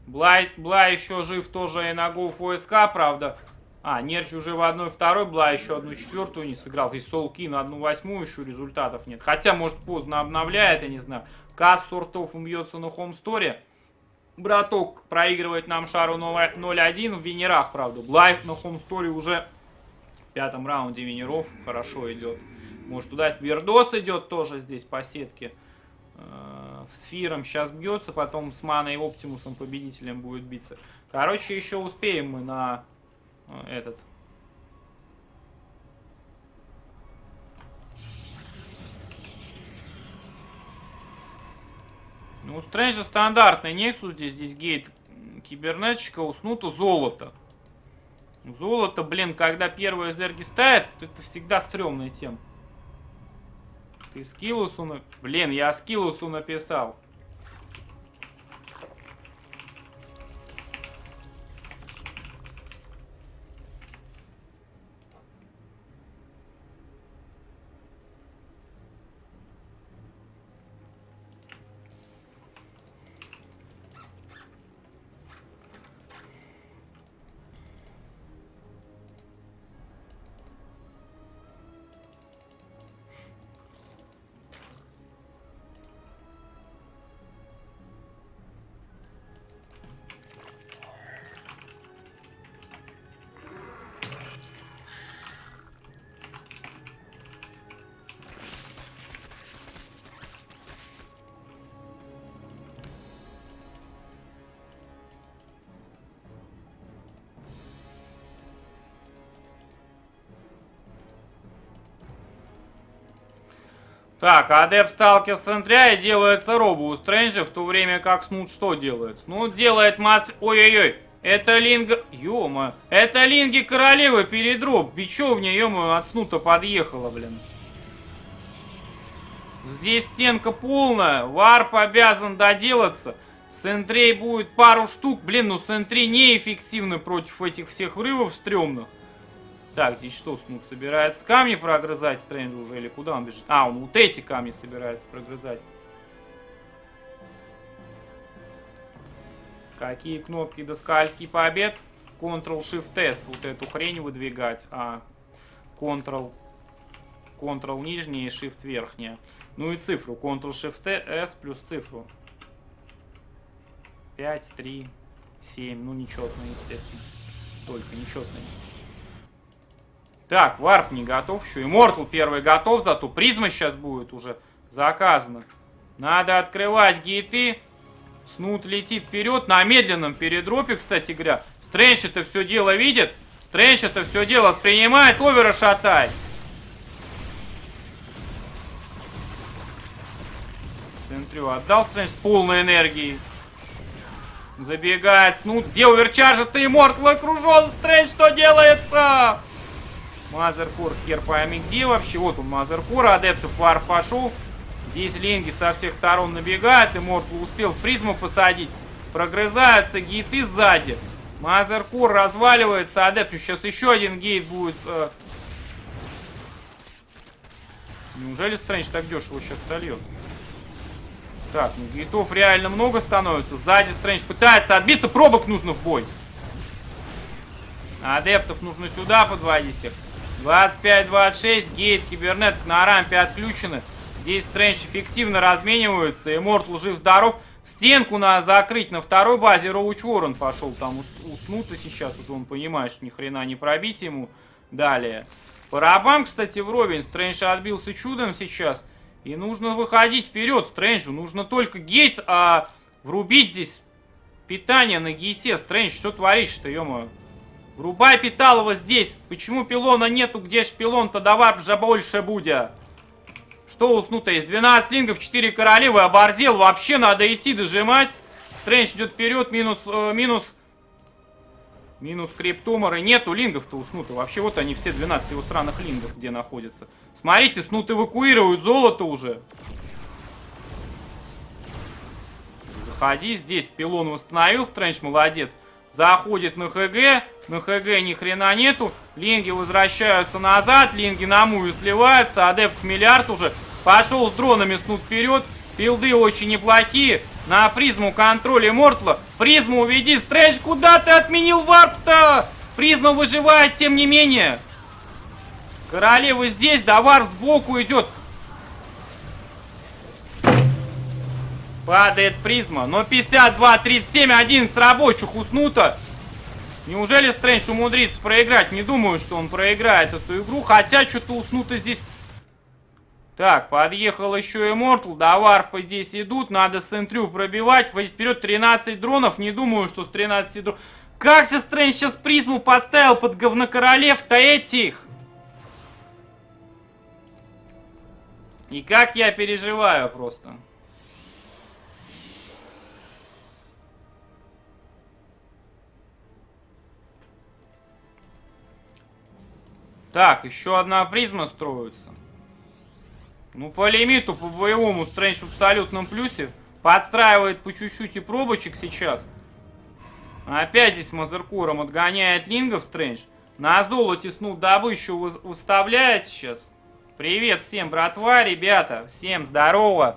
Бла, Бла еще жив тоже и на Go4sc2, правда. А, Нерч уже в одной второй, Бла еще одну четвертую не сыграл. И Солки 1 на одну восьмую еще результатов нет. Хотя, может, поздно обновляет, я не знаю. Касс сортов бьется на Story. Браток проигрывает нам шару 0-1 в Венерах, правда. Блайв на Story уже в пятом раунде Венеров хорошо идет. Может, туда Бердос идет тоже здесь по сетке. Э, с Фиром сейчас бьется, потом с Маной Оптимусом победителем будет биться. Короче, еще успеем мы на э, этот. Ну, Стрэнджа стандартный Нексус здесь, здесь гейт кибернетчика, уснуто золото. Золото, блин, когда первые зерги ставят, это всегда стрёмная тема. Ты Скилусу... Блин, я Скилусу написал. Так, адепт сталкер с центря и делается робу у Стрэнджа, в то время как Снут что делает? Снут делает масс... Ой-ой-ой, это линга... Ёма, это линги королевы передроп. Бичевня, ёма, от Снута подъехала, блин. Здесь стенка полная, варп обязан доделаться. Сентрей будет пару штук. Блин, ну Сентрей неэффективны против этих всех врывов стрёмных. Так, здесь что, Снут собирается камни прогрызать Стрэнджа уже или куда он бежит? А, он вот эти камни собирается прогрызать. Какие кнопки до скольки побед? Ctrl-Shift-S вот эту хрень выдвигать, а Ctrl, Ctrl нижняя и Shift верхняя. Ну и цифру. Ctrl-Shift-S плюс цифру. 5, 3, 7. Ну, нечетно, естественно. Только нечетно. Так, варп не готов еще. Immortal первый готов, зато призма сейчас будет уже заказана. Надо открывать гейты. Снут летит вперед на медленном овердропе, кстати говоря. Стрэндж это все дело видит. Стрэндж это все дело принимает. Овера шатай. Сентрю отдал Стрэндж с полной энергией. Забегает Снут. Где оверчардж, Immortal окружен. Стрэндж, что делается? Мазеркор, хер пойми где вообще. Вот он, Мазеркор, адептов пар пошел. Здесь линги со всех сторон набегают. Immortal успел призму посадить. Прогрызаются гейты сзади. Мазеркор разваливается. Адепт сейчас еще один гейт будет. Э... Неужели Стрэндж так дешево сейчас сольет? Так, ну гейтов реально много становится. Сзади Стрэндж пытается отбиться. Пробок нужно в бой. Адептов нужно сюда подводить всех. 25-26, гейт, кибернет на рампе отключены. Здесь Стрэндж эффективно разменивается. Immortal жив-здоров. Стенку надо закрыть на второй базе. Роуч Уоррен пошел там уснуто сейчас. Уже он понимает, что ни хрена не пробить ему. Далее. Парабам, кстати, вровень. Стрэндж отбился чудом сейчас. И нужно выходить вперед Стрэнджу. Нужно только гейт а, врубить здесь питание на гейте. Стрэндж, что творишь-то, ё Врубай питалово здесь. Почему пилона нету? Где ж пилон-то? Давай же больше будет. Что уснуто есть? 12 лингов, 4 королевы. Оборзел. Вообще надо идти дожимать. Стрэндж идет вперед. Минус, э, минус... Минус криптоморы. Нету лингов-то уснуто. Вообще вот они все 12 его сраных лингов где находятся. Смотрите, снут эвакуируют золото уже. Заходи здесь. Пилон восстановил. Стрэндж молодец. Заходит на ХГ. На ХГ ни хрена нету. Линги возвращаются назад. Линги на муве сливаются. Адепт миллиард уже. Пошел с дронами снут вперед. Пилды очень неплохие. На призму контроля Мортла. Призму уведи. Стрэндж, куда ты отменил варп-то? Призма выживает, тем не менее. Королева здесь, да варп сбоку идет. Падает призма. Но 52-37, 11 рабочих у Снута. Неужели Стрэндж умудрится проиграть? Не думаю, что он проиграет эту игру. Хотя что-то у Снута здесь... Так, подъехал еще Immortal. До варпа здесь идут. Надо Сентрю пробивать. Вперед 13 дронов. Не думаю, что с 13 дронов... Как же Стрэндж сейчас призму подставил под говнокоролев-то этих? И как я переживаю просто. Так, еще одна призма строится. Ну, по лимиту, по боевому Стрэндж в абсолютном плюсе. Подстраивает по чуть-чуть и пробочек сейчас. Опять здесь Мазеркуром отгоняет лингов Стрэндж. На золоте снуп добычу выставляет сейчас. Привет всем, братва, ребята. Всем здорово.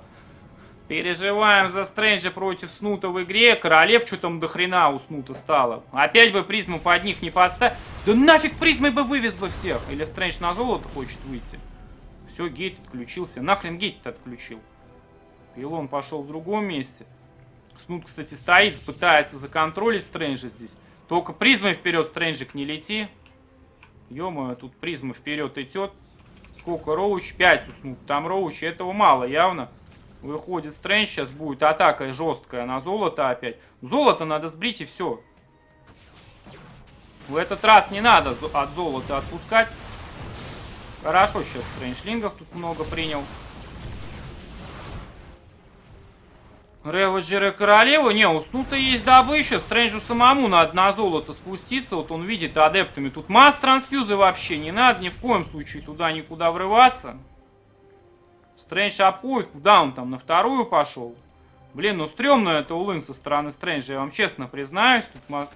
Переживаем за Стрэнджа против Снута в игре. Королев что там до хрена у Снута стало. Опять бы призму под них не подставил. Да нафиг призмой бы вывез бы всех. Или Стрэндж на золото хочет выйти. Все, гейт отключился. Нахрен гейт отключил. Пилон пошел в другом месте. Снут, кстати, стоит, пытается законтролить Стрэнджа здесь. Только призмой вперед, Стрэнджик, не лети. ё тут призма вперед идет. Сколько Роуч? 5 у Снута. Там Роуч, этого мало явно. Выходит Стрэндж, сейчас будет атака жесткая на золото опять. Золото надо сбрить и все. В этот раз не надо от золота отпускать. Хорошо, сейчас Стрэнджлингов тут много принял. Реводжер и королева? Не, у Снута есть добыча. Стрэнджу самому надо на золото спуститься. Вот он видит адептами. Тут масс трансфьюзы вообще. Не надо ни в коем случае туда никуда врываться. Стрэндж обходит. Куда он там? На вторую пошел? Блин, ну стрёмно это улын со стороны Стрэнджа. Я вам честно признаюсь. Тут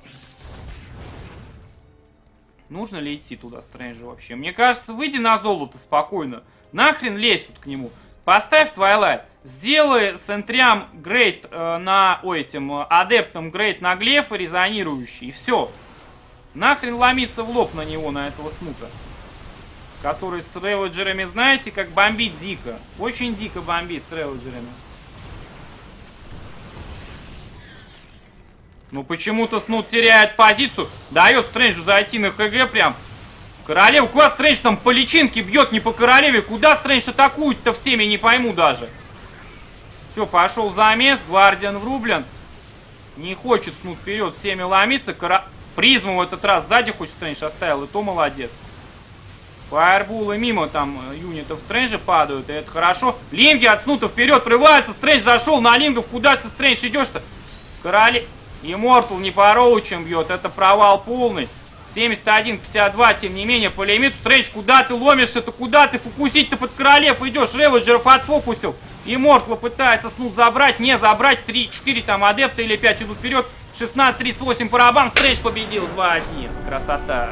Нужно ли идти туда Стрэнджу вообще? Мне кажется, выйди на золото спокойно. Нахрен лезь тут к нему. Поставь Twilight. Сделай сентриям грейд э, на... Ой, этим э, адептом грейд на глефа резонирующий. И все. Нахрен ломиться в лоб на него, на этого Снута. Который с реваджерами, знаете, как бомбит дико. Очень дико бомбит с реваджерами. Ну почему-то Снут теряет позицию. Дает Стрэнджу зайти на ХГ прям. Королеву, куда Стрэндж там по личинке бьет, не по королеве? Куда Стрэндж атакует-то всеми, не пойму даже. Все, пошел замес, Гвардиан врублен. Не хочет Снут вперед всеми ломиться. Кора... Призму в этот раз сзади хоть Стрэндж оставил, и то молодец. Фаербулы мимо там э, юнитов Стрэнджа падают, и это хорошо. Линги от Снута вперед прорываются, Стрэндж зашел на лингов. Куда ты, Стрэндж, идешь-то? Короли... Иммортал не по роучам бьет, это провал полный. 71-52, тем не менее, по лимиту. Стрэндж, куда ты ломишься-то? Куда ты фокусить-то под королев идешь? Реводжеров отфокусил. Иммортал пытается снут забрать, не забрать. 3-4 там адепта или 5 идут вперед. 16-38 по рабам. Стрэндж победил 2-1. Красота.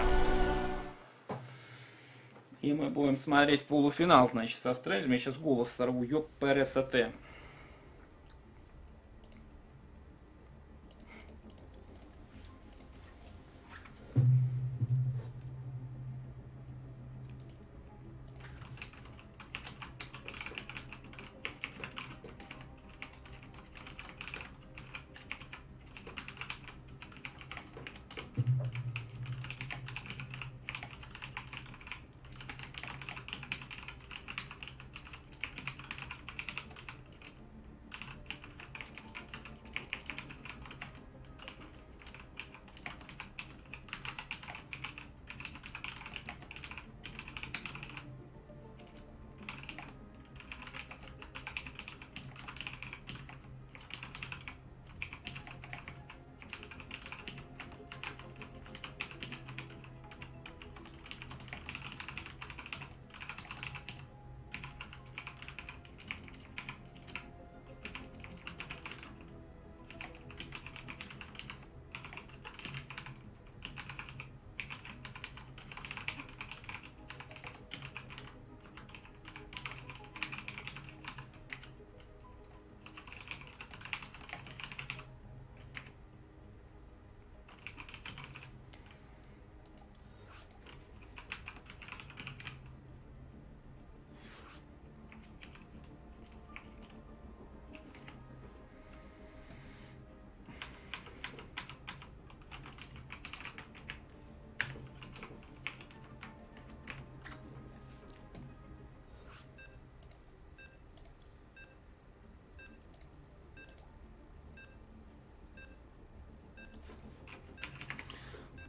И мы будем смотреть полуфинал, значит, со Стрэнджем. Я сейчас голос сорву. Ёп, ПРСТ.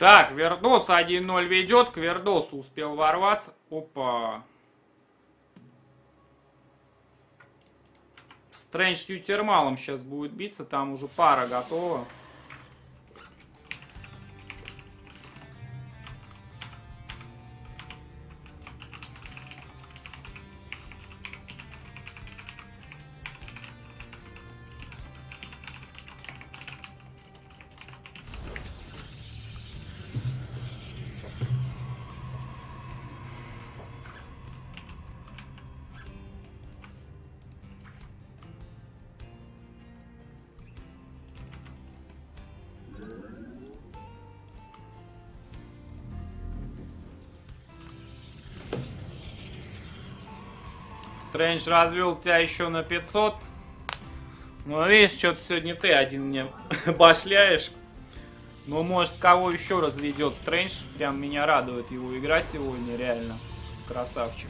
Так, Вердос 1-0 ведет. К Вердосу успел ворваться. Опа. Стрэндж с Ютермалом сейчас будет биться. Там уже пара готова. Стрэндж развел тебя еще на 500. Ну, видишь, что-то сегодня ты один мне [laughs] башляешь. Ну, может, кого еще разведет Стрэндж. Прям меня радует его игра сегодня, реально. Красавчик.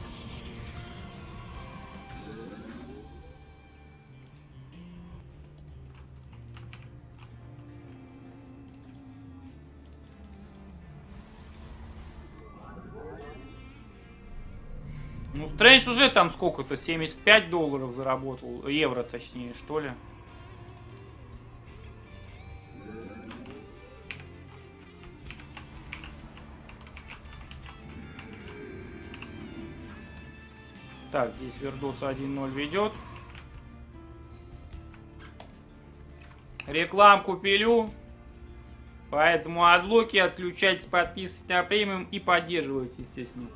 Тренч уже там сколько-то, 75 долларов заработал, евро точнее, что ли. Так, здесь Вердос 1-0 ведет. Рекламку пилю. Поэтому отлоки отключайтесь, подписывайтесь на премиум и поддерживайте, естественно.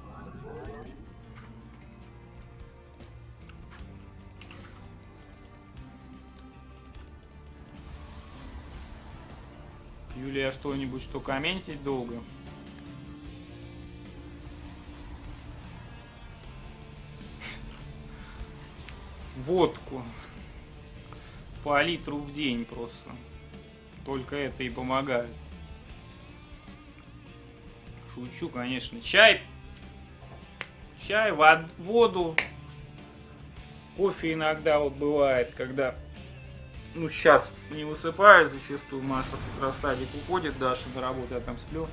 Юлия что-нибудь, что комментить долго? Водку. По литру в день просто. Только это и помогает. Шучу, конечно. Чай. Чай, вод- воду. Кофе иногда вот бывает, когда... Ну, сейчас не высыпаюсь зачастую. Маша с утра в садик уходит, Даша до работы, я там сплю.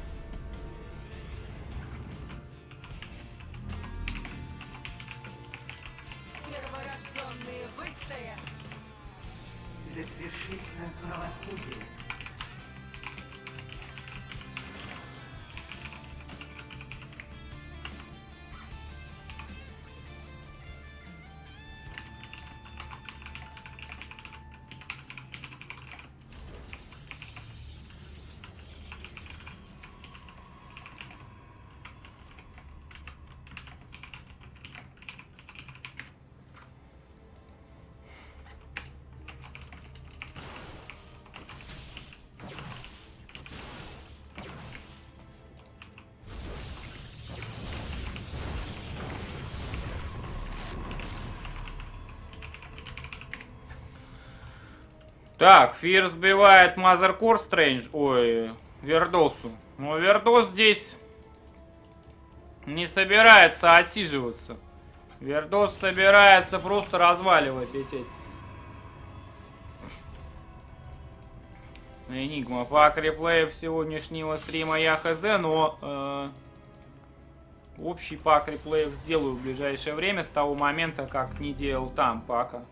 Так, Фир сбивает Мазеркор Стрэндж. Ой, Вердосу. Но Вердос здесь не собирается отсиживаться. Вердос собирается просто разваливать, лететь. Энигма. Пак реплеев сегодняшнего стрима я хз, но э, общий пак реплеев сделаю в ближайшее время с того момента, как не делал там пака.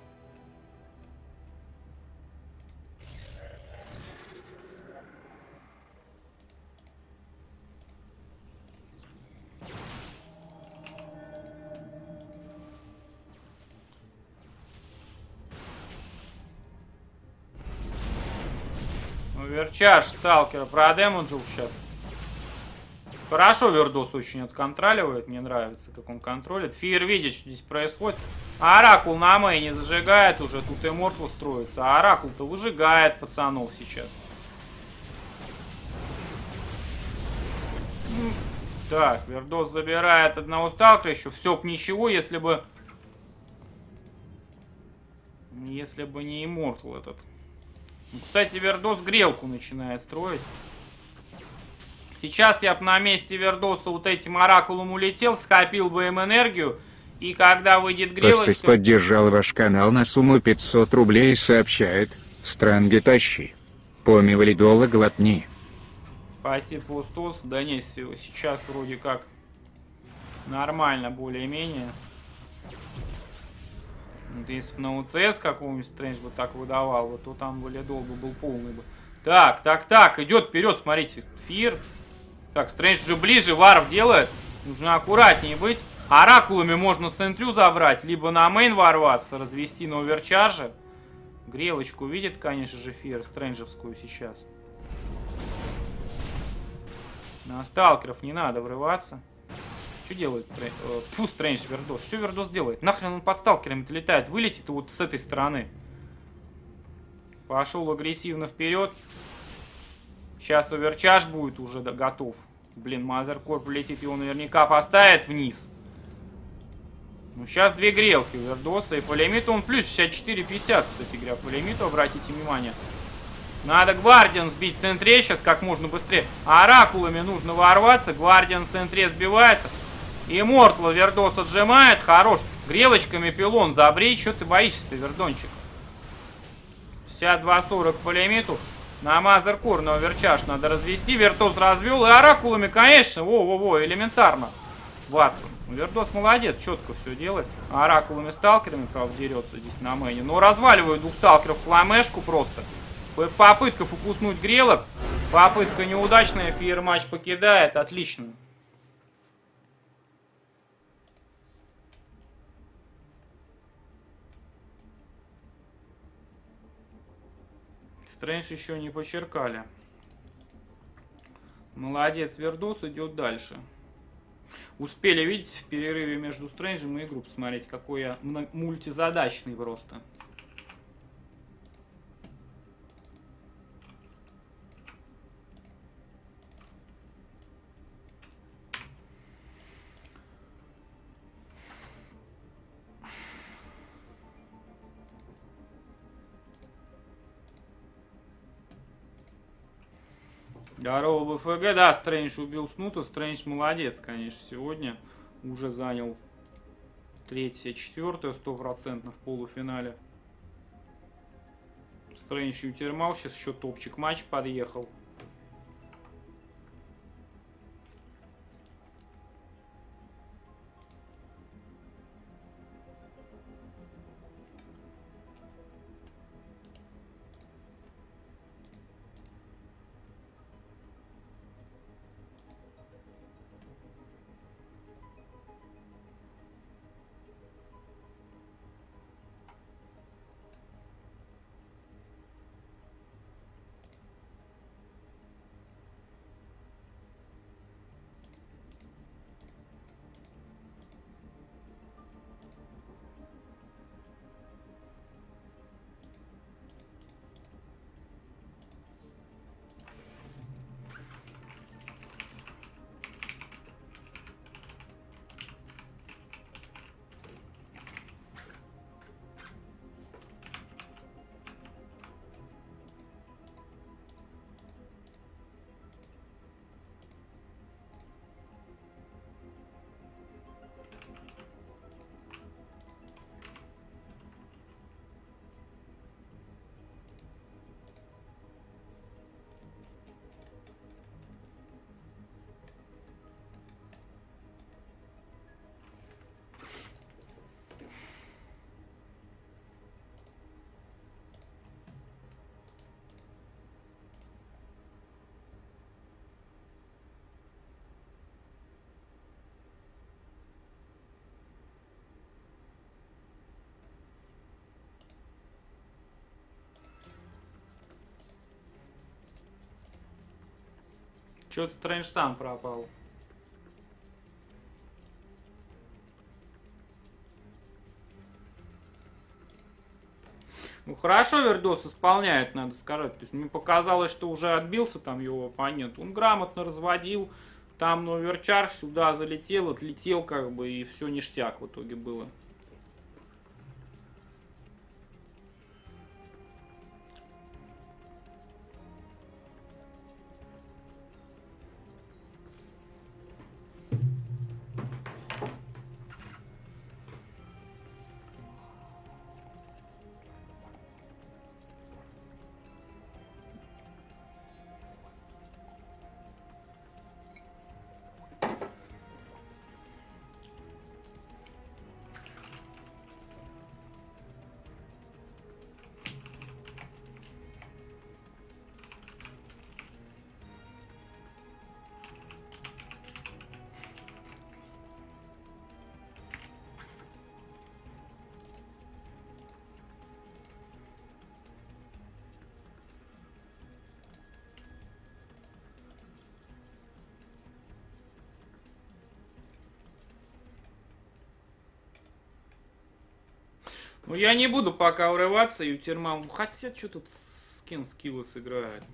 Верчаш сталкера продемонжил сейчас. Хорошо Вердос очень отконтроливает. Мне нравится, как он контролит. Фир видит, что здесь происходит. Оракул на мейне зажигает уже. Тут Эмортл строится. А Оракул-то выжигает пацанов сейчас. Так, Вердос забирает одного сталкера еще. Все б ничего, если бы... Если бы не Иммортл этот. Ну, Кстати, Вердос грелку начинает строить. Сейчас я бы на месте Вердоса вот этим оракулом улетел, скопил бы им энергию. И когда выйдет Костас грелочка... поддержал ваш канал на сумму 500 рублей и сообщает, странги тащи. Поми валидола глотни. Спасибо, Пустос. Да не, сейчас вроде как нормально, более-менее. Вот если бы на УЦС какого-нибудь Стрэндж бы так выдавал, вот, то там валидол бы был полный бы. Так, так, так, идет вперед, смотрите. Фир. Так, Стрэндж же ближе, варов делает. Нужно аккуратнее быть. Оракулами можно сентрю забрать, либо на мейн ворваться, развести на оверчарже. Грелочку видит, конечно же, Фир, стрэнджевскую сейчас. На сталкеров не надо врываться. Что делает Стрэндж? Фу, Стрэндж, Вердос. Что Вердос делает? Нахрен он под сталкерами-то летает? Вылетит вот с этой стороны. Пошел агрессивно вперед. Сейчас оверчаж будет уже готов. Блин, Мазеркор полетит, его наверняка поставит вниз. Ну, сейчас две грелки у Вердоса. И по лимиту он плюс 64,50, кстати говоря. По лимиту, обратите внимание. Надо Гвардиан сбить в центре сейчас как можно быстрее. Оракулами нужно ворваться. Гвардиан в центре сбивается. И Мортла Вердос отжимает. Хорош. Грелочками пилон забрей. Что ты боишься-то, Вердончик? 52-40 по лимиту. На Мазеркор на оверчаш надо развести. Вертос развел. И оракулами, конечно. Во-во-во, элементарно. Ватсон. Вердос молодец, четко все делает. Оракулами сталкерами, правда, дерется здесь на мэне. Но разваливает двух сталкеров фламешку просто. П- Попытка фокуснуть грелок. Попытка неудачная. Фиер матч покидает. Отлично. Стрэндж еще не почеркали. Молодец, Вердос идет дальше. Успели, видите, в перерыве между Стрэнджем и игру посмотреть, какой я мультизадачный просто. Здорово, БФГ. Да, Стрэндж убил Снута. Стрэндж молодец, конечно, сегодня. Уже занял третье, четвертое, стопроцентно в полуфинале. Стрэндж и Утермал. Сейчас еще топчик матч подъехал. Че-то Стрэндж сам пропал. Ну хорошо Вердос исполняет, надо сказать. То есть мне показалось, что уже отбился там его оппонент. Он грамотно разводил. Там на оверчарж сюда залетел, отлетел как бы и все ништяк в итоге было. Ну я не буду пока урываться, Ютермал. Хотя, что тут с кем скиллы сыграет?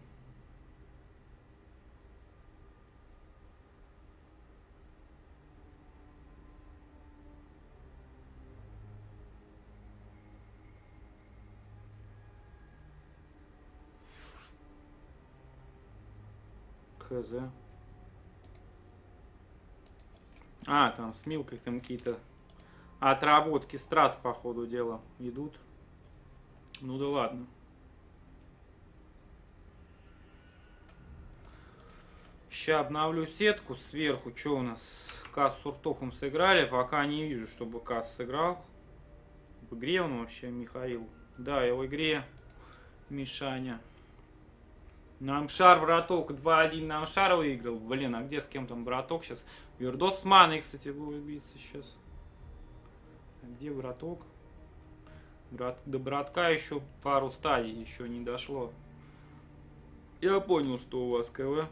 А, там с Милкой там какие-то отработки страт, по ходу дела, идут. Ну да ладно. Сейчас обновлю сетку сверху. Что у нас? Кас с Уртохом сыграли. Пока не вижу, чтобы Кас сыграл. В игре он вообще, Михаил. Да, я в игре. Мишаня. Намшар, браток, 2-1 Намшар выиграл. Блин, а где с кем там браток сейчас? Вердос Маной, кстати, будет биться сейчас. Где браток? Брат... До братка еще пару стадий еще не дошло. Я понял, что у вас КВ.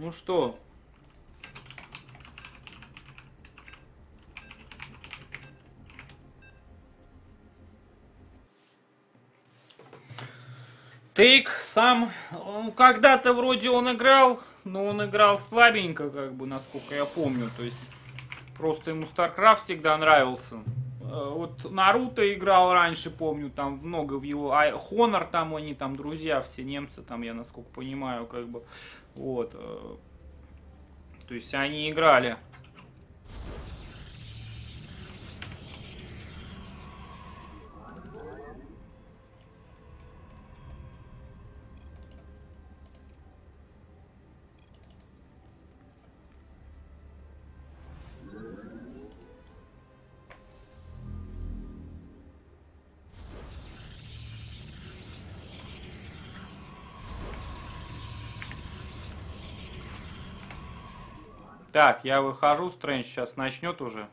Ну что? Тейк сам, когда-то вроде он играл, но он играл слабенько, как бы, насколько я помню. То есть просто ему StarCraft всегда нравился. Э, Вот Наруто играл раньше, помню, там много в его... А Honor там они там друзья, все немцы там, я насколько понимаю, как бы. Вот. э, То есть они играли. Так, я выхожу, Стрэндж сейчас начнет уже.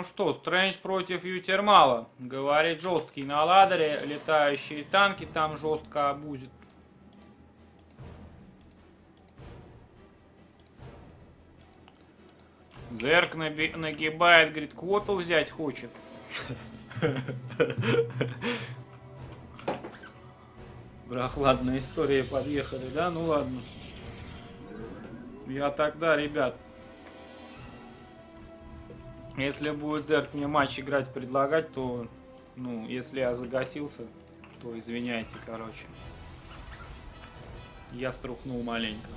Ну что, Стрэндж против Ютермала. Говорит, жесткий на ладере, летающие танки там жестко обузит. Зерк нагибает, говорит, квоту взять хочет. Прохладная история подъехали, да? Ну ладно. Я тогда, ребят, если будет Зерк мне матч играть предлагать, то, ну, если я загасился, то извиняйте, короче. Я струхнул маленько.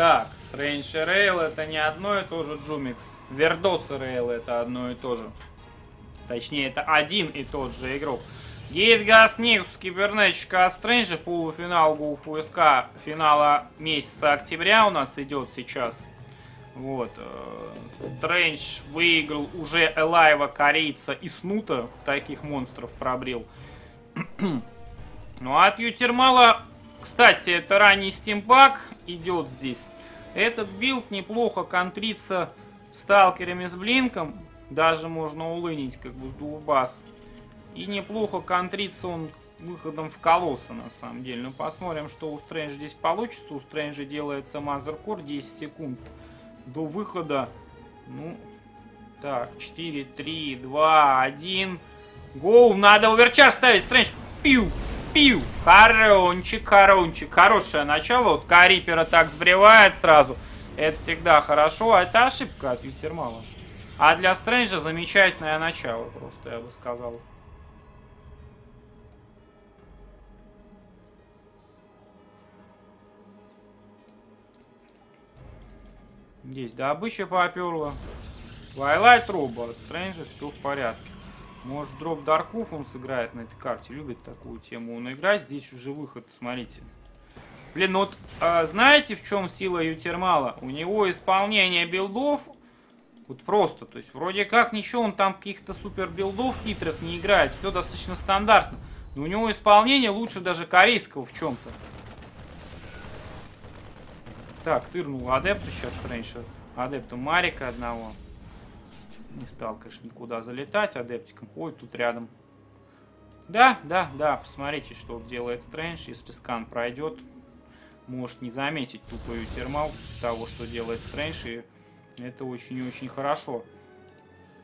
Так, и Рейл это не одно и то же Джумикс. Вердос Рейл это одно и то же. Точнее, это один и тот же игрок. Гейтгас Никс, Кибернетика Стрэнджа, полуфинал Go4sc2 финала месяца октября у нас идет сейчас. Вот. э, Стрэндж выиграл уже Элайва, корейца и Снута, таких монстров пробрил. [clears throat] Ну а от uThermal'а, кстати, это ранний стимпак идет здесь. Этот билд неплохо контрится сталкерами с блинком. Даже можно оллынить как бы с двух баз. И неплохо контрится он выходом в колосса на самом деле. Ну посмотрим, что у Стрэнджа здесь получится. У Стрэнджа делается мазеркор 10 секунд до выхода. Ну, так, 4, 3, 2, 1. Гоу, надо оверчар ставить, Стрэндж. Пиу, пиу. Хорончик, хорончик. Хорошее начало. Вот Карипера так сбривает сразу. Это всегда хорошо. А это ошибка от Ютермала. А для Стрэнджа замечательное начало просто, я бы сказал. Здесь добыча поперла. Twilight, Robo, от Стрэнджа все в порядке. Может, дроп дарков он сыграет на этой карте. Любит такую тему он играть. Здесь уже выход, смотрите. Блин, ну вот а, знаете, в чем сила uThermal'а? У него исполнение билдов вот просто. То есть, вроде как ничего, он там каких-то супер билдов хитрых не играет. Все достаточно стандартно. Но у него исполнение лучше даже корейского в чем-то. Так, тырнул адепту сейчас раньше. Адепту Марика одного. Не стал, конечно, никуда залетать адептиком. Ой, тут рядом. Да, да, да, посмотрите, что делает Стрэндж. Если скан пройдет, может не заметить тупую термал того, что делает Стрэндж. И это очень и очень хорошо.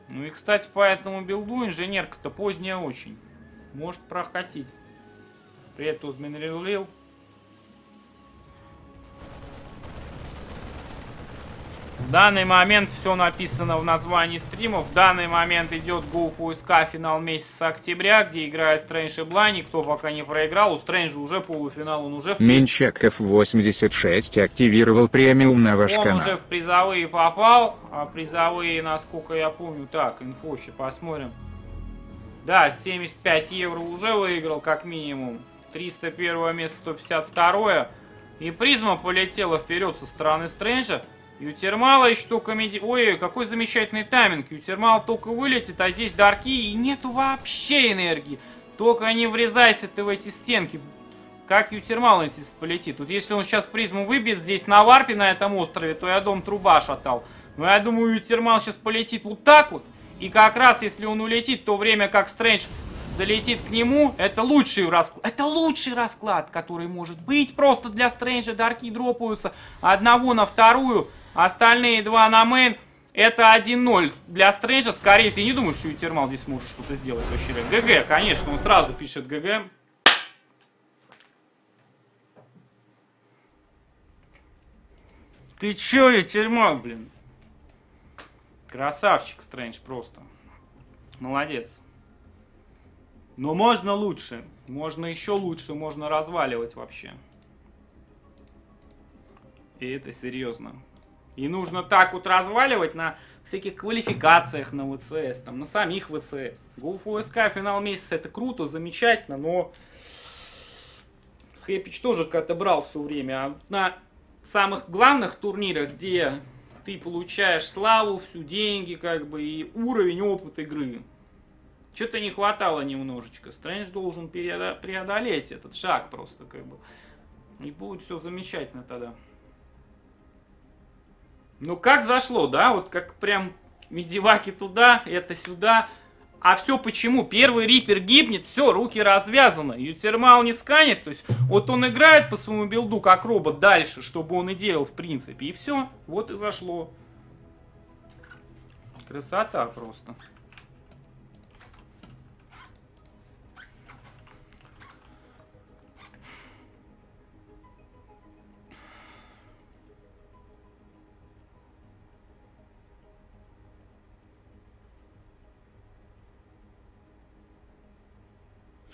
Ну и, кстати, по этому билду инженерка-то поздняя очень. Может прокатить. Привет, Узмин Рилил. В данный момент все написано в названии стрима. В данный момент идет GoFuSK финал месяца октября, где играет Стрэндж и Блай. Никто пока не проиграл. У Стрэнджа уже полуфинал, он уже в Менчаков 86 активировал премиум на ваш Он канал. уже в призовые попал, а призовые, насколько я помню, так, инфо еще посмотрим. Да, 75 евро уже выиграл, как минимум. 301 место, 152 И призма полетела вперед со стороны Стрэнджа. uThermal'а только меди... Ой, какой замечательный тайминг. uThermal только вылетит, а здесь дарки и нету вообще энергии. Только не врезайся ты в эти стенки. Как uThermal эти полетит. Тут если он сейчас призму выбьет здесь на варпе на этом острове, то я дом труба шатал. Но я думаю, Ютермал сейчас полетит вот так вот. И как раз если он улетит, то время как Стрэндж залетит к нему, это лучший расклад. Это лучший расклад, который может быть. Просто для Стрэнджа дарки дропаются одного на вторую, остальные два на main. Это 1-0 для Стрэнджа. Скорее всего, не думаю, что Ютермал здесь может что-то сделать вообще. GG, конечно, он сразу пишет GG. Ты чё, Ютермал, блин? Красавчик Стрэндж просто. Молодец. Но можно лучше. Можно еще лучше, можно разваливать вообще. И это серьезно. И нужно так вот разваливать на всяких квалификациях на ВЦС, там, на самих ВЦС. ГУФУСК финал месяца это круто, замечательно, но Хэпич тоже как-то брал все время. А на самых главных турнирах, где ты получаешь славу, всю деньги, как бы, и уровень, опыт игры, что-то не хватало немножечко. Стрэндж должен преодолеть этот шаг просто, как бы. И будет все замечательно тогда. Ну как зашло, да? Вот как прям медиваки туда, это сюда. А все почему? Первый рипер гибнет, все, руки развязаны. Ютермал не сканет, то есть вот он играет по своему билду как робот дальше, чтобы он и делал в принципе. И все, вот и зашло. Красота просто.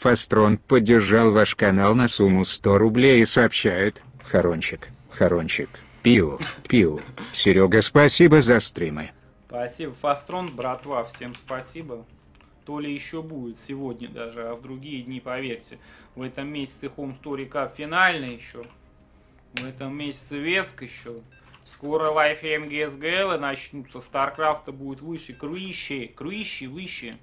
Фастрон поддержал ваш канал на сумму 100 рублей и сообщает, Хорончик, Хорончик, Пиу, Пиу. Серега, спасибо за стримы. Спасибо, Фастрон, братва, всем спасибо. то ли еще будет сегодня даже, а в другие дни, поверьте. В этом месяце Home Story Cup финальный еще. В этом месяце Веск еще. Скоро Life MGSGL начнутся. StarCraft будет выше. Круище, круище, выше.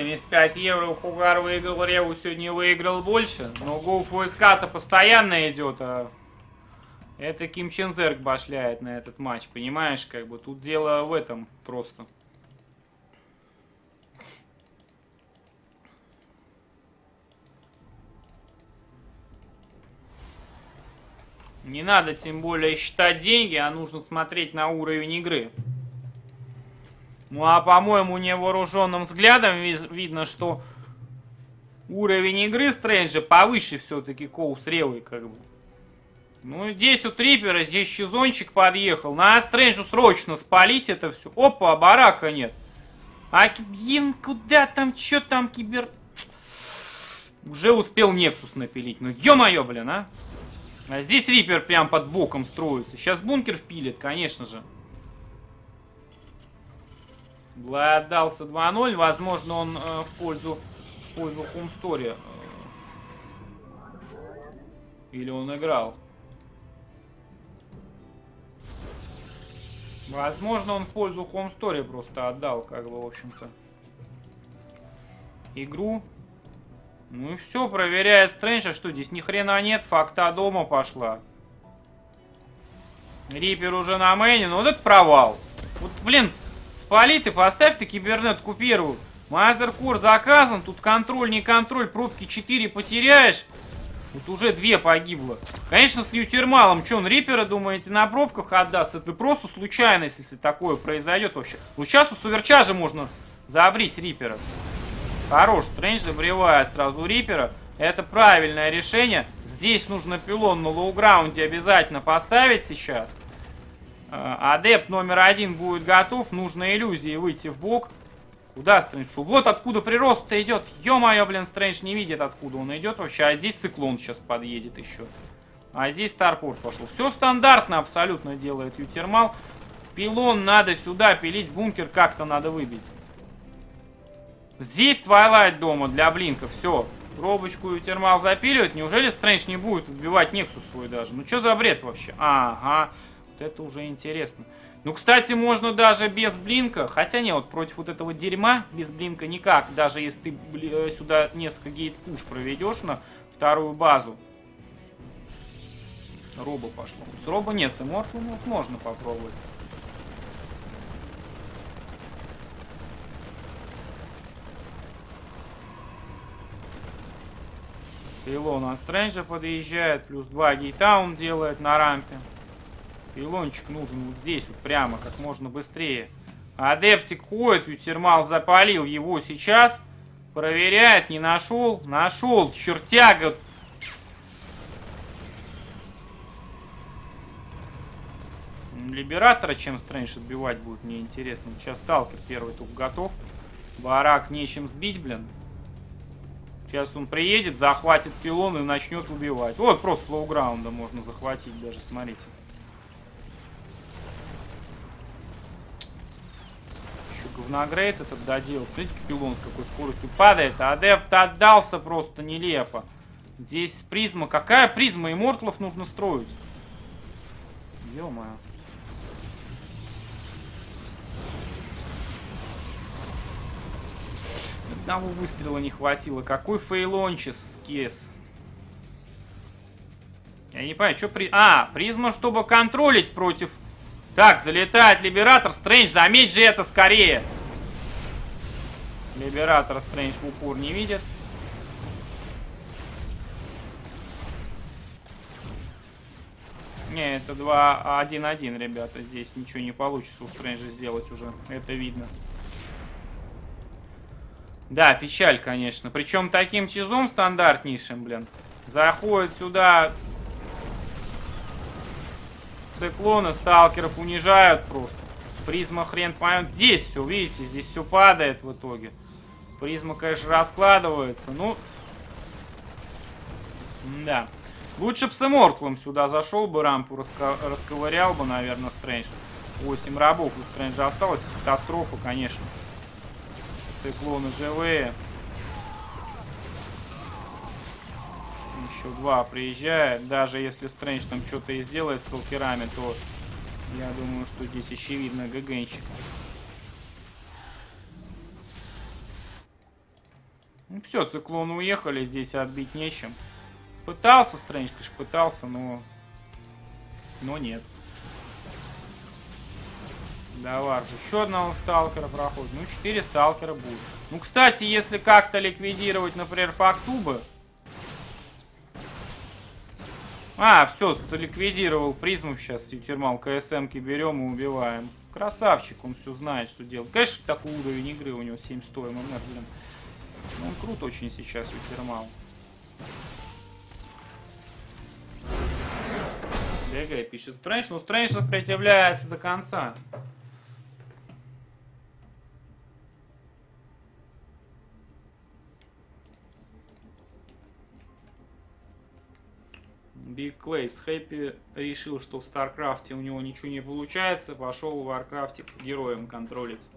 Семьдесят пять евро Хугар выиграл, Реву сегодня выиграл больше. Но Гоу ФСК-то постоянно идет, а это Ким Чен Зерк башляет на этот матч, понимаешь, как бы тут дело в этом просто. Не надо тем более считать деньги, а нужно смотреть на уровень игры. Ну а по-моему невооруженным взглядом ви- видно, что уровень игры Стрэнджа повыше все-таки Коус Ревой как бы. Ну, здесь у Трипера, здесь Чизончик подъехал. На Стрэнджу срочно спалить это все. Опа, барака нет. А, блин, куда там, что там, кибер... Уже успел Нексус напилить. Ну, ё-моё, блин, а. А здесь Рипер прям под боком строится. Сейчас бункер впилит, конечно же. Отдался 2-0. Возможно, он э, в пользу, в пользу Хумстори. Или он играл. Возможно, он в пользу Story просто отдал, как бы, в общем-то, игру. Ну и все, проверяет Стрэндж, а что здесь ни хрена нет, факта дома пошла. Reaper уже на main е, ну вот это провал. Вот, блин, спали ты, поставь ты кибернетку первую. Mothercore заказан, тут контроль, не контроль, пробки 4 потеряешь. Вот уже две погибло. Конечно, с Ютермалом, что он Рипера, думаете, на пробках отдаст? Это просто случайность, если такое произойдет вообще. Ну, сейчас overcharge ем можно забрить Рипера. Хорош, Стрэндж забревает сразу Рипера. Это правильное решение. Здесь нужно пилон на low ground е обязательно поставить сейчас. Адепт номер один будет готов. Нужно иллюзии выйти в бок. Куда Стрэндж? Вот откуда прирост-то идет. Ё-моё, блин, Стрэндж не видит, откуда он идет вообще. А здесь циклон сейчас подъедет еще. А здесь Starport пошел. Все стандартно абсолютно делает Ютермал. Пилон надо сюда пилить, бункер как-то надо выбить. Здесь Twilight дома для блинка, все. Пробочку Ютермал запиливает. Неужели Стрэндж не будет отбивать Nexus свой даже? Ну что за бред вообще? Ага, это уже интересно. Ну, кстати, можно даже без блинка. Хотя не, вот против вот этого дерьма без блинка никак. Даже если ты э, сюда несколько гейт-пуш проведешь на вторую базу. Роба пошло. С Роба нет, с Immortal, вот можно попробовать. Пилон от Стрэнджа подъезжает, плюс 2 гейта он делает на рампе. Пилончик нужен вот здесь, вот прямо, как можно быстрее. Адептик ходит, Ютермал запалил его сейчас. Проверяет, не нашел. Нашел, чертяга. Либератора, чем Стрэндж отбивать будет, мне интересно. Сейчас Сталкер первый тут готов. Барак нечем сбить, блин. Сейчас он приедет, захватит пилон и начнет убивать. Вот просто с лоу-граунда можно захватить даже, смотрите. Еще говногрейд этот доделал. Смотрите, пилон с какой скоростью падает. Адепт отдался просто нелепо. Здесь призма. Какая призма? Иммортлов нужно строить. Ё-моё. одного выстрела не хватило. Какой фейлончис скес. Я не понимаю, что при... А, призма, чтобы контролить против... Так, залетает Либератор. Стрэндж, заметь же это скорее. Либератор Стрэндж в упор не видит. Не, это 2-1-1, ребята. Здесь ничего не получится у Стрэнджа сделать уже. Это видно. Да, печаль, конечно. Причем таким чизом стандартнейшим, блин. Заходит сюда циклоны, сталкеров унижают просто. Призма хрен поймет. Здесь все, видите, здесь все падает в итоге. Призма, конечно, раскладывается. Ну, да. Лучше бы с Эмортлом сюда зашел бы, рампу раска расковырял бы, наверное, Стрэндж. 8 рабов у Стрэнджа осталось. Катастрофа, конечно. Циклоны живые. Еще два приезжает. Даже если Стрэндж там что-то и сделает с толкерами, то я думаю, что здесь очевидно ГГНщик. Ну все, циклоны уехали, здесь отбить нечем. Пытался Стрэндж, конечно, пытался, но... Но нет. Давай, еще одного сталкера проходит. Ну, 4 сталкера будет. Ну, кстати, если как-то ликвидировать, например, фактубы... А, все, ликвидировал призму сейчас, ютермал, КСМки берем и убиваем. Красавчик, он все знает, что делать. Конечно, такой уровень игры у него 7 стоим, блин. Ну, он крут очень сейчас, ютермал. ГГ пишет Стрэндж, но Стрэндж сопротивляется до конца. Биг Клейс Хэппи решил, что в Старкрафте у него ничего не получается, пошел в Варкрафте к героям контролить.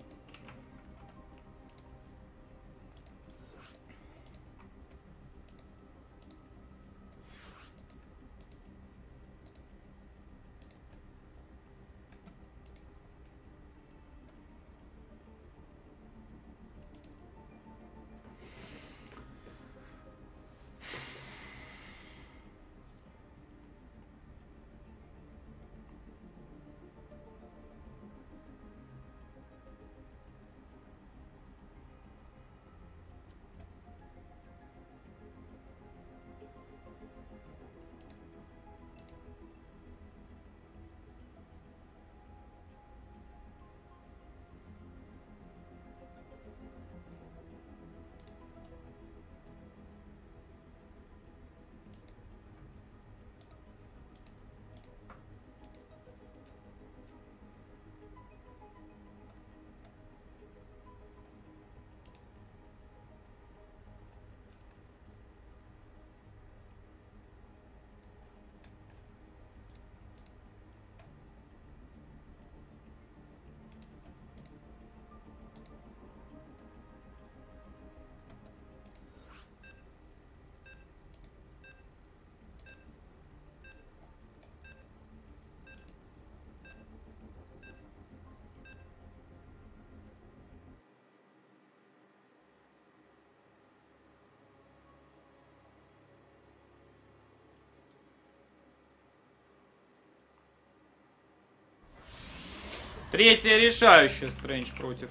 Третья решающая Стрэндж против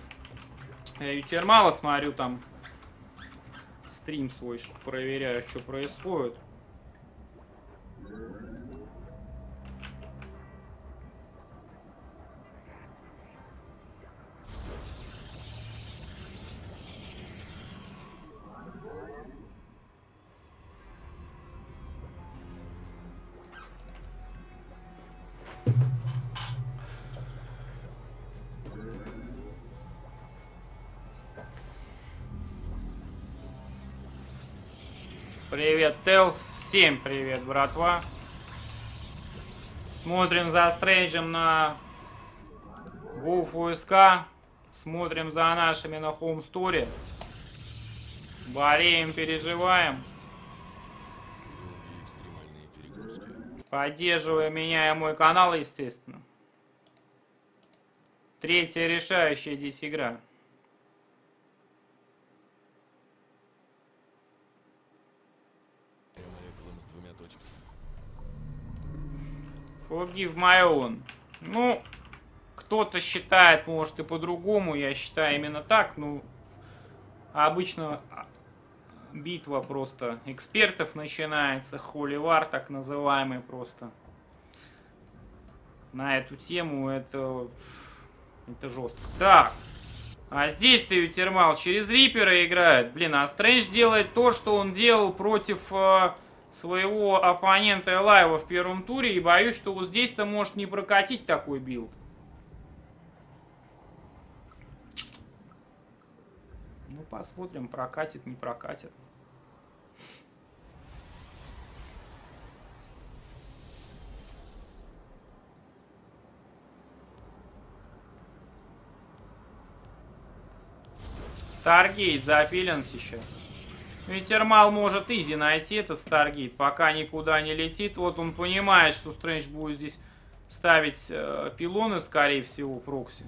Ютермала. Смотрю там стрим свой, проверяю, что происходит. Телс. Всем привет, братва. Смотрим за стрейджем на Гуф УСК. Смотрим за нашими на Story. Болеем, переживаем. Поддерживая меня и мой канал, естественно. Третья решающая здесь игра. Forgive my own. Ну, кто-то считает, может, и по-другому. Я считаю именно так. Ну, обычно битва просто экспертов начинается. Холивар, так называемый просто. На эту тему это... Это жестко. Так. А здесь ты Ютермал через Рипера играет. Блин, а Стрэндж делает то, что он делал против э, своего оппонента Элайва в первом туре. И боюсь, что вот здесь-то может не прокатить такой build. Ну, посмотрим, прокатит, не прокатит. Stargate запилен сейчас. Ютермал может easy найти этот Stargate, пока никуда не летит. Вот он понимает, что Стрэндж будет здесь ставить э, пилоны, скорее всего, прокси.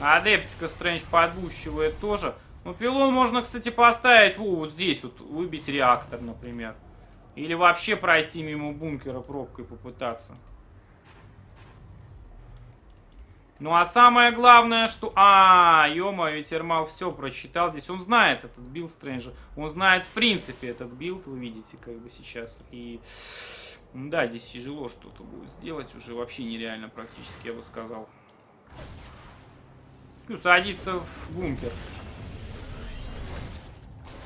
Адептика Стрэндж подбущивает тоже. Ну, пилон можно, кстати, поставить во, вот здесь, вот, выбить реактор, например. Или вообще пройти мимо бункера пробкой попытаться. Ну а самое главное, что... А, ё Ютермал все прочитал. Здесь он знает этот build Стрэнджа. Он знает, в принципе, этот build, вы видите, как бы сейчас. И... Да, здесь тяжело что-то будет сделать. Уже вообще нереально практически, я бы сказал. Ну, садится в бункер.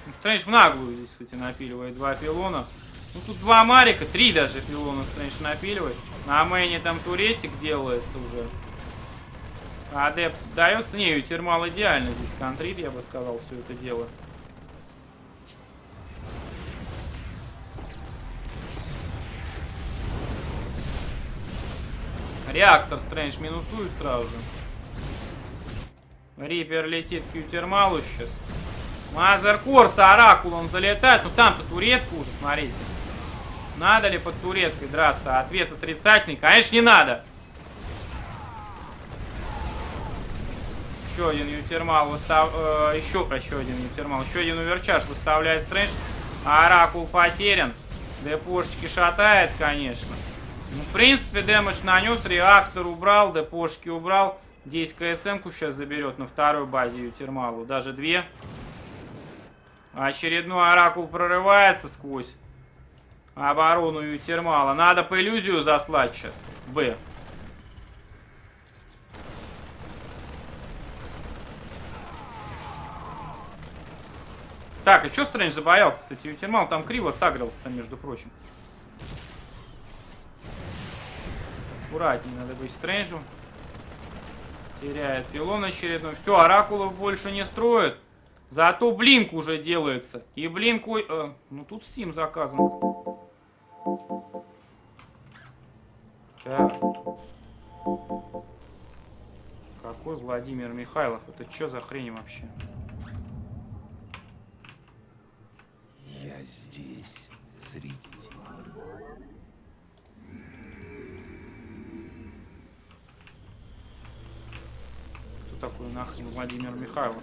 Ну, Стрэндж в наглую здесь, кстати, напиливает два пилона. Ну, тут два Марика, три даже пилона Стрэндж напиливает. На мейне там туретик делается уже. Адепт дается. Не, термал идеально здесь контрит, я бы сказал, все это дело. Реактор Стрэндж минусует сразу же. Рипер летит к Ютермалу сейчас. Мазер Корс, Оракул, он залетает. Ну там-то туретка уже, смотрите. Надо ли под туреткой драться? Ответ отрицательный. Конечно, не надо. Еще один ютермал выстав... Э, еще, еще один ютермал. Еще один уверчаш выставляет стрэндж. Оракул потерян. Депошечки шатает, конечно. Ну, в принципе, дэмэдж нанес. Реактор убрал, депошки убрал. Здесь КСМ-ку сейчас заберет на второй базе ютермалу. Даже две. Очередной оракул прорывается сквозь оборону ютермала. Надо по иллюзию заслать сейчас. Б. Так, и что Стрэндж забоялся, кстати, Ютермал там криво сагрился-то, между прочим. Аккуратнее надо быть Стрэнджу. Теряет пилон очередной. Все, оракулов больше не строят. Зато блинк уже делается. И блинк... Э, ну тут Steam заказан. Так. Какой Владимир Михайлов? Это что за хрень вообще? Я здесь, среди тебя. Кто такой нахрен Владимир Михайлов?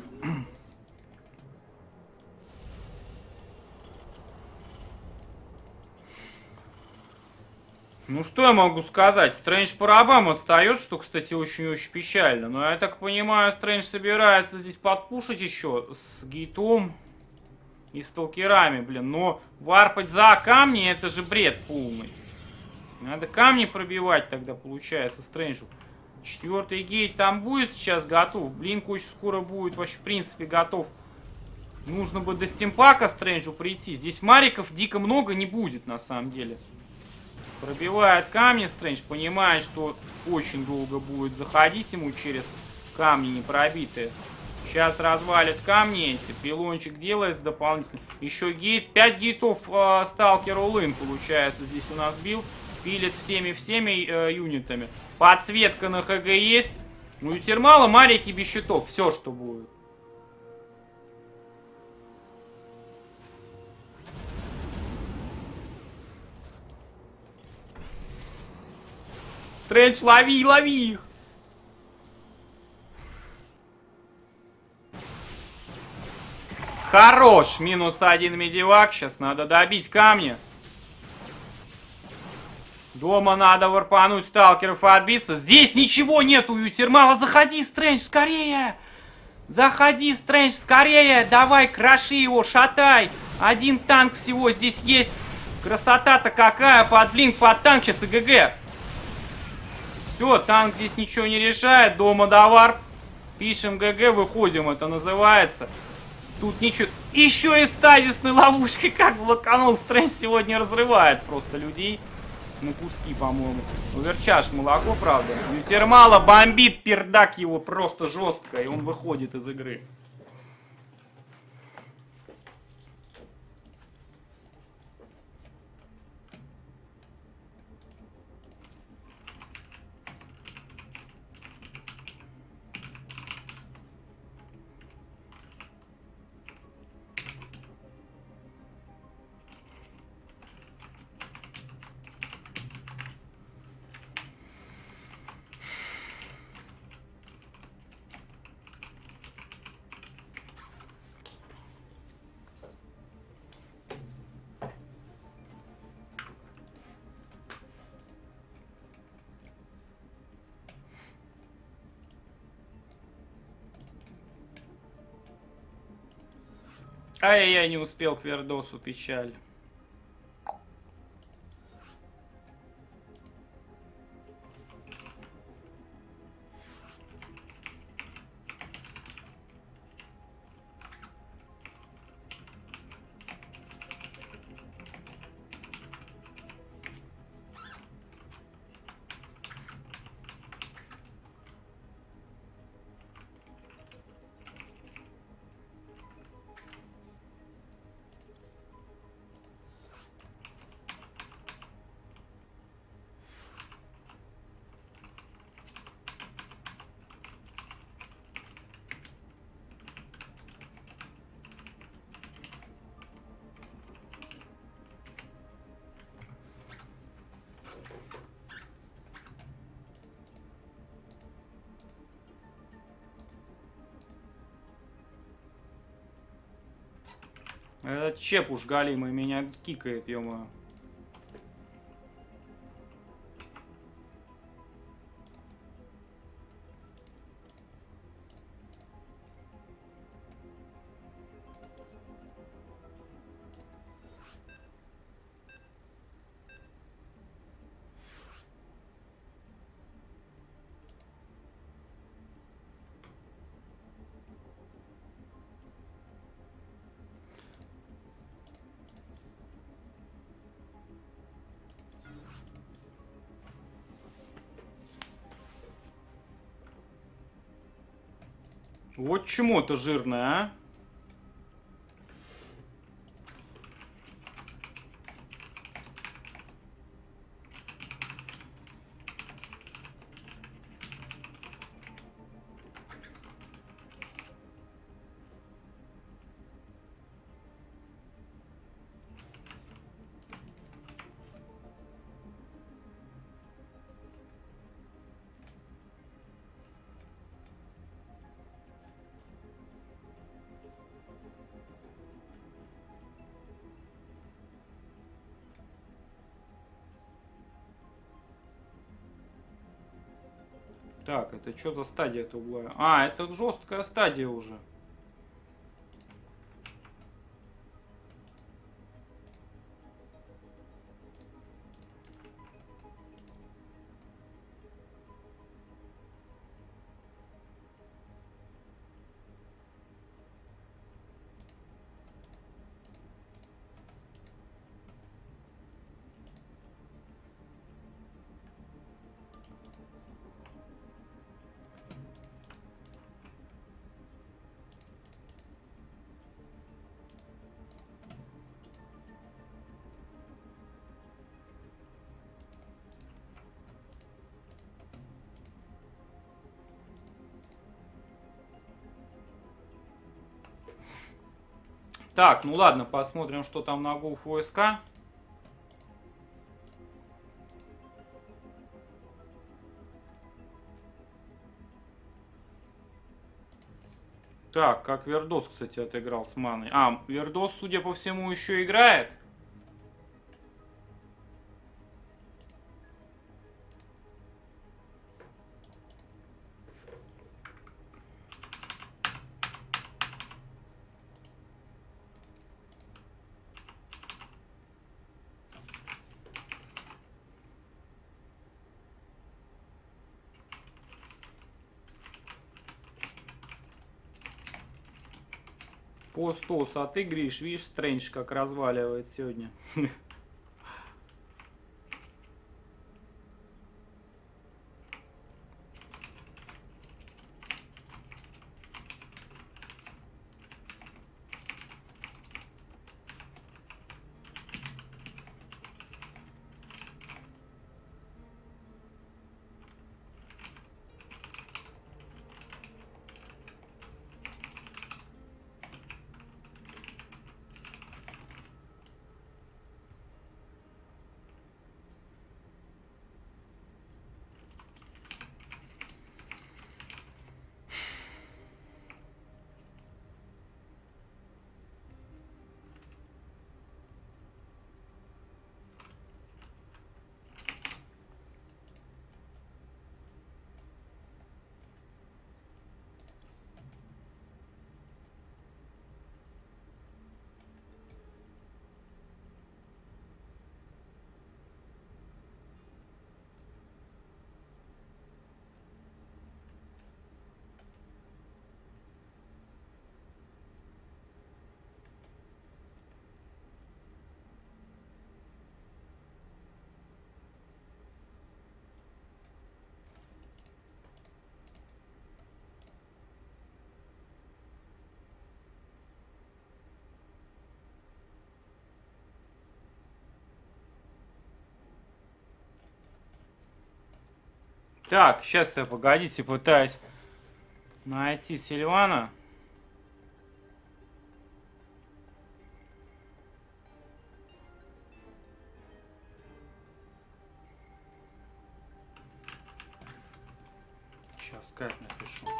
Ну, что я могу сказать? Стрэндж по рабам отстает, что, кстати, очень-очень печально. Но я так понимаю, Стрэндж собирается здесь подпушить еще с гейтом и сталкерами, блин. Но варпать за камни, это же бред полный. Надо камни пробивать тогда, получается, Стрэнджу. Четвертый гейт там будет сейчас готов. Блинк очень скоро будет вообще, в принципе, готов. Нужно бы до стимпака Стрэнджу прийти. Здесь мариков дико много не будет, на самом деле. Пробивает камни Стрэндж, понимает, что очень долго будет заходить ему через камни не пробитые. Сейчас развалит камни эти, пилончик делается дополнительно. Еще гейт, 5 гейтов э, сталкер улын получается здесь у нас бил. Пилит всеми-всеми э, юнитами. Подсветка на ХГ есть. Ну и термала, марики без щитов, все что будет. Стрэндж, лови, лови их! Хорош! Минус один медивак. Сейчас надо добить камни. Дома надо варпануть сталкеров и отбиться. Здесь ничего нету, Ютермала. Заходи, Стрэндж, скорее! Заходи, Стрэндж, скорее! Давай, кроши его, шатай! Один танк всего здесь есть. Красота-то какая! Под блин, под танк сейчас GG. Все, танк здесь ничего не решает. Дома до варп. Пишем GG, выходим, это называется. Тут ничего... Еще и стазисной ловушкой, как блоканул Стрэндж сегодня разрывает просто людей на куски, по-моему. Уверчаш молоко, правда. Ютермала бомбит пердак его просто жестко, и он выходит из игры. Ай-яй-яй, не успел к Вердосу, печаль. Чеп уж галимый меня кикает, ё Вот чему это жирное, а? Это что за стадия это угловая? А, это жесткая стадия уже. Так, ну ладно, посмотрим, что там на Гуф ВСК. Так, как Вердос, кстати, отыграл с маной. А, Вердос, судя по всему, еще играет. Постос, а Гриш, видишь, Стрэндж как разваливает сегодня. [laughs] Так, сейчас я, погодите, пытаюсь найти Сильвана. Сейчас скайп напишу.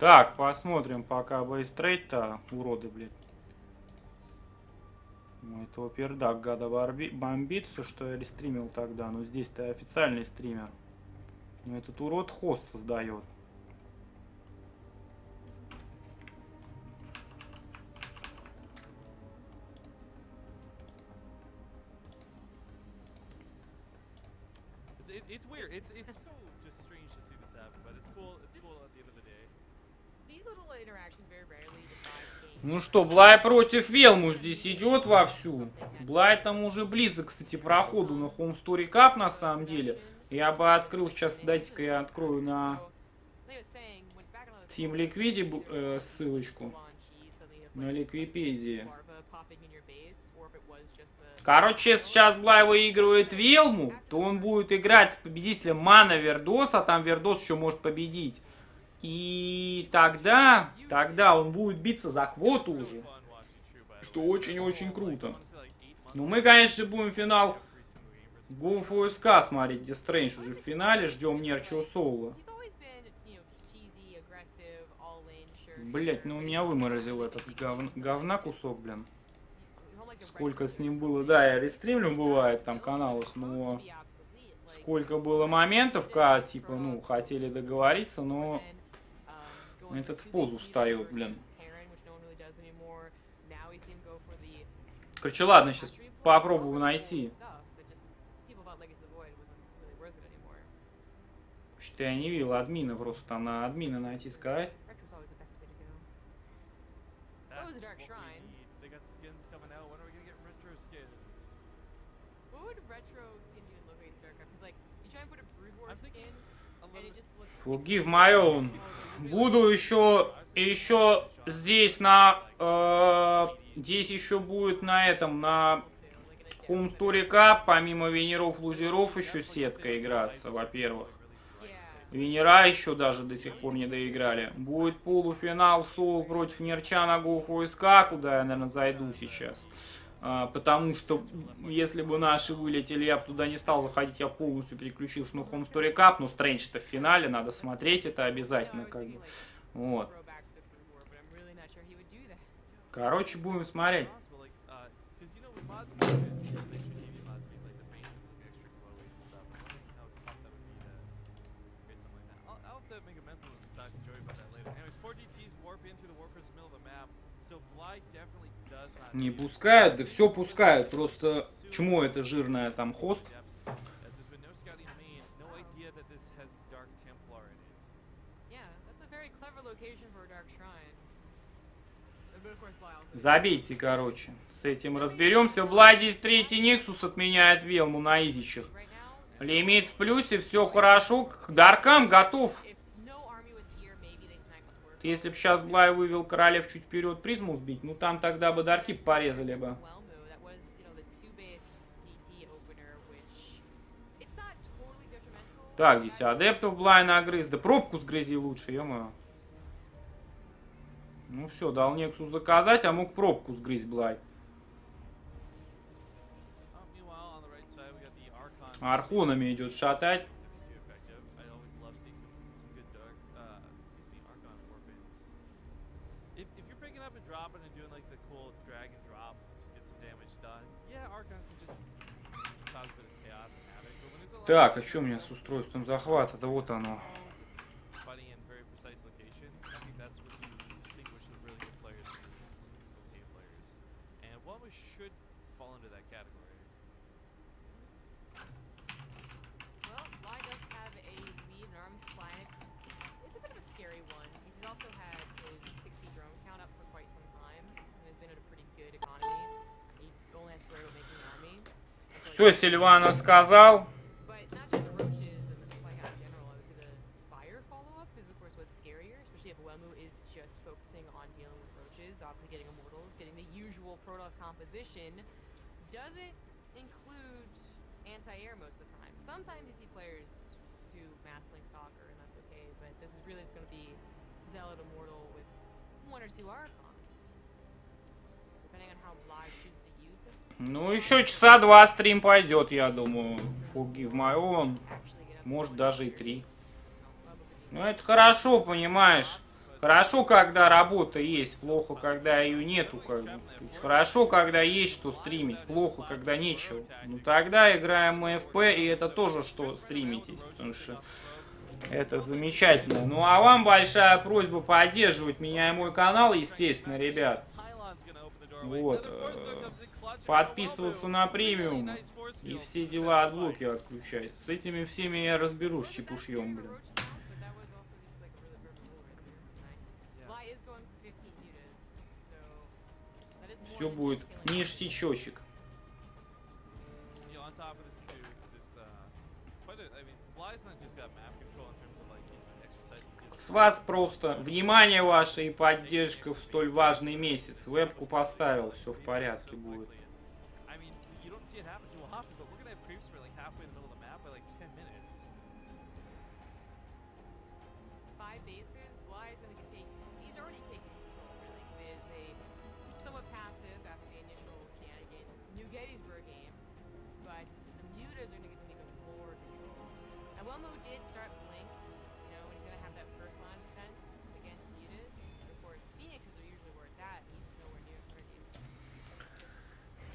Так, посмотрим пока бейстрейт-то, уроды, блядь. У этого пердак гада бомбит, все, что я рестримил тогда. Но здесь-то официальный стример. Но этот урод хост создает. Ну что, Блай против Велму здесь идет вовсю. Блай там уже близок, кстати, проходу на Home Story Cup на самом деле. Я бы открыл сейчас, дайте-ка я открою на Team Liquid э, ссылочку. На Ликвипедии. Короче, сейчас Блай выигрывает Велму, то он будет играть с победителем Мана Вердос, а там Вердос еще может победить. И тогда, тогда он будет биться за квоту уже. Что очень-очень круто. Ну мы, конечно, будем финал SK смотреть, где Стрэндж уже в финале, ждем Нерчио sure. Блять, ну у меня выморозил этот гов- говна кусок, блин. Сколько с ним было, да, я рестримлю, бывает, там, каналах, но сколько было моментов, когда, типа, ну, хотели договориться, но этот в позу встает, блин. Короче, ладно, сейчас попробую найти. Что-то я не видел админа, просто там на админа найти сказать. That was a That's Dark what we Shrine. need. They got skins coming out. When are we gonna get retro skins? What would retro skin do in Located StarCraft? Because, like, you try and put a Brood War I'm thinking skin, and it Unlimited. just looks... Forgive my own. Буду еще, еще здесь на э, здесь еще будет на этом, на Cup, помимо венеров, лузеров, еще сетка играться, во-первых. Венера еще даже до сих пор не доиграли. Будет полуфинал Соул против Нерчана Гоу ВСК, куда я, наверное, зайду сейчас. Потому что если бы наши вылетели, я бы туда не стал заходить, я полностью переключился на Home Story Cup. Но Стрэндж-то в финале, надо смотреть это обязательно. Как бы. Вот. Короче, будем смотреть. Не пускают, да все пускают. Просто чему это жирная там хост? Забейте, короче. С этим разберемся. Бладис третий Нексус отменяет Велму на изичах. Лимит в плюсе, все хорошо. К Даркам готов. Если бы сейчас Блай вывел королев чуть вперед призму сбить, ну там тогда бы Дарки порезали бы. Так, здесь адептов Блай нагрыз. Да пробку сгрызи лучше, ё Ну все, дал Нексус заказать, а мог пробку сгрызть Блай. Архонами идет шатать. Так, а что у меня с устройством захвата? Да вот оно. fighting in very Ну, еще часа два стрим пойдет, я думаю. Actually get up Может, даже и три. Ну, это хорошо, понимаешь. Хорошо, когда работа есть, плохо, когда ее нету, как бы. То есть хорошо, когда есть что стримить, плохо, когда нечего. Ну тогда играем мы FP, и это тоже что стримитесь, потому что это замечательно. Ну а вам большая просьба поддерживать меня и мой канал, естественно, ребят. Вот, э, Подписываться на премиум и все дела от блоки отключать. С этими всеми я разберусь чепушьем, блин. But that was Вас просто внимание ваше и поддержка в столь важный месяц. Вебку поставил, все в порядке будет.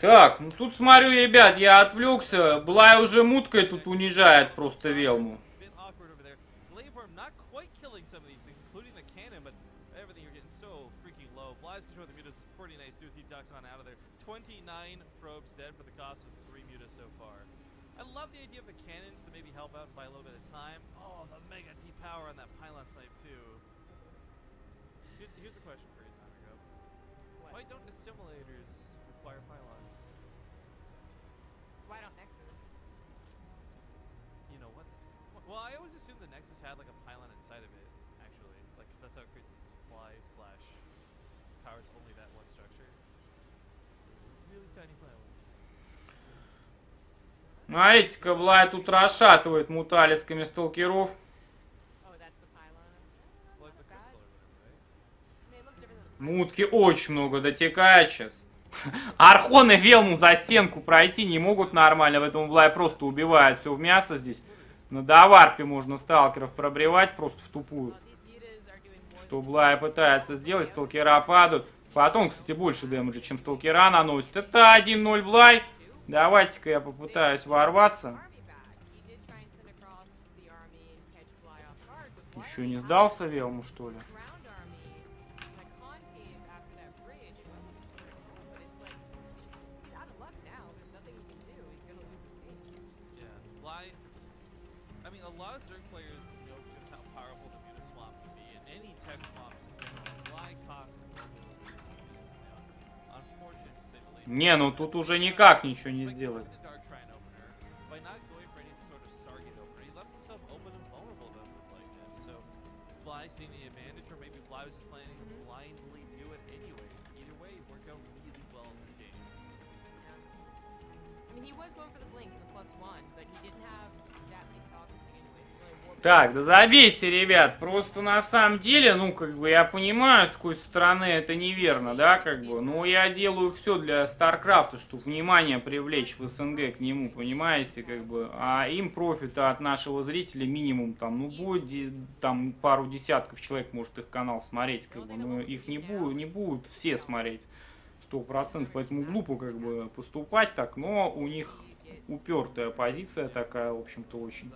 Так, ну тут смотрю, ребят, я отвлекся. Блай уже муткой тут унижает просто Велму. Bit awkward over there. Glaveworm not quite killing some of these things, including the cannon, but everything you're getting so freaking low. Bly's control of the mutas is pretty nice too as he ducks on out of there. 29 probes dead for the cost of 3 mutas so far. I love the idea of the cannons to maybe help out by a little bit of time. Oh, the mega deep power on that pylon snipe too. Here's, a question for you, Sandro. Why don't assimilators require pylons? Why don't Nexus? You know what? That's a good point. Well, I always assumed the Nexus had like a pylon inside of it, actually, like because that's how it creates its supply slash powers only that one structure. really tiny plywood. Смотрите-ка, Блай тут расшатывает муталисками сталкеров. Oh, pylon. Мутки очень много дотекает сейчас. Архон и Велму за стенку пройти не могут нормально, поэтому Блай просто убивает все в мясо здесь. На Даварпе можно сталкеров пробревать просто в тупую. Что Блай пытается сделать, сталкера падают. Потом, кстати, больше дэмэджа, чем сталкера наносит. Это 1-0 Блай. Давайте-ка я попытаюсь ворваться. Еще не сдался Велму, что ли? Не, ну тут уже никак ничего не сделать. Так, да забейте, ребят. Просто на самом деле, ну, как бы, я понимаю, с какой стороны это неверно, да, как бы. Но я делаю все для Старкрафта, чтобы внимание привлечь в СНГ к нему, понимаете, как бы. А им профита от нашего зрителя минимум, там, ну, будет де- там пару десятков человек может их канал смотреть, как бы. Но их не будут, не будут все смотреть. Сто процентов, поэтому глупо как бы поступать так, но у них упертая позиция такая, в общем-то, очень.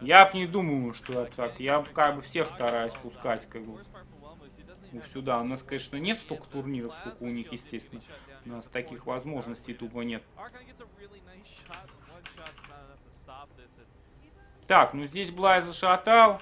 Я б не думаю, что я так. Я как бы всех стараюсь пускать, как бы, ну, сюда. У нас, конечно, нет столько турниров, сколько у них, естественно. У нас таких возможностей тупо нет. Так, ну здесь Блай зашатал.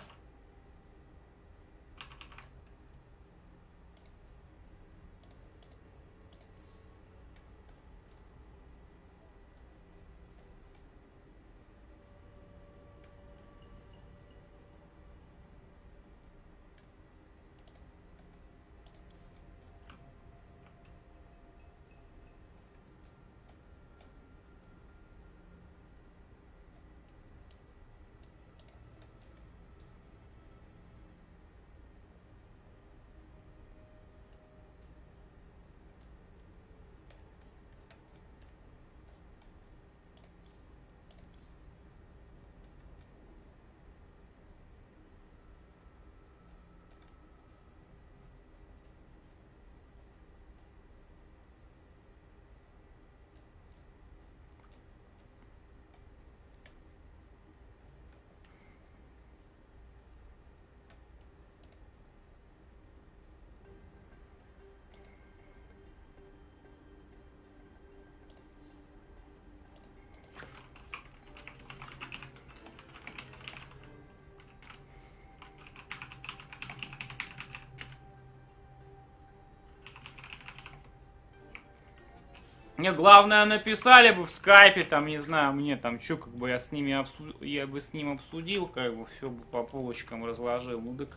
Мне главное написали бы в скайпе, там, не знаю, мне там, что, как бы я с ними обсу... я бы с ним обсудил, как бы все бы по полочкам разложил. Ну так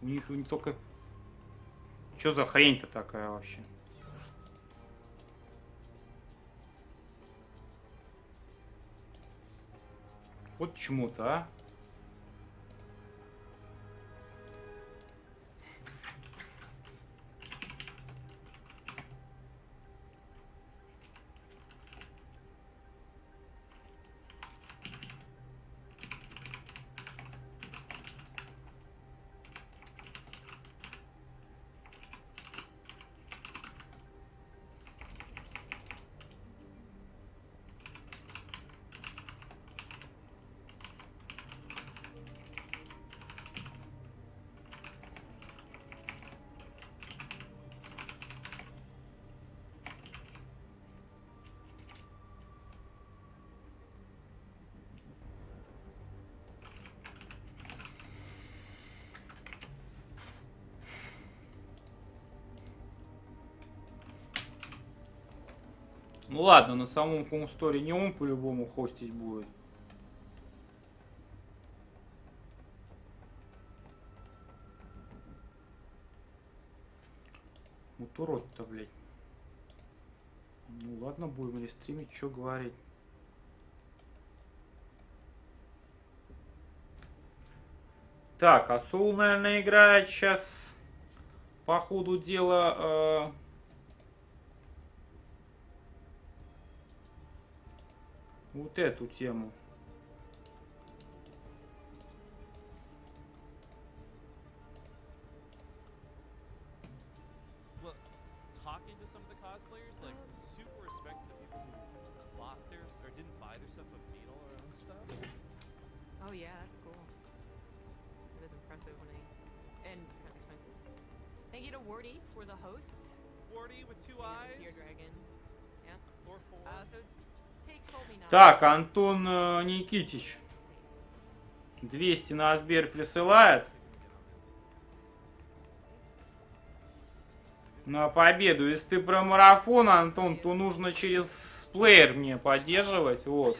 у них не только... Что за хрень-то такая вообще? Вот чему-то, а? Ладно, на самом Хоумсторе не он по-любому хостить будет. Вот урод-то, блядь. Ну ладно, будем рестримить, что говорить. Так, а Соул, наверное, играет сейчас по ходу дела... вот эту тему. Так, Антон э, Никитич. 200 на Сбер присылает. На победу. Если ты про марафон, Антон, то нужно через плеер мне поддерживать. Вот.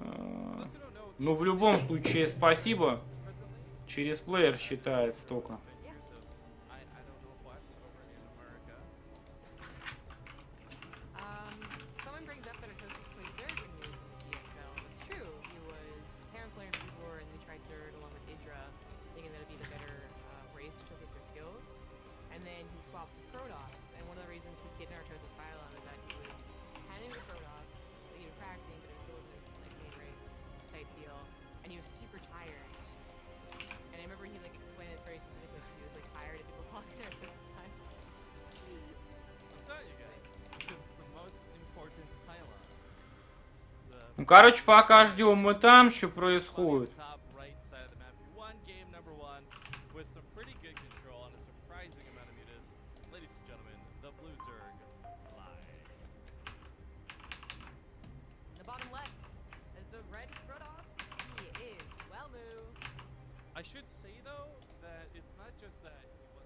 Э, Ну, в любом случае, спасибо. Через плеер считается только.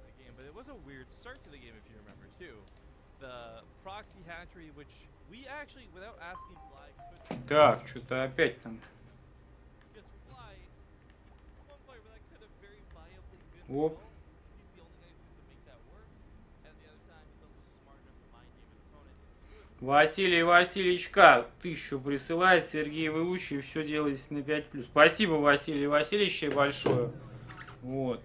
The game, but it was a weird start to the game if you remember too. The proxy hatchery, which we actually, without asking Fly, could Так, что-то опять там. Him. Василий Васильевичка тысячу присылает, Сергей Выучий, все делается на 5+. Спасибо, Василий Васильевич, большое. Вот.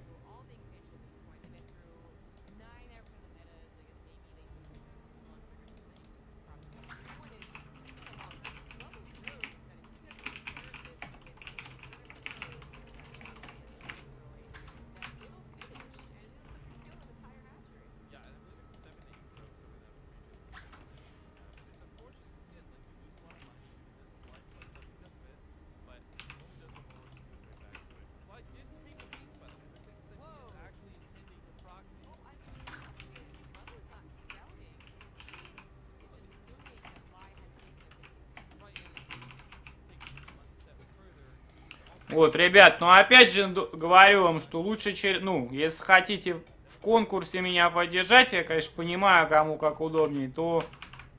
Вот, ребят, ну опять же говорю вам, что лучше через... Ну, если хотите в конкурсе меня поддержать, я, конечно, понимаю, кому как удобнее, то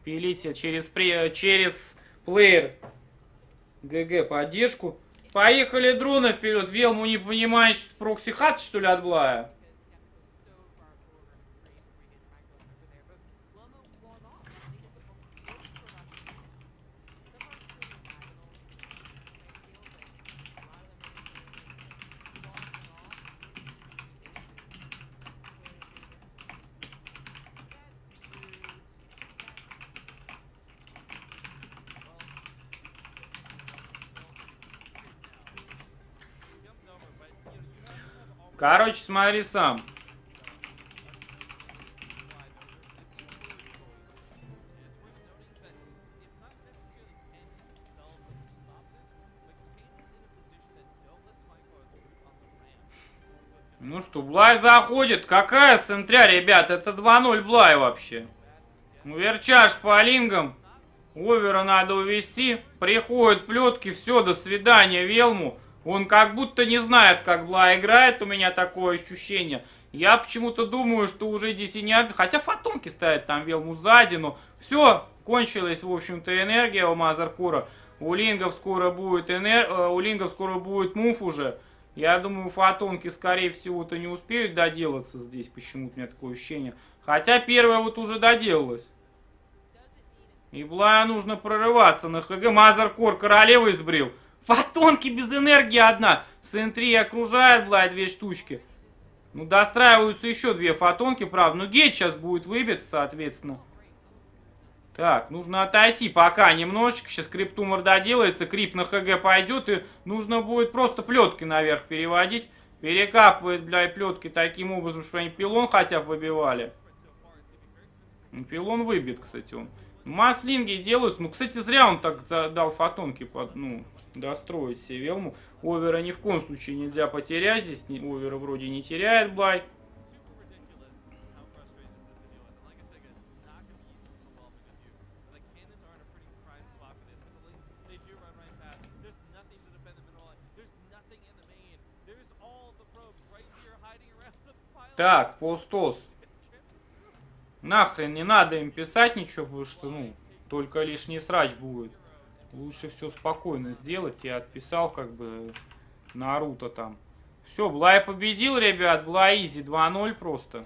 пилите через, при... через плеер ГГ поддержку. Поехали дроны вперед. Велму не понимает, что прокси хат, что ли, от Короче, смотри сам. Ну что, Блай заходит. Какая сентря, ребят? Это 2-0 Блай вообще. Ну, Верчаш по лингам. Овера надо увести. Приходят плетки. Все, до свидания, Велму. Он как будто не знает, как Блай играет. У меня такое ощущение. Я почему-то думаю, что уже об- Хотя фотонки ставят там Велму сзади, но... Все, кончилась, в общем-то, энергия у Мазаркура. У Лингов скоро будет энер... э, У Лингов скоро будет мув уже. Я думаю, фотонки, скорее всего-то, не успеют доделаться здесь. Почему-то у меня такое ощущение. Хотя первая вот уже доделалась. И Блая нужно прорываться на ХГ. Мазеркор королевы избрил. Фотонки без энергии одна. С-3 окружает Блай две штучки. Ну, достраиваются еще две фотонки, правда. Ну, гейт сейчас будет выбит, соответственно. Так, нужно отойти пока немножечко. Сейчас криптумор доделается, крип на ХГ пойдет, и нужно будет просто плетки наверх переводить. Перекапывает, бля, плетки таким образом, чтобы они пилон хотя бы выбивали. Ну, Пилон выбит, кстати, он. Маслинги делаются. Ну, кстати, зря он так дал фотонки под, ну, достроить себе велму. Овера ни в коем случае нельзя потерять. Здесь овера вроде не теряет Блай. Так, постос. Нахрен не надо им писать ничего, потому что, ну, только лишний срач будет. Лучше все спокойно сделать. Я отписал, как бы, Наруто там. Все, Блай победил, ребят. Блай изи 2-0 просто.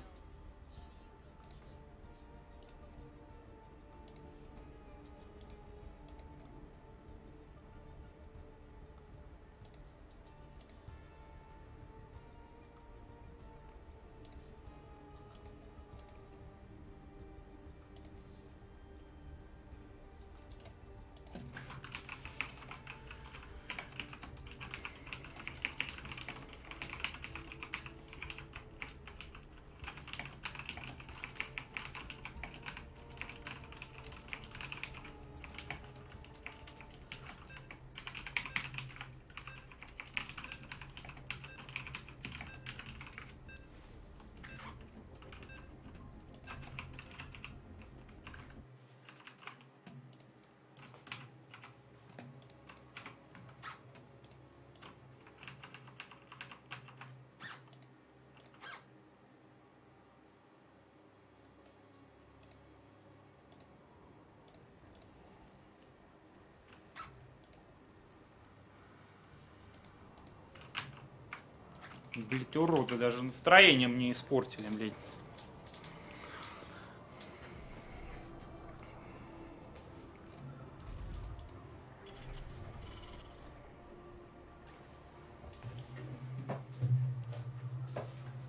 Блять, уроды, даже настроение мне испортили, блядь.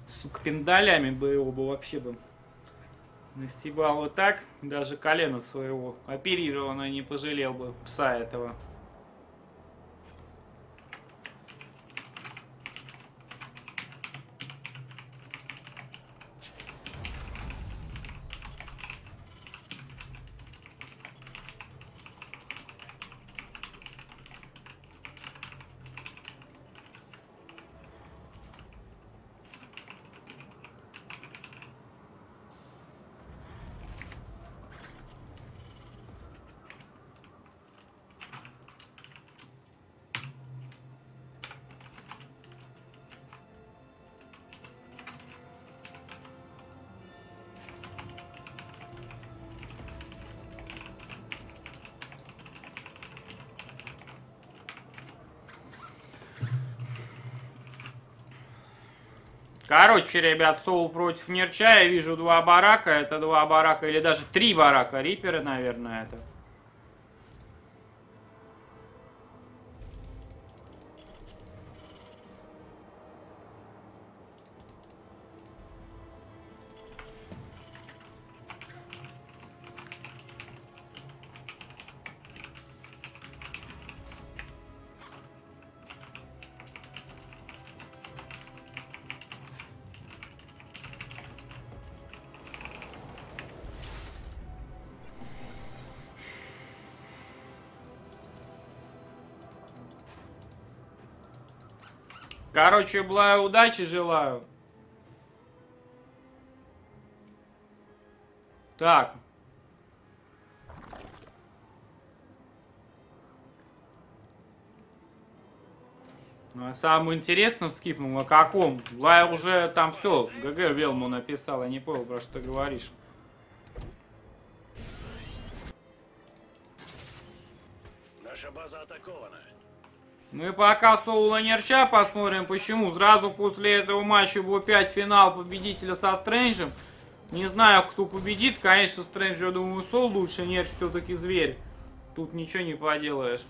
Сука, пиндалями бы его бы вообще бы настебал вот так. Даже колено своего оперированно не пожалел бы пса этого. Короче, ребят, Соул против Нерча. Я вижу два барака. Это два барака или даже три барака. Риперы, наверное, это. Короче, Блаю удачи желаю. Так. Ну, а самым интересным скипнул, о каком? Блай уже там все, ГГ Велму написал, я не понял, про что ты говоришь. Мы пока Соула Нерча посмотрим, почему. Сразу после этого матча был 5 финал победителя со Стрэнджем. Не знаю, кто победит. Конечно, Стрэндж, я думаю, Сол лучше. Нет, все-таки зверь. Тут ничего не поделаешь.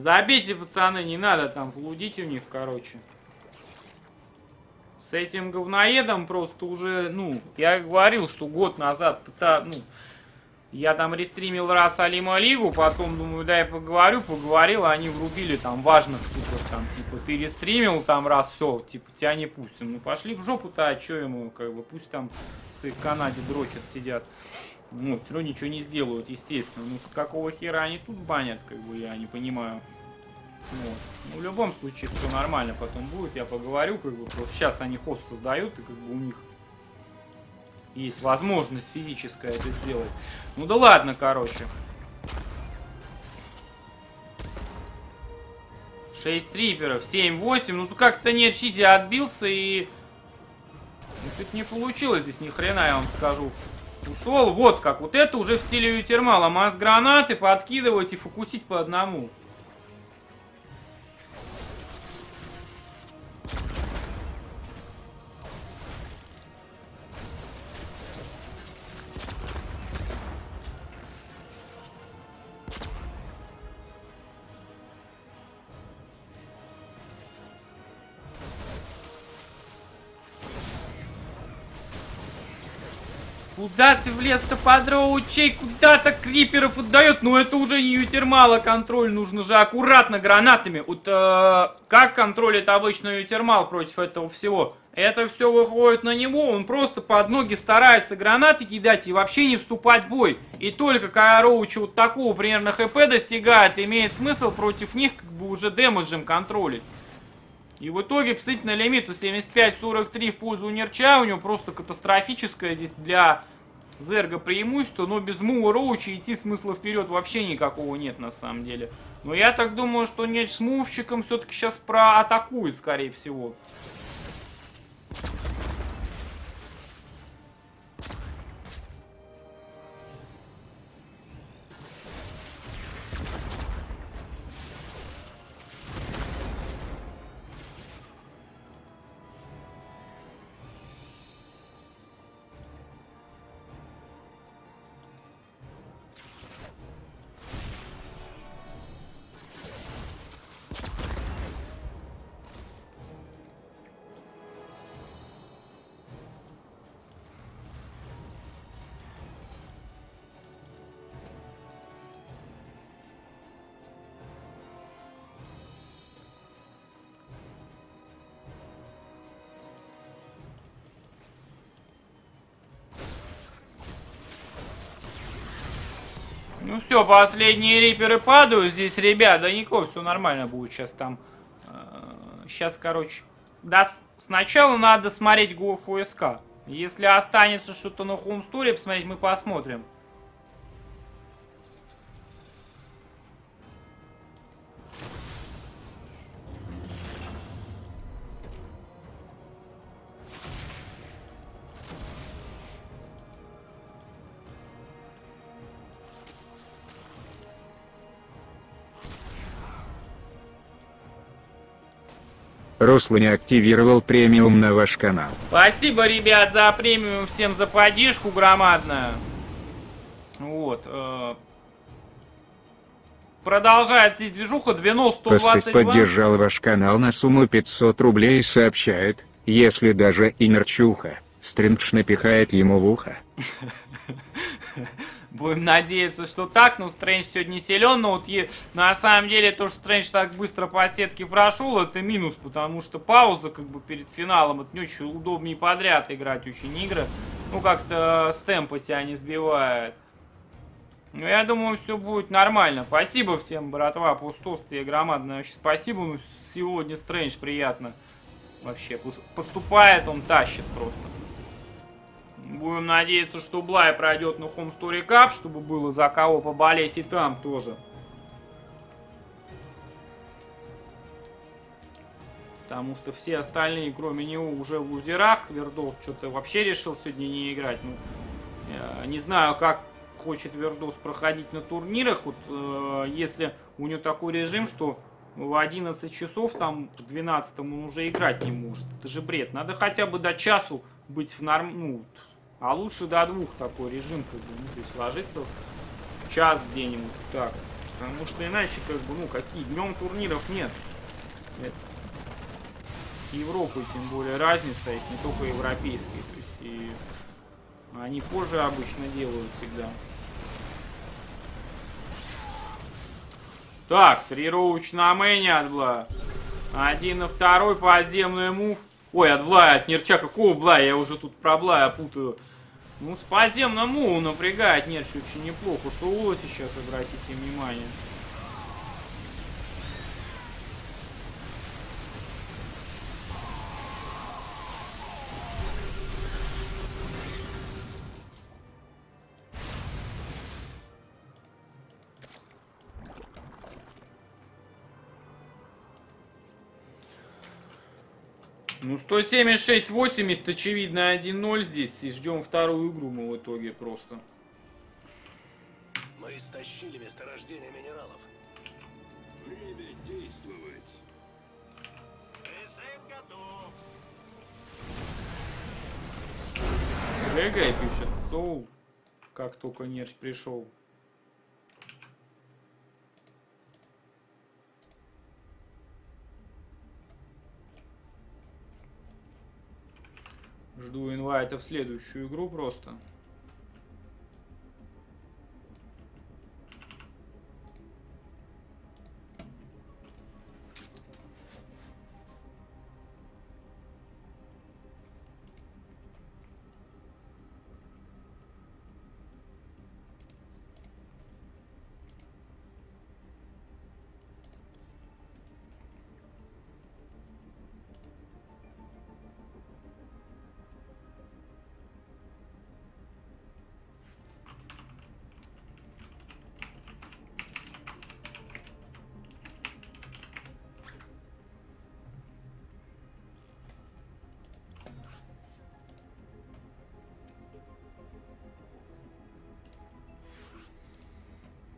Забейте, пацаны, не надо там флудить у них, короче. С этим говноедом просто уже, ну, я говорил, что год назад, ну, я там рестримил раз Алима Лигу, потом думаю, да, я поговорю, поговорил, а они врубили там важных супер, там, типа, ты рестримил там раз, все, типа, тебя не пустим. Ну, пошли в жопу-то, а что ему, как бы, пусть там в своей Канаде дрочат, сидят. Ну, все равно ничего не сделают, естественно. Ну, с какого хера они тут банят, как бы, я не понимаю. Вот. Ну, в любом случае, все нормально потом будет, я поговорю, как бы, просто сейчас они хост создают, и как бы у них есть возможность физическая это сделать. Ну да ладно, короче. 6 триперов, 7-8. Ну как-то нет, Чити отбился и... Ну, что-то не получилось здесь ни хрена, я вам скажу. Усол, вот как. Вот это уже в стиле Ютермала. Масс гранаты подкидывать и фокусить по одному. Куда ты влез-то, подроучей? Куда-то криперов отдает? Ну это уже не ютермала контроль, нужно же аккуратно гранатами. Вот э, как контролит обычно ютермал против этого всего? Это все выходит на него, он просто под ноги старается гранаты кидать и вообще не вступать в бой. И только когда Роуч вот такого примерно хп достигает, имеет смысл против них как бы уже дэмэджем контролить. И в итоге на лимиту 75-43 в пользу Нерча. У него просто катастрофическое здесь для Зерга преимущество. Но без Мува Роуча идти смысла вперед вообще никакого нет на самом деле. Но я так думаю, что Неч с Мувчиком все-таки сейчас проатакует, скорее всего. Все, последние риперы падают здесь, ребят. Да никого, все нормально будет сейчас там. Сейчас, э, короче, да, сначала надо смотреть ГОФ УСК. Если останется что-то на хоумсторе посмотреть, мы посмотрим. Руслан активировал премиум на ваш канал. Спасибо, ребят, за премиум, всем за поддержку громадную. Вот. Э, продолжается здесь движуха 90 Костас поддержал ваш канал на сумму 500 рублей и сообщает, если даже Инерчуха, Стрингш напихает ему в ухо. [laughs] Будем надеяться, что так. Ну, Стрэндж сегодня силен, но вот е... на самом деле то, что Стрэндж так быстро по сетке прошел, это минус, потому что пауза как бы перед финалом, это не очень удобнее подряд играть очень игры. Ну, как-то с темпа тебя не сбивает. Ну, я думаю, все будет нормально. Спасибо всем, братва, пустовствие громадное. Очень спасибо. Ну, сегодня Стрэндж приятно. Вообще, пос- поступает, он тащит просто. Будем надеяться, что Блай пройдет на Home Story Cup, чтобы было за кого поболеть и там тоже. Потому что все остальные, кроме него, уже в лузерах. Вердос что-то вообще решил сегодня не играть. Ну, э, не знаю, как хочет Вердос проходить на турнирах. Вот э, если у него такой режим, что в 11 часов, там, к 12 он уже играть не может. Это же бред. Надо хотя бы до часу быть в норм... Ну, а лучше до двух такой режим, как бы, ну, то есть ложиться в час где-нибудь так. Потому что иначе, как бы, ну, какие днем турниров нет. Это с Европой тем более разница, их не только европейские. То есть и они позже обычно делают всегда. Так, три роуч на мэне от Бла. Один на второй подземный мув. Ой, от Блая, от Нерча. Какого Блая? Я уже тут про Блая путаю. Ну, с подземным мувом напрягает Нерч очень неплохо. Суло сейчас, обратите внимание. Ну, 176-80, очевидно, 1-0 здесь. И ждем вторую игру мы в итоге просто. Мы истощили месторождение минералов. Время действовать. Регай пишет, Соул. Как только Нерч пришел. Жду инвайта в следующую игру просто.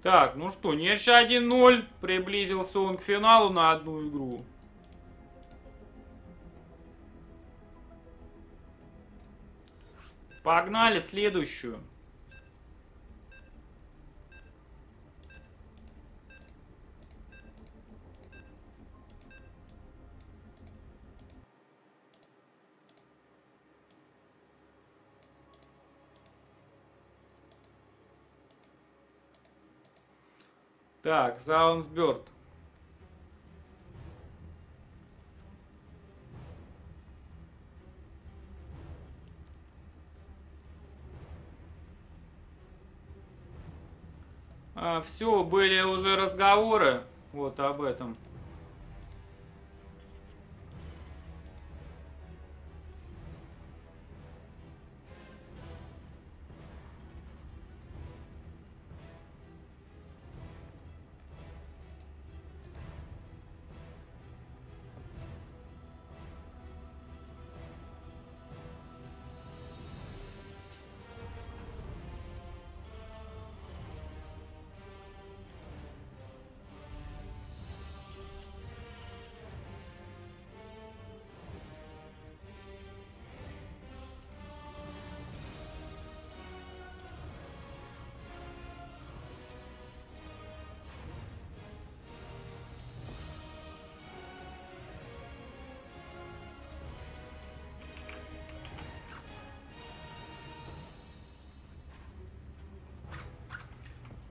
Так, ну что, Нерч 1-0. Приблизился он к финалу на одну игру. Погнали следующую. Так, Заунсберт. А, все, были уже разговоры вот об этом.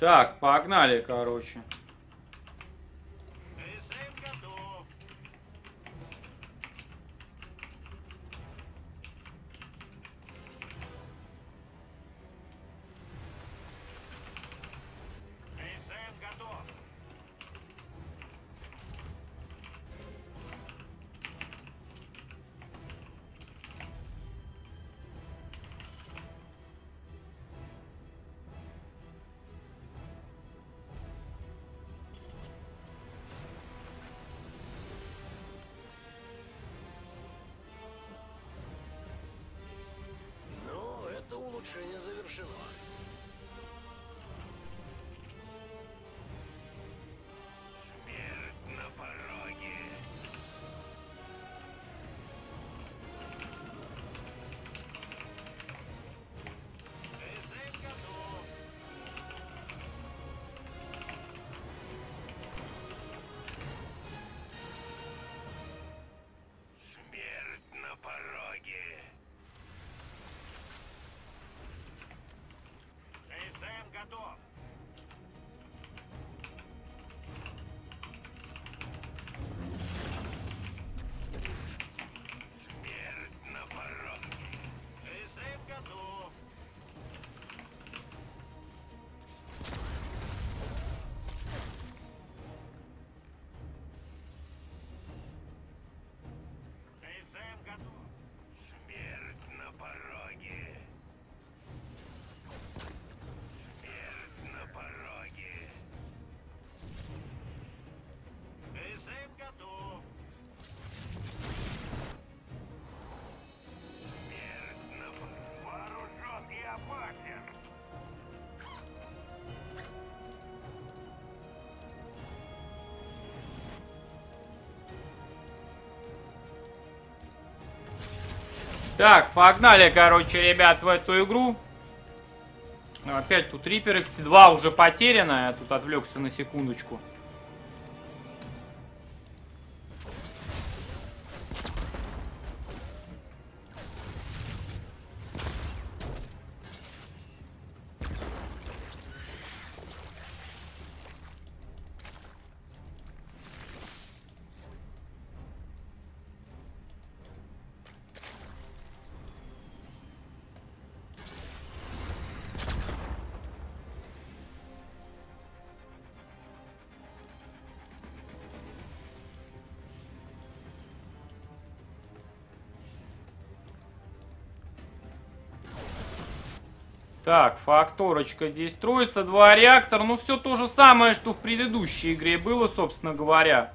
Так, погнали, короче. Так, погнали, короче, ребят, в эту игру. Опять тут Рипер X2 уже потеряно. Я тут отвлекся на секундочку. Так, факторочка здесь строится, два реактора. Ну, все то же самое, что в предыдущей игре было, собственно говоря.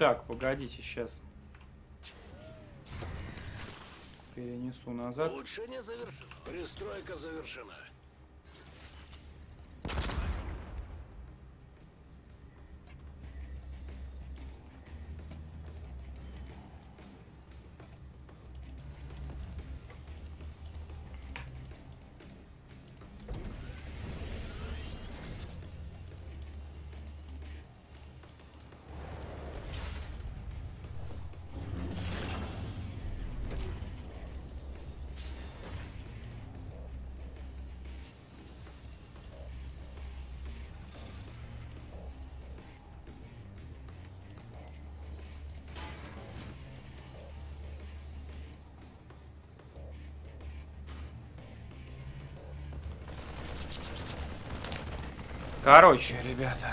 Так, погодите, сейчас. Перенесу назад. Улучшение завершено. Пристройка завершена. Короче, ребята.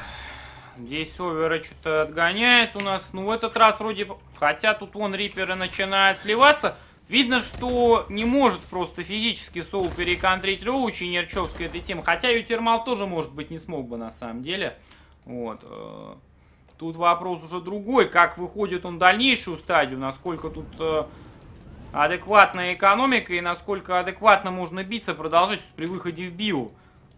Здесь овера что-то отгоняет у нас. Ну, в этот раз вроде... Хотя тут вон риперы начинают сливаться. Видно, что не может просто физически Соул переконтрить Роучи и Нерчевской этой темы. Хотя Ютермал тоже, может быть, не смог бы на самом деле. Вот. э, Тут вопрос уже другой. Как выходит он в дальнейшую стадию. Насколько тут э, адекватная экономика и насколько адекватно можно биться, продолжать при выходе в био.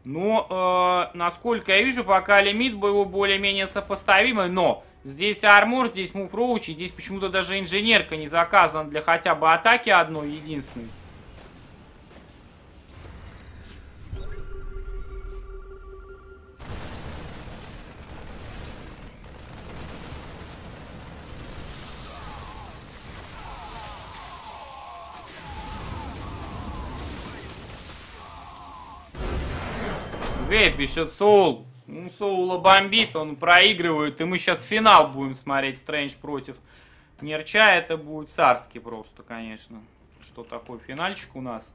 Но, э, насколько я вижу, пока лимит боевой более-менее сопоставимый, но здесь армор, здесь мув роучи, здесь почему-то даже инженерка не заказана для хотя бы атаки одной единственной. Гэй пишет Соул. Ну, Соула бомбит, он проигрывает, и мы сейчас финал будем смотреть, Стрэндж против Нерча. Это будет царский просто, конечно. Что такое финальчик у нас?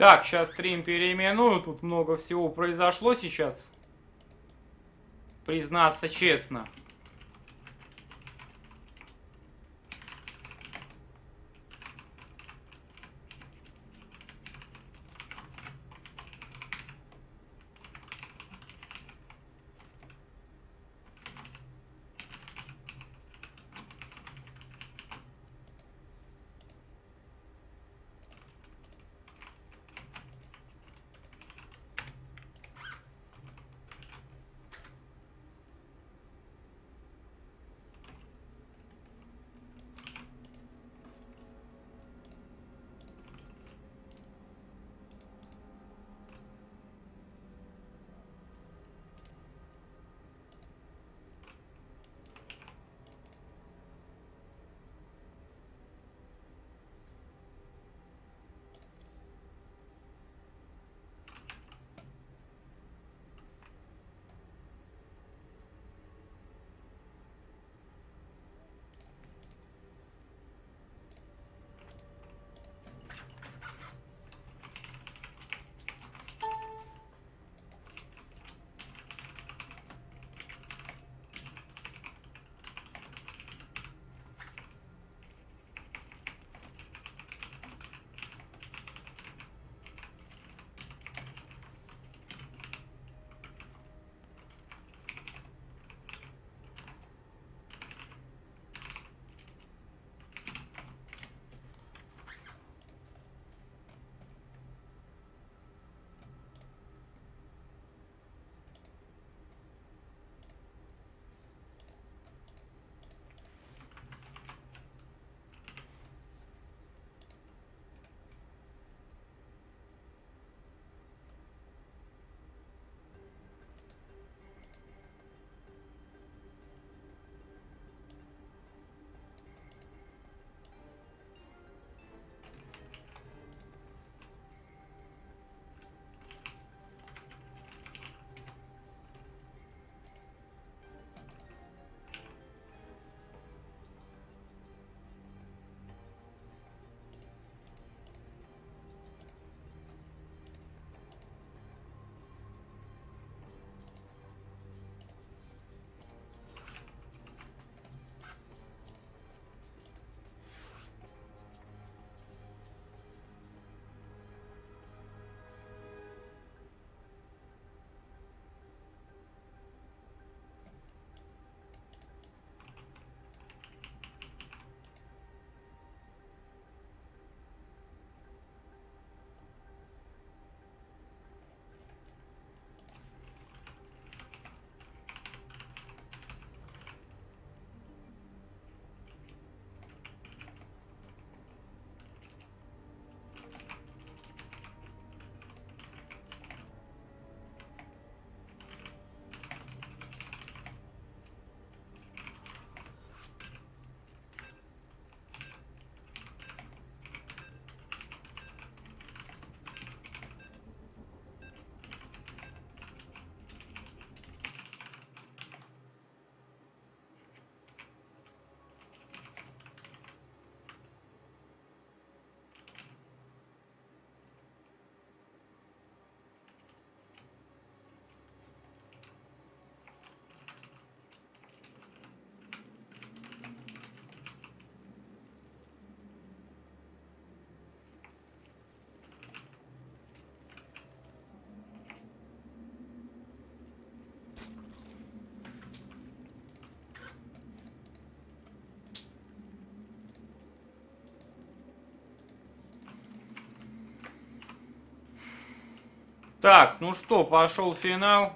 Так, сейчас стрим переименую. Тут много всего произошло сейчас. Признаться честно. Так, ну что, пошел финал.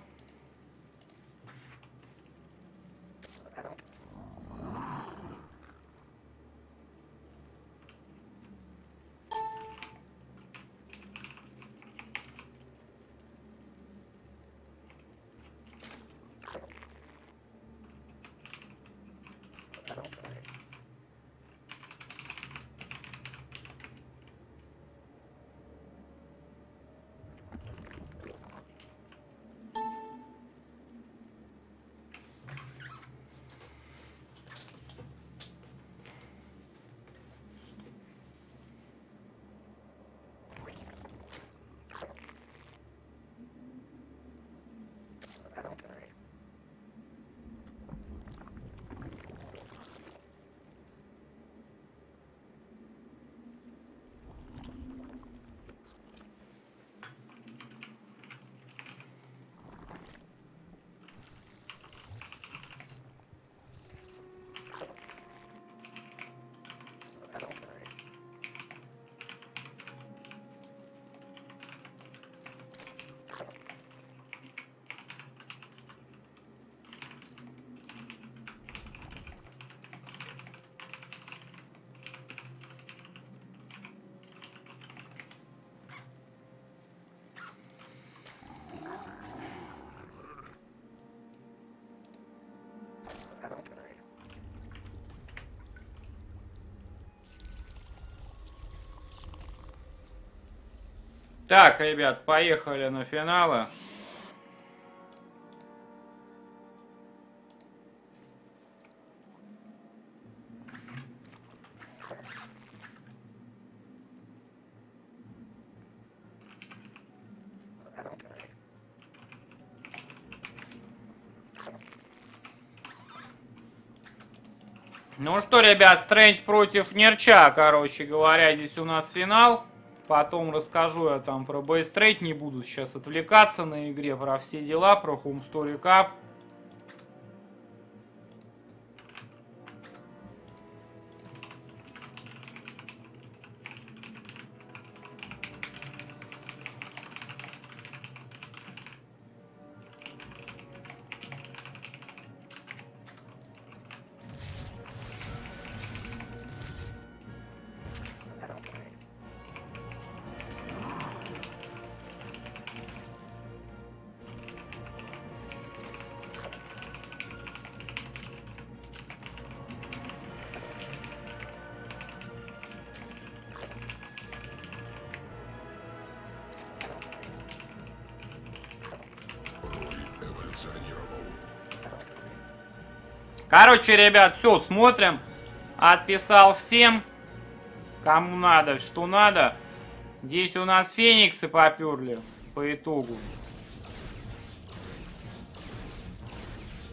Так, ребят, поехали на финалы. Ну что, ребят, Стрэндж против Нерча, короче говоря, здесь у нас финал. Потом расскажу я там про Бейстрейт, не буду сейчас отвлекаться на игре, про все дела, про Home Story Cup. Короче, ребят, все, смотрим. Отписал всем, кому надо, что надо. Здесь у нас фениксы поперли по итогу.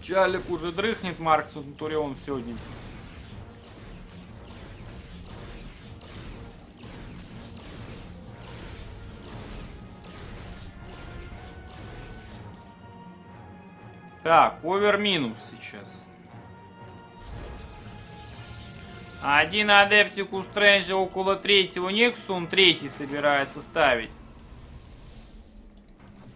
Чалик уже дрыхнет, Марк Центурион сегодня. Так, овер-минус сейчас. Один адептику Стрэнджа около третьего Нексуса, он третий собирается ставить.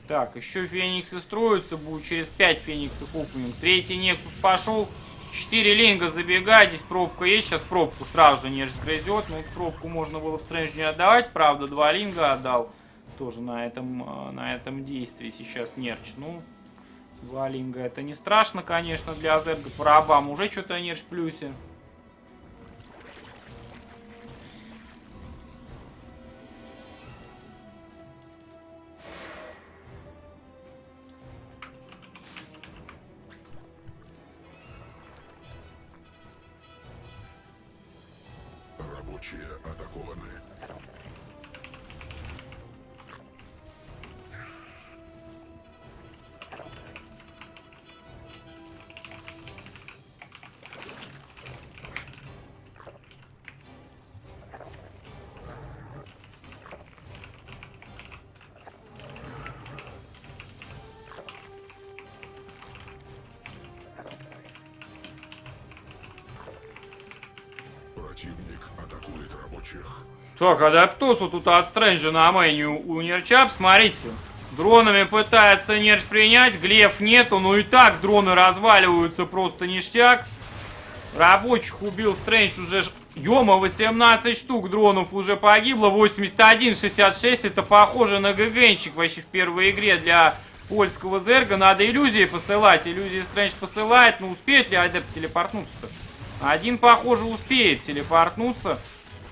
Так, еще Фениксы строятся, будет через 5 Фениксов опенинг. Третий Нексус пошел. 4 линга забегать, здесь пробка есть, сейчас пробку сразу же не грызет. Ну, пробку можно было в Стрэндж не отдавать, правда, два линга отдал. Тоже на этом, э, на этом действии сейчас Нерч. Ну, два линга это не страшно, конечно, для Зерга. По рабам уже что-то Нерч плюсе. Так, адаптосу тут от Стрэнджа на мэне у, у Нерча, смотрите. Дронами пытается Нерч принять, Глеф нету, но и так дроны разваливаются просто ништяк. Рабочих убил Стрэндж уже... Ёма, 18 штук дронов уже погибло, 81, 66, это похоже на ГГНчик вообще в первой игре для польского Зерга. Надо иллюзии посылать, иллюзии Стрэндж посылает, но успеет ли адепт телепортнуться-то? Один, похоже, успеет телепортнуться.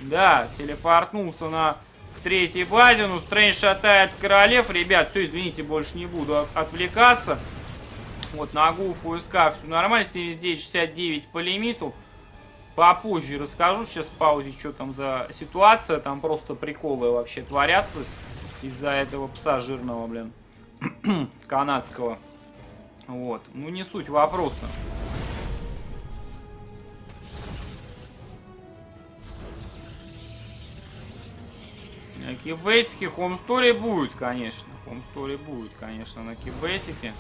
Да, телепортнулся на третьей базе. Ну, Стрэндж шатает королев. Ребят, все, извините, больше не буду от- отвлекаться. Вот, на гуфу СК все нормально. 79-69 по лимиту. Попозже расскажу сейчас в паузе, что там за ситуация. Там просто приколы вообще творятся из-за этого пса жирного, блин, [clears throat] канадского. Вот, ну не суть вопроса. На кибетике хомстори будет, конечно. Хомстори будет, конечно, на кибетике.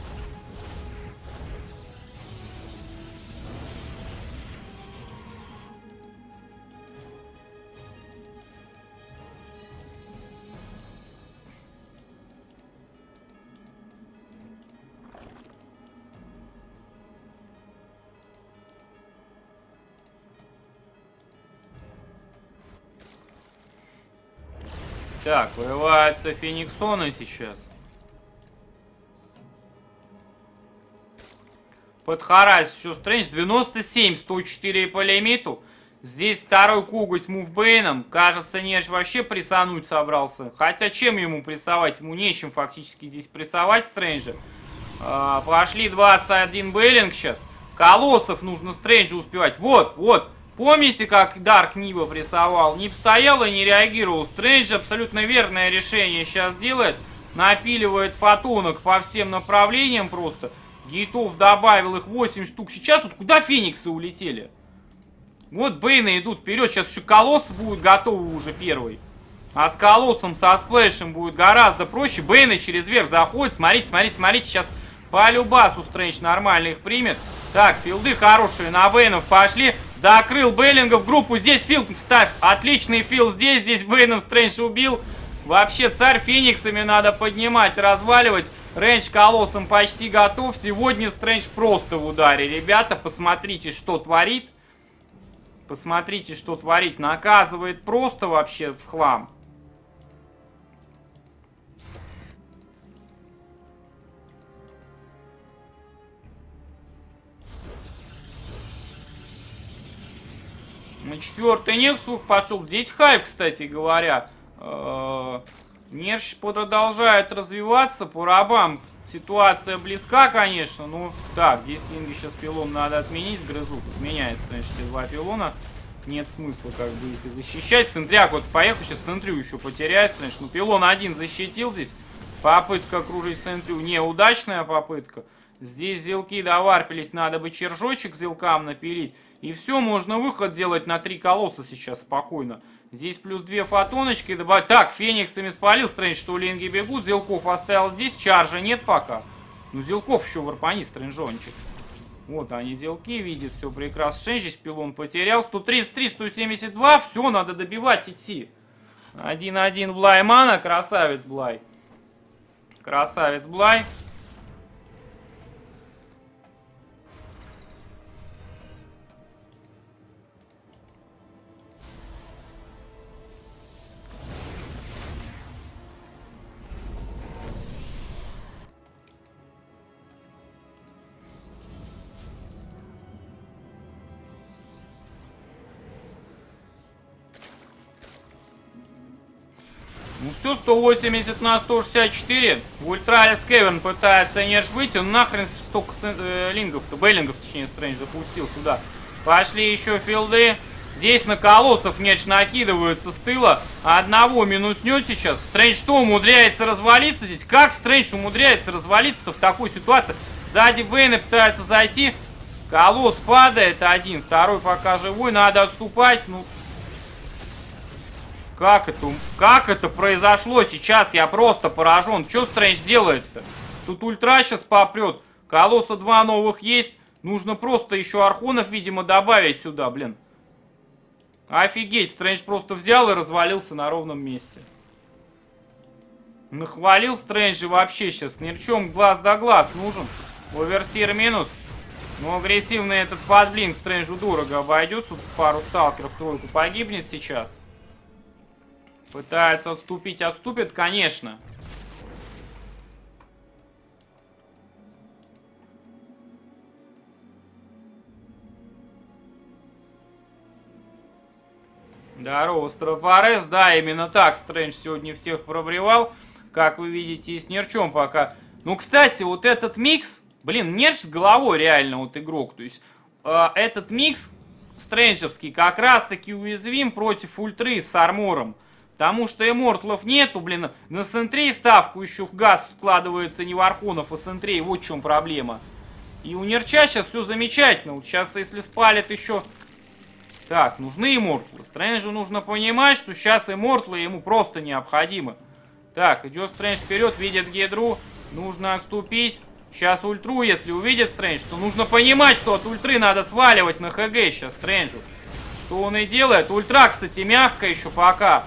Так, вырывается Фениксона сейчас. Подхарась еще Стрэндж. 97, 104 по лимиту. Здесь второй коготь мувбейном. Кажется, Нерч вообще прессануть собрался. Хотя чем ему прессовать? Ему нечем фактически здесь прессовать Стрэнджа. А, пошли 21 Бейлинг сейчас. Колоссов нужно Стрэнджа успевать. Вот, вот. Помните, как Дарк Ниба прессовал? Нип стоял и не реагировал. Стрэндж абсолютно верное решение сейчас делает. Напиливает фотонок по всем направлениям просто. Гейтов добавил их 8 штук. Сейчас вот куда Фениксы улетели? Вот Бейны идут вперед. Сейчас еще Колосс будет готовы уже первый. А с Колоссом, со сплэшем будет гораздо проще. Бейны через верх заходят. Смотрите, смотрите, смотрите. Сейчас по Любасу Стрэндж нормально их примет. Так, филды хорошие на Бейнов пошли. Закрыл Бейлинга в группу. Здесь филд ставь. Отличный фил здесь. Здесь Бейном Стрэндж убил. Вообще царь Фениксами надо поднимать, разваливать. Рэндж колоссом почти готов. Сегодня Стрэндж просто в ударе. Ребята, посмотрите, что творит. Посмотрите, что творит. Наказывает просто вообще в хлам. На четвертый Нексус пошел. Здесь хайп, кстати говоря. Э, Нерш продолжает развиваться по рабам. Ситуация близка, конечно. Ну, так, здесь линги сейчас пилон надо отменить. Грызут. Отменяется, конечно, эти два пилона. Нет смысла как бы их и защищать. Центряк вот поехал, сейчас центрю еще потеряет, конечно. Ну, пилон один защитил здесь. Попытка окружить центрю неудачная попытка. Здесь зелки доварпились, надо бы чержочек зелкам напилить. И все, можно выход делать на три колосса сейчас спокойно. Здесь плюс две фотоночки добавить. Так, фениксами спалил Стрэндж, что линги бегут. Зелков оставил здесь, чаржа нет пока. Ну, Зелков еще варпани, Стрэнджончик. Вот они, зелки, видят все прекрасно. Стрэндж здесь пилон потерял. 133, 172, все, надо добивать, идти. 1-1 Блай Мана, красавец Блай. Красавец Блай. Ну все, 180 на 164. В Ультралис Кевин пытается Нерш выйти. Он нахрен столько э, лингов-то, бейлингов, точнее, Стрэндж запустил сюда. Пошли еще филды. Здесь на колоссов Нерш накидывается с тыла. Одного минуснет сейчас. Стрэндж что, умудряется развалиться здесь? Как Стрэндж умудряется развалиться-то в такой ситуации? Сзади Бейны пытается зайти. Колосс падает один. Второй пока живой. Надо отступать. Ну, как это, как это произошло сейчас? Я просто поражен. Что Стрэндж делает-то? Тут ультра сейчас попрет. Колосса два новых есть. Нужно просто еще архонов, видимо, добавить сюда, блин. Офигеть, Стрэндж просто взял и развалился на ровном месте. Нахвалил Стрэнджа вообще сейчас. Нерчом глаз да глаз нужен. Оверсир минус. Ну, агрессивный этот подблинк Стрэнджу дорого обойдется. Пару сталкеров тройку погибнет сейчас. Пытается отступить, отступит, конечно. Здорово, Стропорез. Да, именно так Стрэндж сегодня всех пробревал. Как вы видите, и с Нерчом пока. Ну, кстати, вот этот микс... Блин, Нерч с головой реально вот игрок. То есть, э, этот микс стрэнджевский как раз-таки уязвим против ультры с армором. Потому что иммортлов нету, блин. На Сентрей ставку еще в газ складывается не в Архонов, а Сентрей. Вот в чем проблема. И у Нерча сейчас все замечательно. Вот сейчас, если спалит еще... Так, нужны иммортлы. Стрэнджу нужно понимать, что сейчас иммортлы ему просто необходимы. Так, идет Стрэндж вперед, видит Гидру. Нужно отступить. Сейчас ультру, если увидит Стрэндж, то нужно понимать, что от ультры надо сваливать на ХГ сейчас Стрэнджу. Что он и делает. Ультра, кстати, мягко еще пока.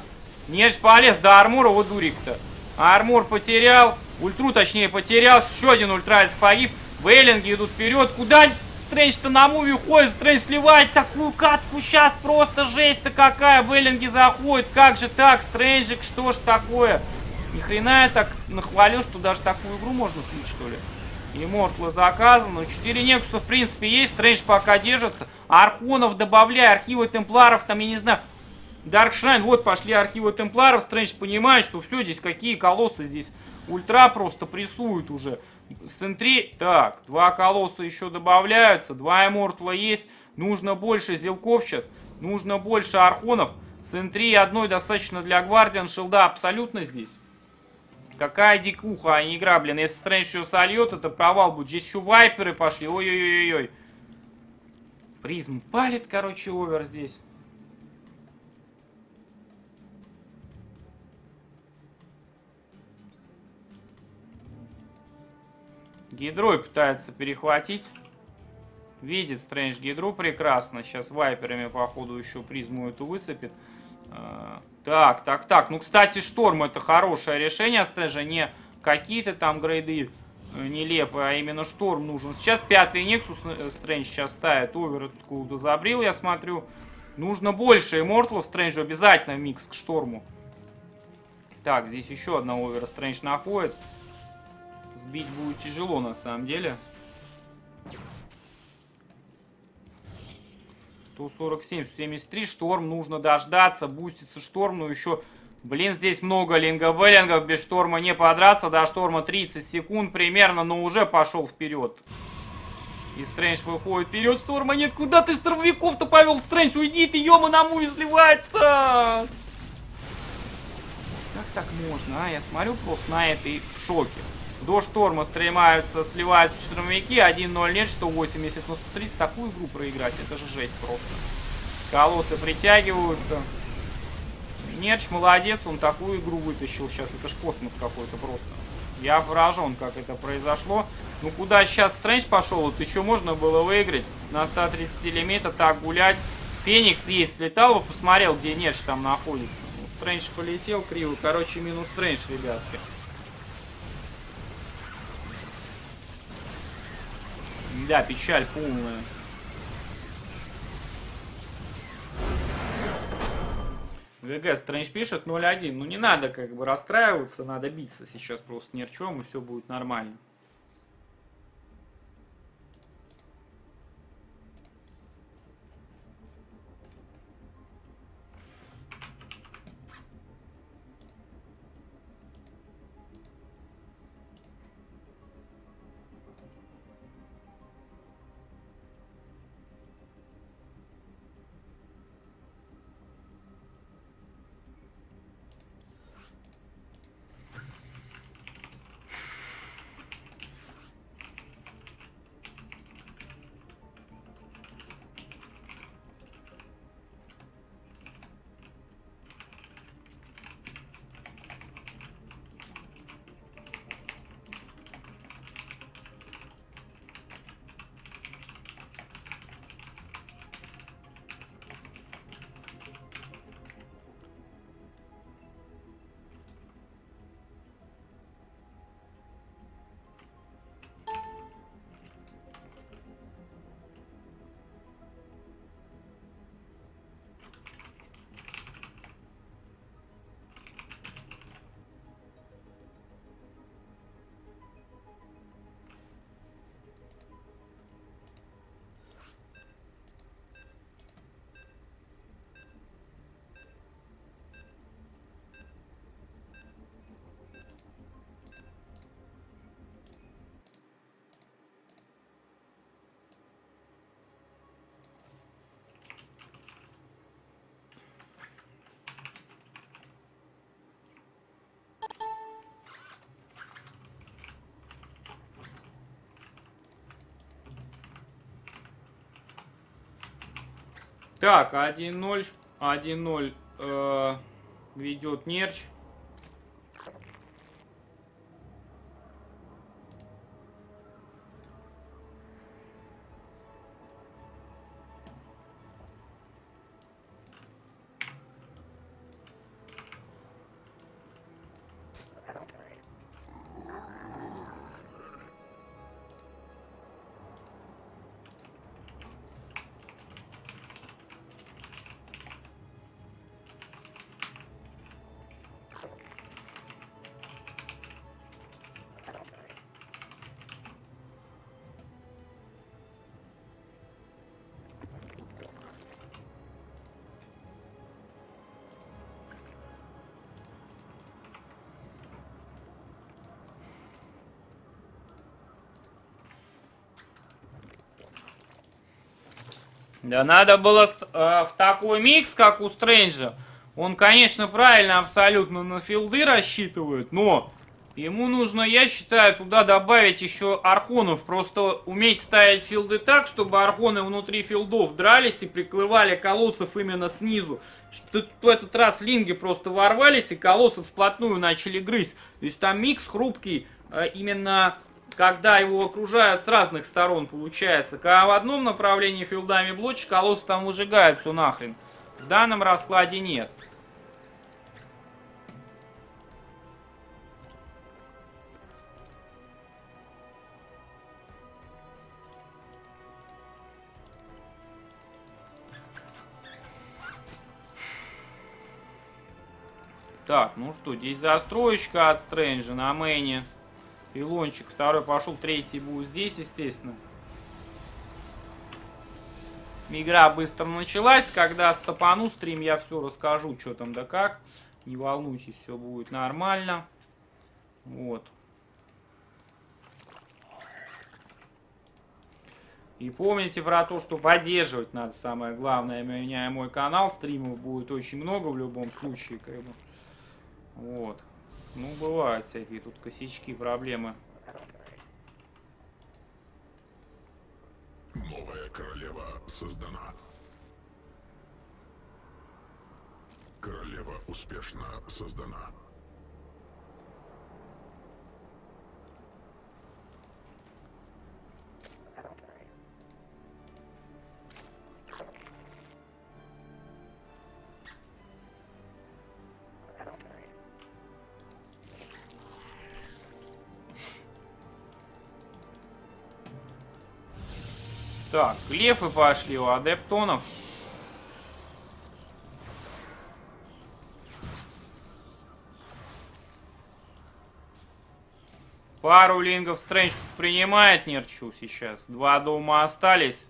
Нерч полез до армура, вот дурик-то. Армур потерял. Ультру, точнее, потерял. Еще один ультралиск погиб. Бейлинги идут вперед. Куда Стрэндж-то на move уходит? Стрэндж сливает такую катку. Сейчас просто жесть-то какая. Бейлинги заходят. Как же так, Стрэнджик? Что ж такое? Ни хрена я так нахвалил, что даже такую игру можно слить, что ли? Иммортлы заказано. 4 Нексуса, в принципе, есть. Стрэндж пока держится. Архонов добавляй, архивы Темпларов, там, я не знаю. Dark Shrine, вот пошли архивы Темпларов. Стрэндж понимает, что все здесь, какие колоссы здесь. Ультра просто прессуют уже. Sentry, так, два колосса еще добавляются. Два Иммортла есть. Нужно больше зилков сейчас. Нужно больше архонов. Sentry одной достаточно для Guardian Shield а абсолютно здесь. Какая дикуха, а не игра, блин. Если Стрэндж еще сольет, это провал будет. Здесь еще вайперы пошли. Ой-ой-ой-ой. Призм палит, короче, овер здесь. Гидрой пытается перехватить. Видит Стрэндж Гидру прекрасно. Сейчас вайперами, походу, еще призму эту высыпет. А, так, так, так. Ну, кстати, шторм это хорошее решение Стрэнджа. Не какие-то там грейды э, нелепые, а именно шторм нужен. Сейчас пятый Нексус э, Стрэндж сейчас ставит. Овер откуда забрил, я смотрю. Нужно больше иммортлов Стрэнджу обязательно микс к шторму. Так, здесь еще одна овера Стрэндж находит. Сбить будет тяжело на самом деле. 147, 173. Шторм нужно дождаться. Бустится шторм. Но еще, блин, здесь много лингобеллингов. Без шторма не подраться. До шторма 30 секунд примерно. Но уже пошел вперед. И Стрэндж выходит вперед. Шторма нет. Куда ты штормовиков-то повел? Стрэндж, уйди ты, ё на муви сливается. Как так можно, а? Я смотрю просто на это и в шоке. До шторма стремаются, сливаются штурмовики. 1-0 нет, что 80, но 130 такую игру проиграть, это же жесть просто. Колоссы притягиваются. Нерч молодец, он такую игру вытащил сейчас. Это ж космос какой-то просто. Я поражен, как это произошло. Ну куда сейчас Стрэндж пошел? Вот еще можно было выиграть. На 130 лимита так гулять. Феникс есть, слетал бы, посмотрел, где Нерч там находится. Ну, Стрэндж полетел криво. Короче, минус Стрэндж, ребятки. Да, печаль полная. ГГ Стрэндж пишет 0-1. Ну не надо как бы расстраиваться, надо биться сейчас просто нерчом и все будет нормально. Так, 1-0. 1-0 э, ведет Нерч. Да надо было э, в такой микс, как у Стрэнджа. Он, конечно, правильно абсолютно на филды рассчитывает, но ему нужно, я считаю, туда добавить еще архонов. Просто уметь ставить филды так, чтобы архоны внутри филдов дрались и приклывали колоссов именно снизу. Что в этот раз линги просто ворвались и колоссов вплотную начали грызть. То есть там микс хрупкий э, именно когда его окружают с разных сторон, получается. Когда в одном направлении филдами блочек, колоссы там выжигают все нахрен. В данном раскладе нет. Так, ну что, здесь застроечка от Стрэнджа на мэне. Пилончик, второй пошел, третий будет здесь, естественно. Игра быстро началась, когда стопану стрим, я все расскажу, что там да как. Не волнуйтесь, все будет нормально. Вот. И помните про то, что поддерживать надо, самое главное, меня и мой канал, стримов будет очень много в любом случае, как бы. Вот. Ну, бывают всякие тут косячки, проблемы. Новая королева создана. Королева успешно создана. Так, глефы пошли у адептонов. Пару лингов Стрэндж принимает Нерчу сейчас. Два дома остались.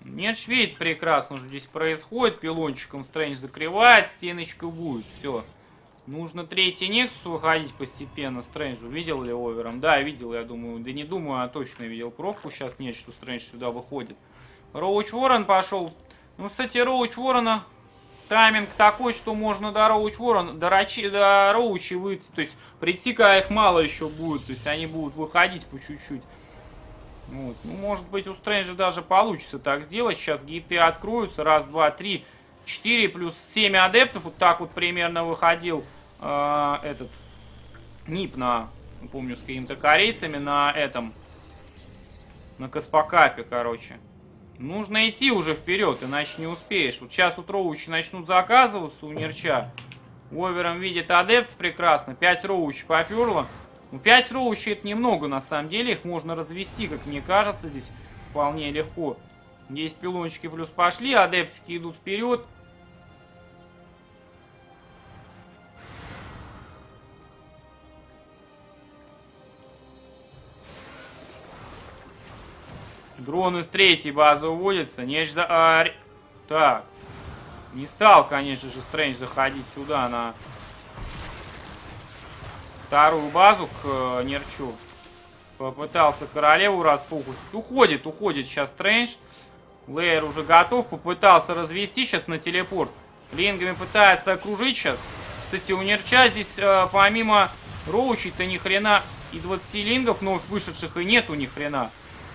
Нерч видит прекрасно, что здесь происходит. Пилончиком Стрэндж закрывает, стеночка будет. Все. Нужно третий Нексус выходить постепенно. Стрэнджу видел ли овером? Да, видел, я думаю. Да не думаю, а точно видел пробку. Сейчас нет, что Стрэндж сюда выходит. Роуч Ворон пошел. Ну, кстати, Роуч Ворона тайминг такой, что можно до Роуч Ворона, до, Рачи, до Роучи выйти. То есть прийти, когда их мало еще будет. То есть они будут выходить по чуть-чуть. Вот. Ну, может быть, у Стрэнджа даже получится так сделать. Сейчас гейты откроются. Раз, два, три. 4 плюс 7 адептов. Вот так вот примерно выходил э, этот НИП на, помню, с какими-то корейцами на этом, на Каспакапе, короче. Нужно идти уже вперед, иначе не успеешь. Вот сейчас вот роучи начнут заказываться у Нерча. Овером видит адепт прекрасно. 5 роучи поперло. Ну, 5 роучи это немного на самом деле. Их можно развести, как мне кажется, здесь вполне легко. Здесь пилончики плюс пошли, адептики идут вперед. Дрон из третьей базы уводится. Неч за... Так. Не стал, конечно же, Стрэндж заходить сюда на вторую базу к э, Нерчу. Попытался королеву распухусить. Уходит, уходит сейчас Стрэндж. Лейер уже готов. Попытался развести сейчас на телепорт. Лингами пытается окружить сейчас. Кстати, у Нерча здесь э, помимо Роучей-то ни хрена и 20 лингов вновь вышедших и нету ни хрена.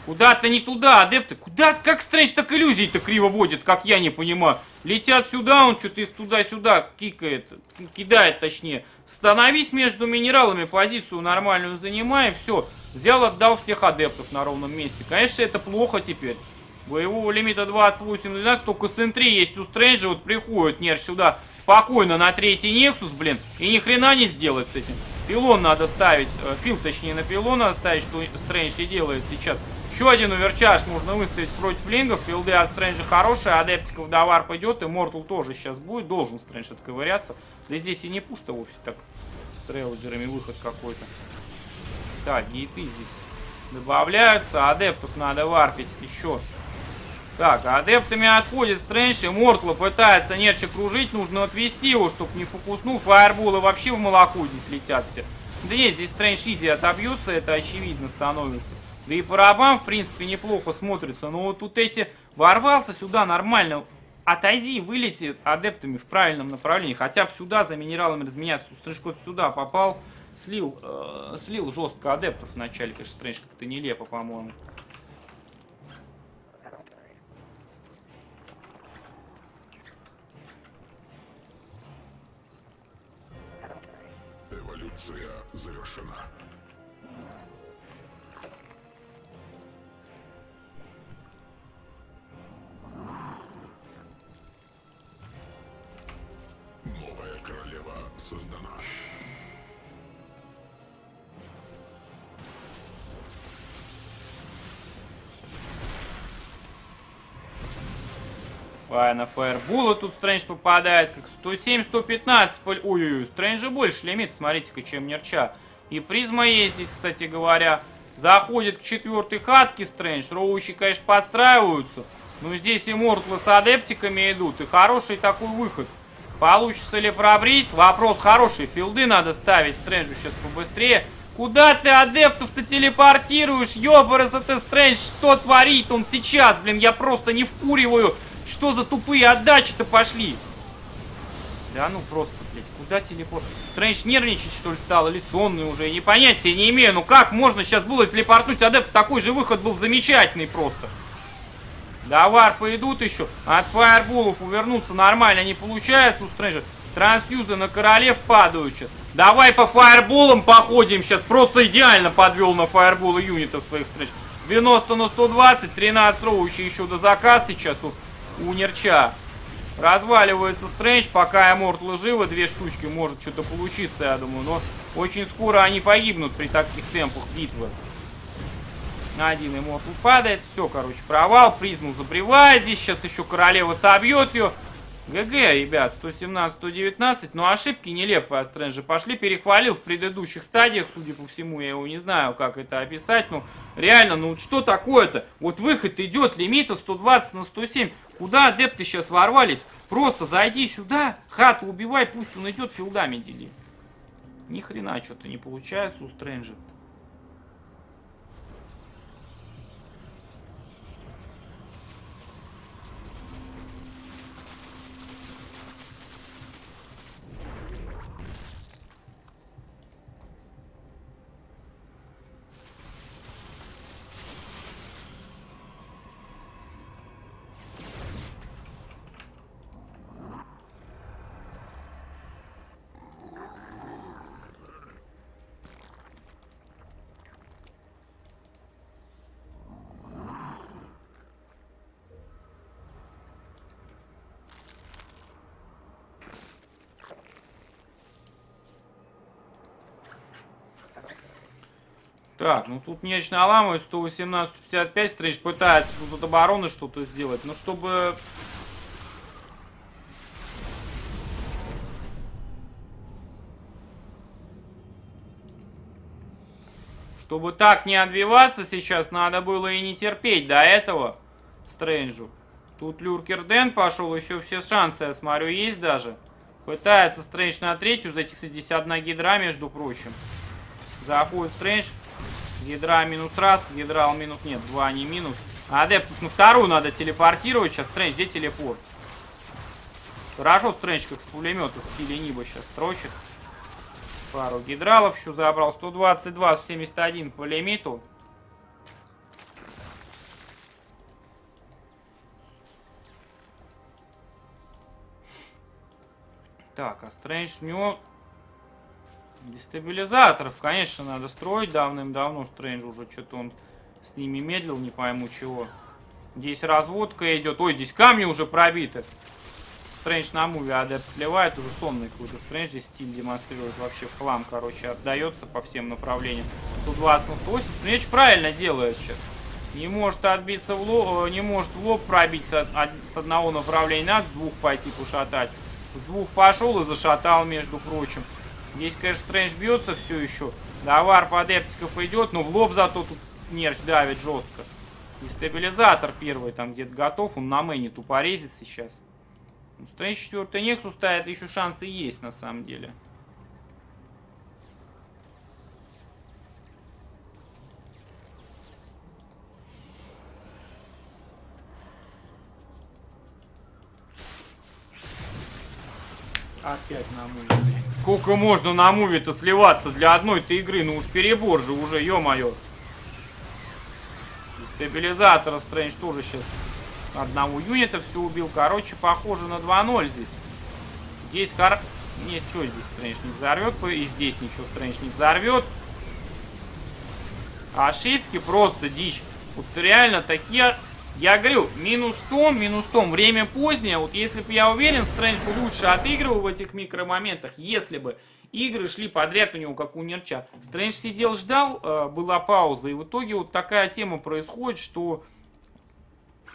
Куда-то не туда, адепты. Куда, как Стрэндж так иллюзии-то криво водит, как я не понимаю. Летят сюда, он что-то их туда-сюда кикает, кидает точнее. Становись между минералами, позицию нормальную занимай, все. Взял, отдал всех адептов на ровном месте. Конечно, это плохо теперь. Боевого лимита 28-12, только СН 3 есть у Стрэнджа, вот приходит Нерч сюда спокойно на третий Нексус, блин, и ни хрена не сделать с этим. Пилон надо ставить, э, фил точнее на пилон надо ставить, что Стрэндж и делает сейчас. Еще один уверчаж можно выставить против лингов, филды от Стрэнджа хорошие, адептиков до варп идет, и Мортал тоже сейчас будет, должен Стрэндж отковыряться. Да здесь и не пуш-то вовсе так, с рейводжерами выход какой-то. Так, гейты здесь добавляются, адептов надо варпить еще. Так, адептами отходит Стрэндж, и Мортла пытается Нерча кружить, нужно отвести его, чтобы не фокуснул. Фаерболы вообще в молоко здесь летят все. Да нет, здесь Стрэндж изи отобьется, это очевидно становится. Да и барабан, в принципе, неплохо смотрится. Но вот тут эти... Ворвался сюда нормально. Отойди, вылети адептами в правильном направлении. Хотя бы сюда за минералами разменяться. Вот сюда попал. Слил, э, слил жестко адептов в начале. Конечно, Стрэндж как-то нелепо, по-моему. Эволюция завершена. Новая королева создана. На фаербула тут Стрэндж попадает. Как 107, 115. пол- Ой-ой-ой, Стрэнджа больше лимит, смотрите-ка, чем Нерча. И призма есть здесь, кстати говоря. Заходит к четвертой хатке Стрэндж. Роучи, конечно, подстраиваются. Но здесь иммортлы с адептиками идут. И хороший такой выход. Получится ли пробрить? Вопрос хороший. Филды надо ставить Стрэнджу сейчас побыстрее. Куда ты адептов-то телепортируешь? Ёбарас, это Стрэндж, что творит он сейчас? Блин, я просто не вкуриваю. Что за тупые отдачи-то пошли? Да ну просто, блядь, куда телепорт? Стрэндж нервничать, что ли, стал? Или сонный уже? Я понятия не имею. Ну как можно сейчас было телепортнуть адепт? Такой же выход был замечательный просто. Да, варпы идут еще. От фаерболов увернуться нормально не получается у Стрэнджа. Трансюзы на королев падают сейчас. Давай по фаерболам походим сейчас. Просто идеально подвел на фаерболы юнитов своих Стрэндж. 90 на 120, 13 роучи еще до заказ сейчас у, у Нерча. Разваливается Стрэндж, пока Эмортлы живы, две штучки может что-то получиться, я думаю. Но очень скоро они погибнут при таких темпах битвы. Один Эмортл падает, все, короче, провал, призму забревает, здесь сейчас еще королева собьет ее. ГГ, ребят, 117-119, но ошибки нелепые от Стрэнджа пошли, перехвалил в предыдущих стадиях, судя по всему, я его не знаю, как это описать, но реально, ну что такое-то? Вот выход идет, лимита 120 на 107, куда адепты сейчас ворвались? Просто зайди сюда, хату убивай, пусть он идет, филдами дели. Ни хрена что-то не получается у Стрэнджа. Так, ну тут меч наламывают, 118, 155, Стрэндж пытается тут от обороны что-то сделать, но чтобы... Чтобы так не отбиваться сейчас, надо было и не терпеть до этого Стрэнджу. Тут Люркер Дэн пошел, еще все шансы, я смотрю, есть даже. Пытается Стрэндж на третью, за этих, кстати, 51 гидра, между прочим. Заходит Стрэндж, Гидра минус раз, гидрал минус... Нет, два не минус. Адепт на вторую надо телепортировать. Сейчас Стрэндж, где телепорт? Хорошо Стрэндж как с пулемета в стиле Ниба сейчас строчит. Пару гидралов еще забрал. 122, 171 по лимиту. Так, а Стрэндж у него Дестабилизаторов, конечно, надо строить давным-давно. Стрэндж уже что-то он с ними медлил, не пойму чего. Здесь разводка идет. Ой, здесь камни уже пробиты. Стрэндж на муве адепт сливает, уже сонный какой-то Стрэндж здесь стиль демонстрирует вообще в хлам, короче, отдается по всем направлениям. 120 на 180, Меч правильно делает сейчас. Не может отбиться в лоб, не может в лоб пробиться с одного направления, надо с двух пойти пошатать. С двух пошел и зашатал, между прочим. Здесь, конечно, Стрэндж бьется все еще. Давар по адептиков идет, но в лоб зато тут нерч давит жестко. И стабилизатор первый там где-то готов. Он на мэне тупорезит сейчас. Ну, Стрэндж 4 Нексус ставит, еще шансы есть на самом деле. Опять на мой, блин. Сколько можно на муве-то сливаться для одной-то игры? Ну уж перебор же уже, ё-моё. Дестабилизатора Стрэндж тоже сейчас одного юнита все убил. Короче, похоже на 2-0 здесь. Здесь хор... Нет, что здесь Стрэндж не взорвет. И здесь ничего Стрэндж не взорвет. Ошибки просто дичь. Вот реально такие... Я говорю, минус том, минус том. Время позднее. Вот если бы я уверен, Стрэндж бы лучше отыгрывал в этих микромоментах. Если бы игры шли подряд у него, как у Нерча. Стрэндж сидел, ждал, э, была пауза. И в итоге вот такая тема происходит, что...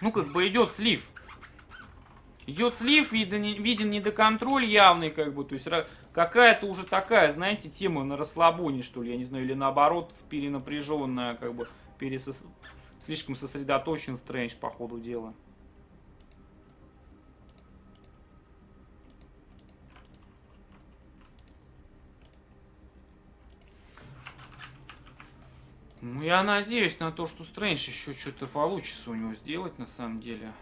Ну, как бы идет слив. Идет слив, виден, виден недоконтроль явный, как бы, то есть какая-то уже такая, знаете, тема на расслабоне, что ли, я не знаю, или наоборот, перенапряженная, как бы, пересос... слишком сосредоточен Стрэндж по ходу дела. Ну, я надеюсь на то, что Стрэндж еще что-то получится у него сделать, на самом деле.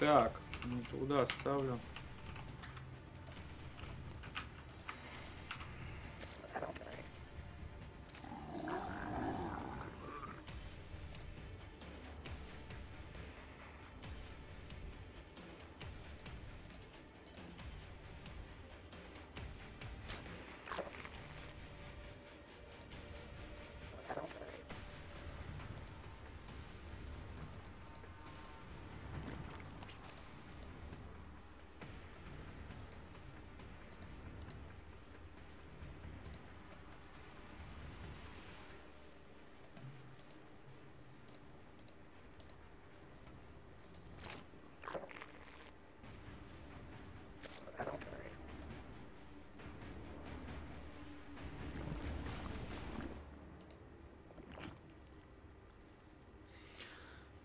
Так, ну туда ставлю.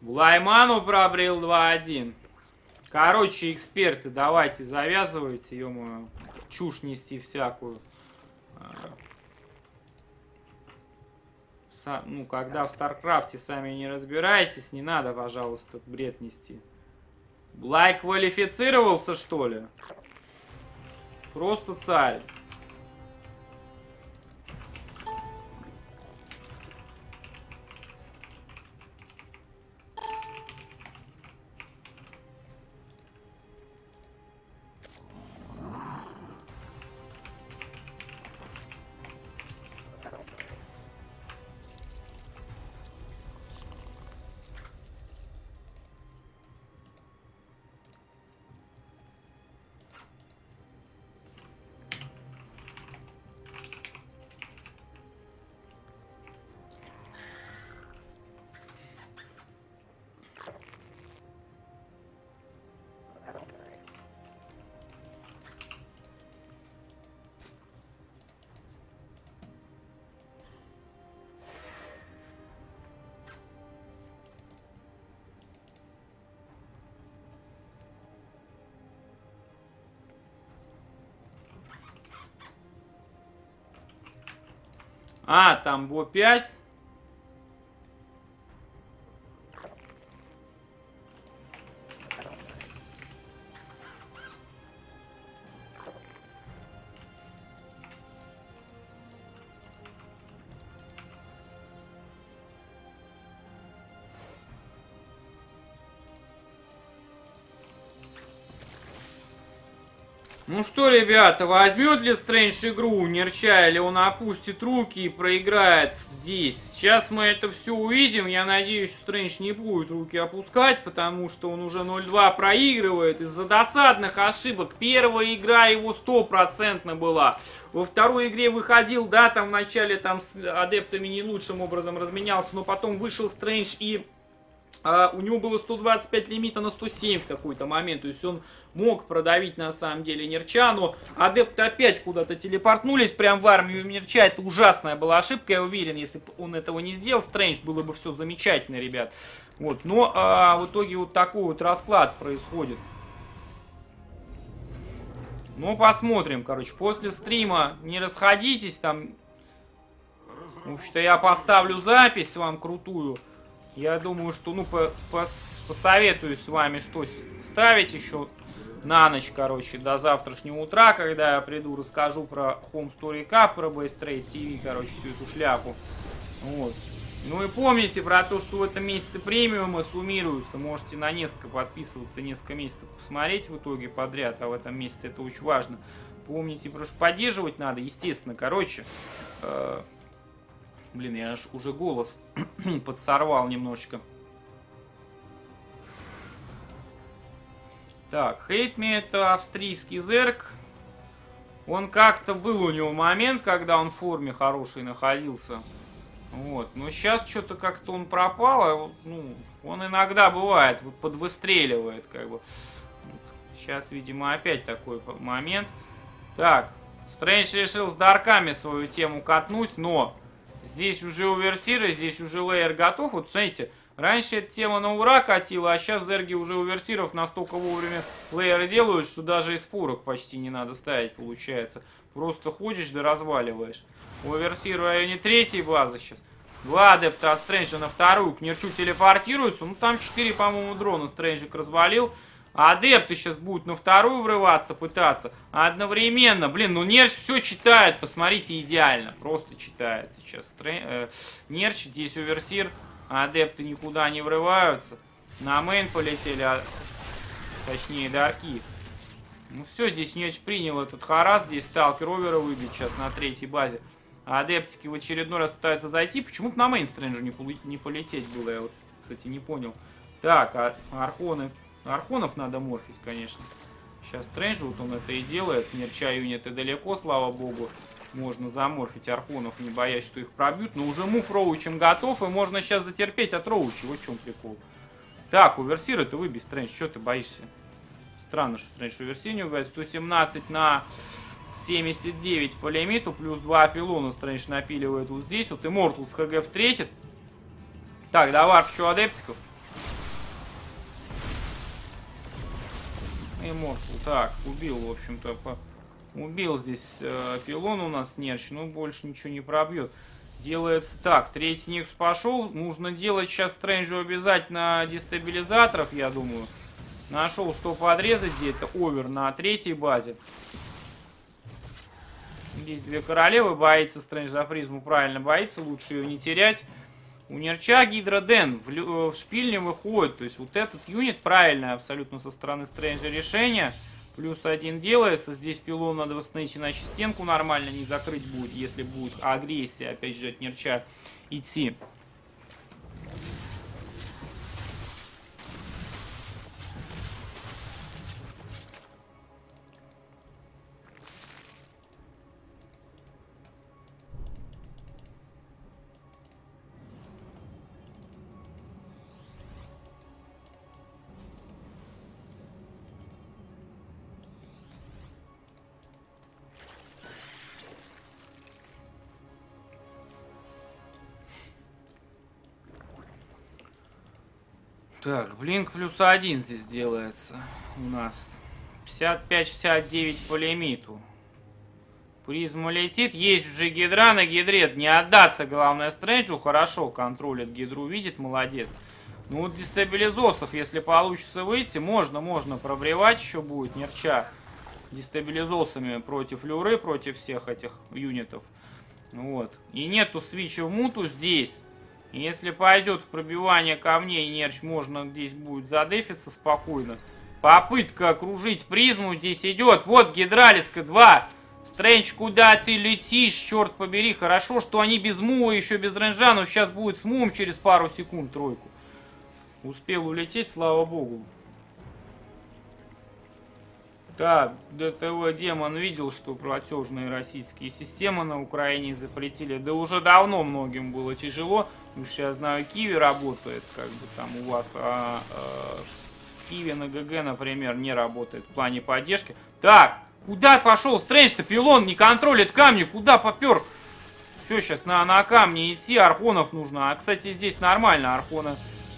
Лайману пробрил 2-1. Короче, эксперты, давайте завязывайте, ё чушь нести всякую. Са ну, когда в Старкрафте сами не разбираетесь, не надо, пожалуйста, бред нести. Блай квалифицировался, что ли? Просто царь. А, там Бо 5. Ну что, ребята, возьмет ли Стрэндж игру, Нерча, или он опустит руки и проиграет здесь? Сейчас мы это все увидим. Я надеюсь, что Стрэндж не будет руки опускать, потому что он уже 0-2 проигрывает из-за досадных ошибок. Первая игра его стопроцентно была. Во второй игре выходил, да, там вначале там с адептами не лучшим образом разменялся, но потом вышел Стрэндж и а, у него было 125 лимита на 107 в какой-то момент. То есть он мог продавить на самом деле Нерча, но адепты опять куда-то телепортнулись прям в армию Нерча. Это ужасная была ошибка, я уверен, если бы он этого не сделал, Стрэндж было бы все замечательно, ребят. Вот, но а, в итоге вот такой вот расклад происходит. Ну, посмотрим, короче. После стрима не расходитесь, там... В общем-то, я поставлю запись вам крутую. Я думаю, что, ну, по пос посоветую с вами, что ставить еще на ночь, короче, до завтрашнего утра, когда я приду, расскажу про Home Story Cup, про Best Trade TV, короче, всю эту шляпу. Вот. Ну и помните про то, что в этом месяце премиумы суммируются. Можете на несколько подписываться, несколько месяцев посмотреть в итоге подряд, а в этом месяце это очень важно. Помните, что поддерживать надо, естественно. Короче, э блин, я аж уже голос [clears throat] подсорвал немножечко. Так, Хейтми это австрийский зерк. Он как-то был у него момент, когда он в форме хороший находился. Вот. Но сейчас что-то как-то он пропал. А, ну, он иногда бывает, подвыстреливает, как бы. Сейчас, видимо, опять такой момент. Так, Стрэндж решил с дарками свою тему катнуть, но здесь уже уверсиры, здесь уже лейер готов. Вот, смотрите, Раньше эта тема на ура катила, а сейчас зерги уже уверсиров настолько вовремя лейеры делают, что даже из фурок почти не надо ставить, получается. Просто ходишь да разваливаешь. Оверсир в районе третьей базы сейчас. Два адепта от Стрэнджа на вторую к Нерчу телепортируются. Ну, там четыре, по-моему, дрона Стрэнджик развалил. А адепты сейчас будут на вторую врываться, пытаться. А одновременно, блин, ну Нерч все читает, посмотрите, идеально. Просто читает сейчас. Стрэн... Э, Нерч, здесь Overseer Адепты никуда не врываются. На main полетели, а... точнее дарки. Ну все, здесь Нерч принял этот harass. Здесь сталкер овера выбить сейчас на третьей базе. А адептики в очередной раз пытаются зайти. Почему-то на main стрэнджу не, полететь было. Я вот, кстати, не понял. Так, архоны... Архонов надо морфить, конечно. Сейчас Стрэнджу вот он это и делает. Нерчио далеко, слава богу можно заморфить архонов, не боясь, что их пробьют. Но уже мув Роучем готов, и можно сейчас затерпеть от Роуча. Вот в чем прикол. Так, Уверсир это выбей, Стрэндж. Что ты боишься? Странно, что Стрэндж Уверсир не убивает. 117 на 79 по лимиту, плюс 2 пилона Стрэндж напиливает вот здесь. Вот Immortal с ХГ встретит. Так, давай еще адептиков. Immortal, так, убил, в общем-то, по Убил здесь э, пилон у нас нерч, но больше ничего не пробьет. Делается так, третий Никс пошел. Нужно делать сейчас Стрэнджу обязательно дестабилизаторов, я думаю. Нашел, что подрезать где-то. Овер на третьей базе. Здесь две королевы. Боится Стрэндж за призму. Правильно боится. Лучше ее не терять. У Нерча Гидроден в, э, в шпиль выходит. То есть вот этот юнит правильное абсолютно со стороны Стрэнджа решение. Плюс один делается. Здесь пилон надо восстановить, иначе стенку нормально не закрыть будет, если будет агрессия, опять же, от нерча идти. Так, блинк плюс один здесь делается у нас. 55-69 по лимиту. Призма летит, есть уже гидра на гидре, не отдаться, главное, Стрэнджу, хорошо контролит гидру, видит, молодец. Ну вот дестабилизосов, если получится выйти, можно, можно пробревать еще будет нерча дестабилизосами против люры, против всех этих юнитов. Вот. И нету свича в муту здесь. Если пойдет в пробивание камней, нерч можно здесь будет задефиться спокойно. Попытка окружить призму здесь идет. Вот гидралиска 2. Стрэндж, куда ты летишь, черт побери. Хорошо, что они без мува, еще без ренжа, но сейчас будет с мувом через пару секунд тройку. Успел улететь, слава богу. Так, ДТВ Демон видел, что платежные российские системы на Украине запретили. Да уже давно многим было тяжело. Уж я знаю, Киви работает, как бы там у вас, а, а Киви на ГГ, например, не работает в плане поддержки. Так, куда пошел Стрэндж-то? Пилон не контролит камни, куда попер? Все, сейчас на, на камни идти, архонов нужно. А, кстати, здесь нормально, архоны,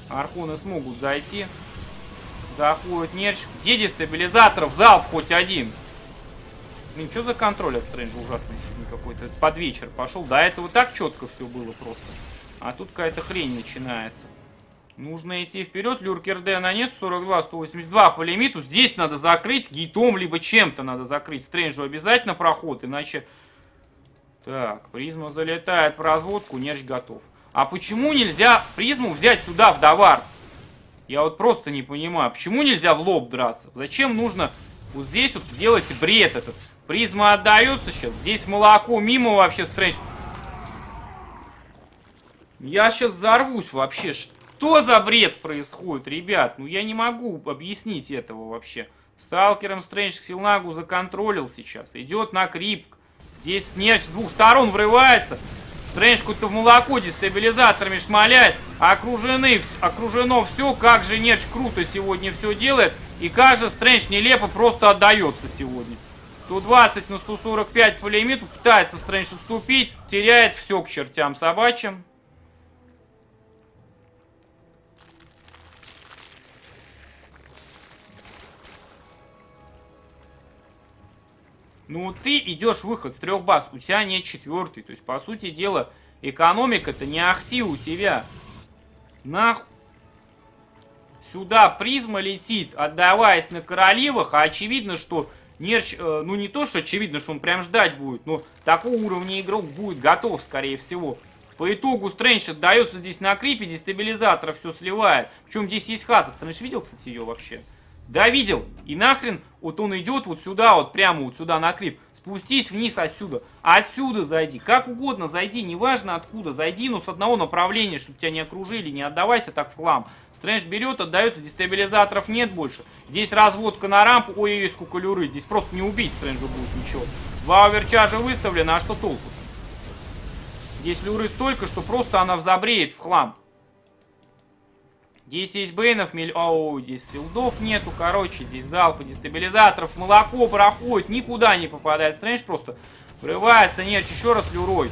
архоны смогут зайти. Заходит Нерч. Где дестабилизаторов? Залп хоть один. Блин, что за контроль от Стрэнджа ужасный сегодня какой-то. Под вечер пошел. До этого так четко все было просто. А тут какая-то хрень начинается. Нужно идти вперед. Люркер Д нанес 42, 182 по лимиту. Здесь надо закрыть гейтом, либо чем-то надо закрыть. Стрэнджу обязательно проход, иначе... Так, призма залетает в разводку, Нерч готов. А почему нельзя призму взять сюда, в Давар? Я вот просто не понимаю, почему нельзя в лоб драться? Зачем нужно вот здесь вот делать бред этот? Призма отдается сейчас. Здесь молоко мимо вообще стрэндж. Я сейчас взорвусь вообще. Что за бред происходит, ребят? Ну я не могу объяснить этого вообще. Сталкером Стрэндж Силнагу законтролил сейчас. Идет на крип. Здесь Нерч с двух сторон врывается. Стрэнджку-то в молоко дестабилизаторами шмаляет. Окружены, окружено все. Как же Нерч круто сегодня все делает. И кажется, Стрэндж нелепо просто отдается сегодня. 120 на 145 по лимиту. Пытается Стрэндж уступить. Теряет все к чертям собачьим. Ну, ты идешь выход с трех баз, у тебя нет четвертый. То есть, по сути дела, экономика-то не ахти у тебя. Нахуй. Сюда призма летит, отдаваясь на королевах, а очевидно, что Нерч, э, ну не то, что очевидно, что он прям ждать будет, но такого уровня игрок будет готов, скорее всего. По итогу Стрэндж отдается здесь на крипе, дестабилизатора все сливает. Причем здесь есть хата. Стрэндж видел, кстати, ее вообще? Да, видел. И нахрен вот он идет вот сюда, вот прямо вот сюда на крип. Спустись вниз отсюда. Отсюда зайди. Как угодно зайди, неважно откуда. Зайди, но с одного направления, чтобы тебя не окружили. Не отдавайся так в хлам. Стрэндж берет, отдается, дестабилизаторов нет больше. Здесь разводка на рампу. Ой-ой-ой, сколько люры. Здесь просто не убить Стрэнджу будет ничего. Два оверчаржа выставлены, а что толку? Здесь люры столько, что просто она взабреет в хлам. Здесь есть бейнов, миль... Оу, здесь филдов нету, короче, здесь залпы дестабилизаторов, молоко проходит, никуда не попадает. Стрэндж просто врывается, нет, еще раз люрой.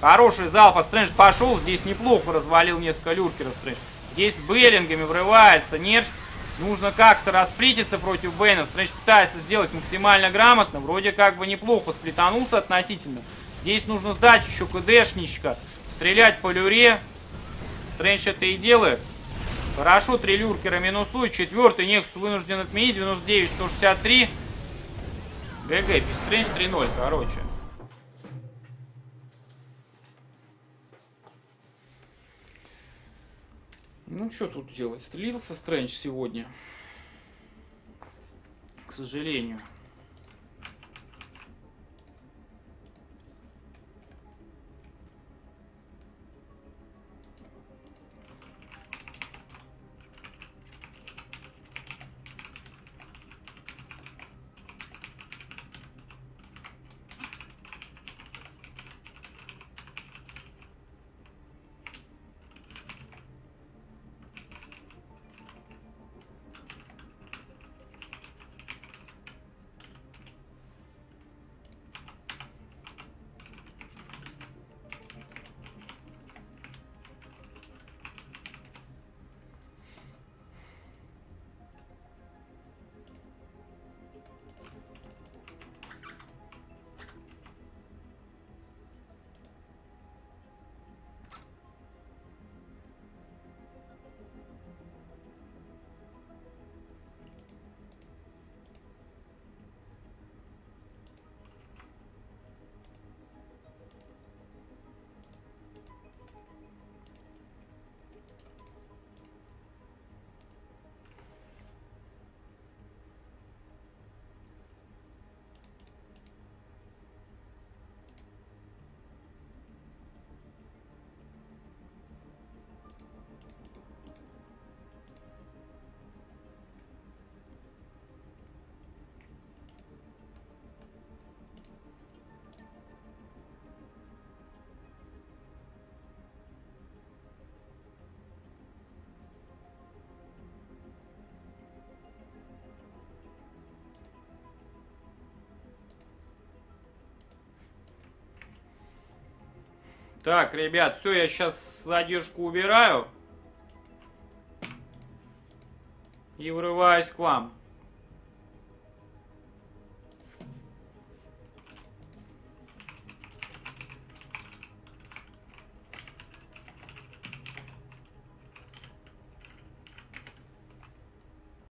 Хороший залп от Стрэндж пошел, здесь неплохо развалил несколько люркеров Стрэндж. Здесь с бейлингами врывается, Нерч. Нужно как-то расплититься против Бейнов. Стрэндж пытается сделать максимально грамотно. Вроде как бы неплохо сплетанулся относительно. Здесь нужно сдать еще КДшничка. Стрелять по люре. Стрэндж это и делает. Хорошо, три люркера минусует. Четвертый Нексус вынужден отменить. 99, 163. ГГ, Пистрендж 3-0, короче. Ну, что тут делать? Стрелился Стрэндж сегодня. К сожалению. Так, ребят, все, я сейчас задержку убираю. И врываюсь к вам.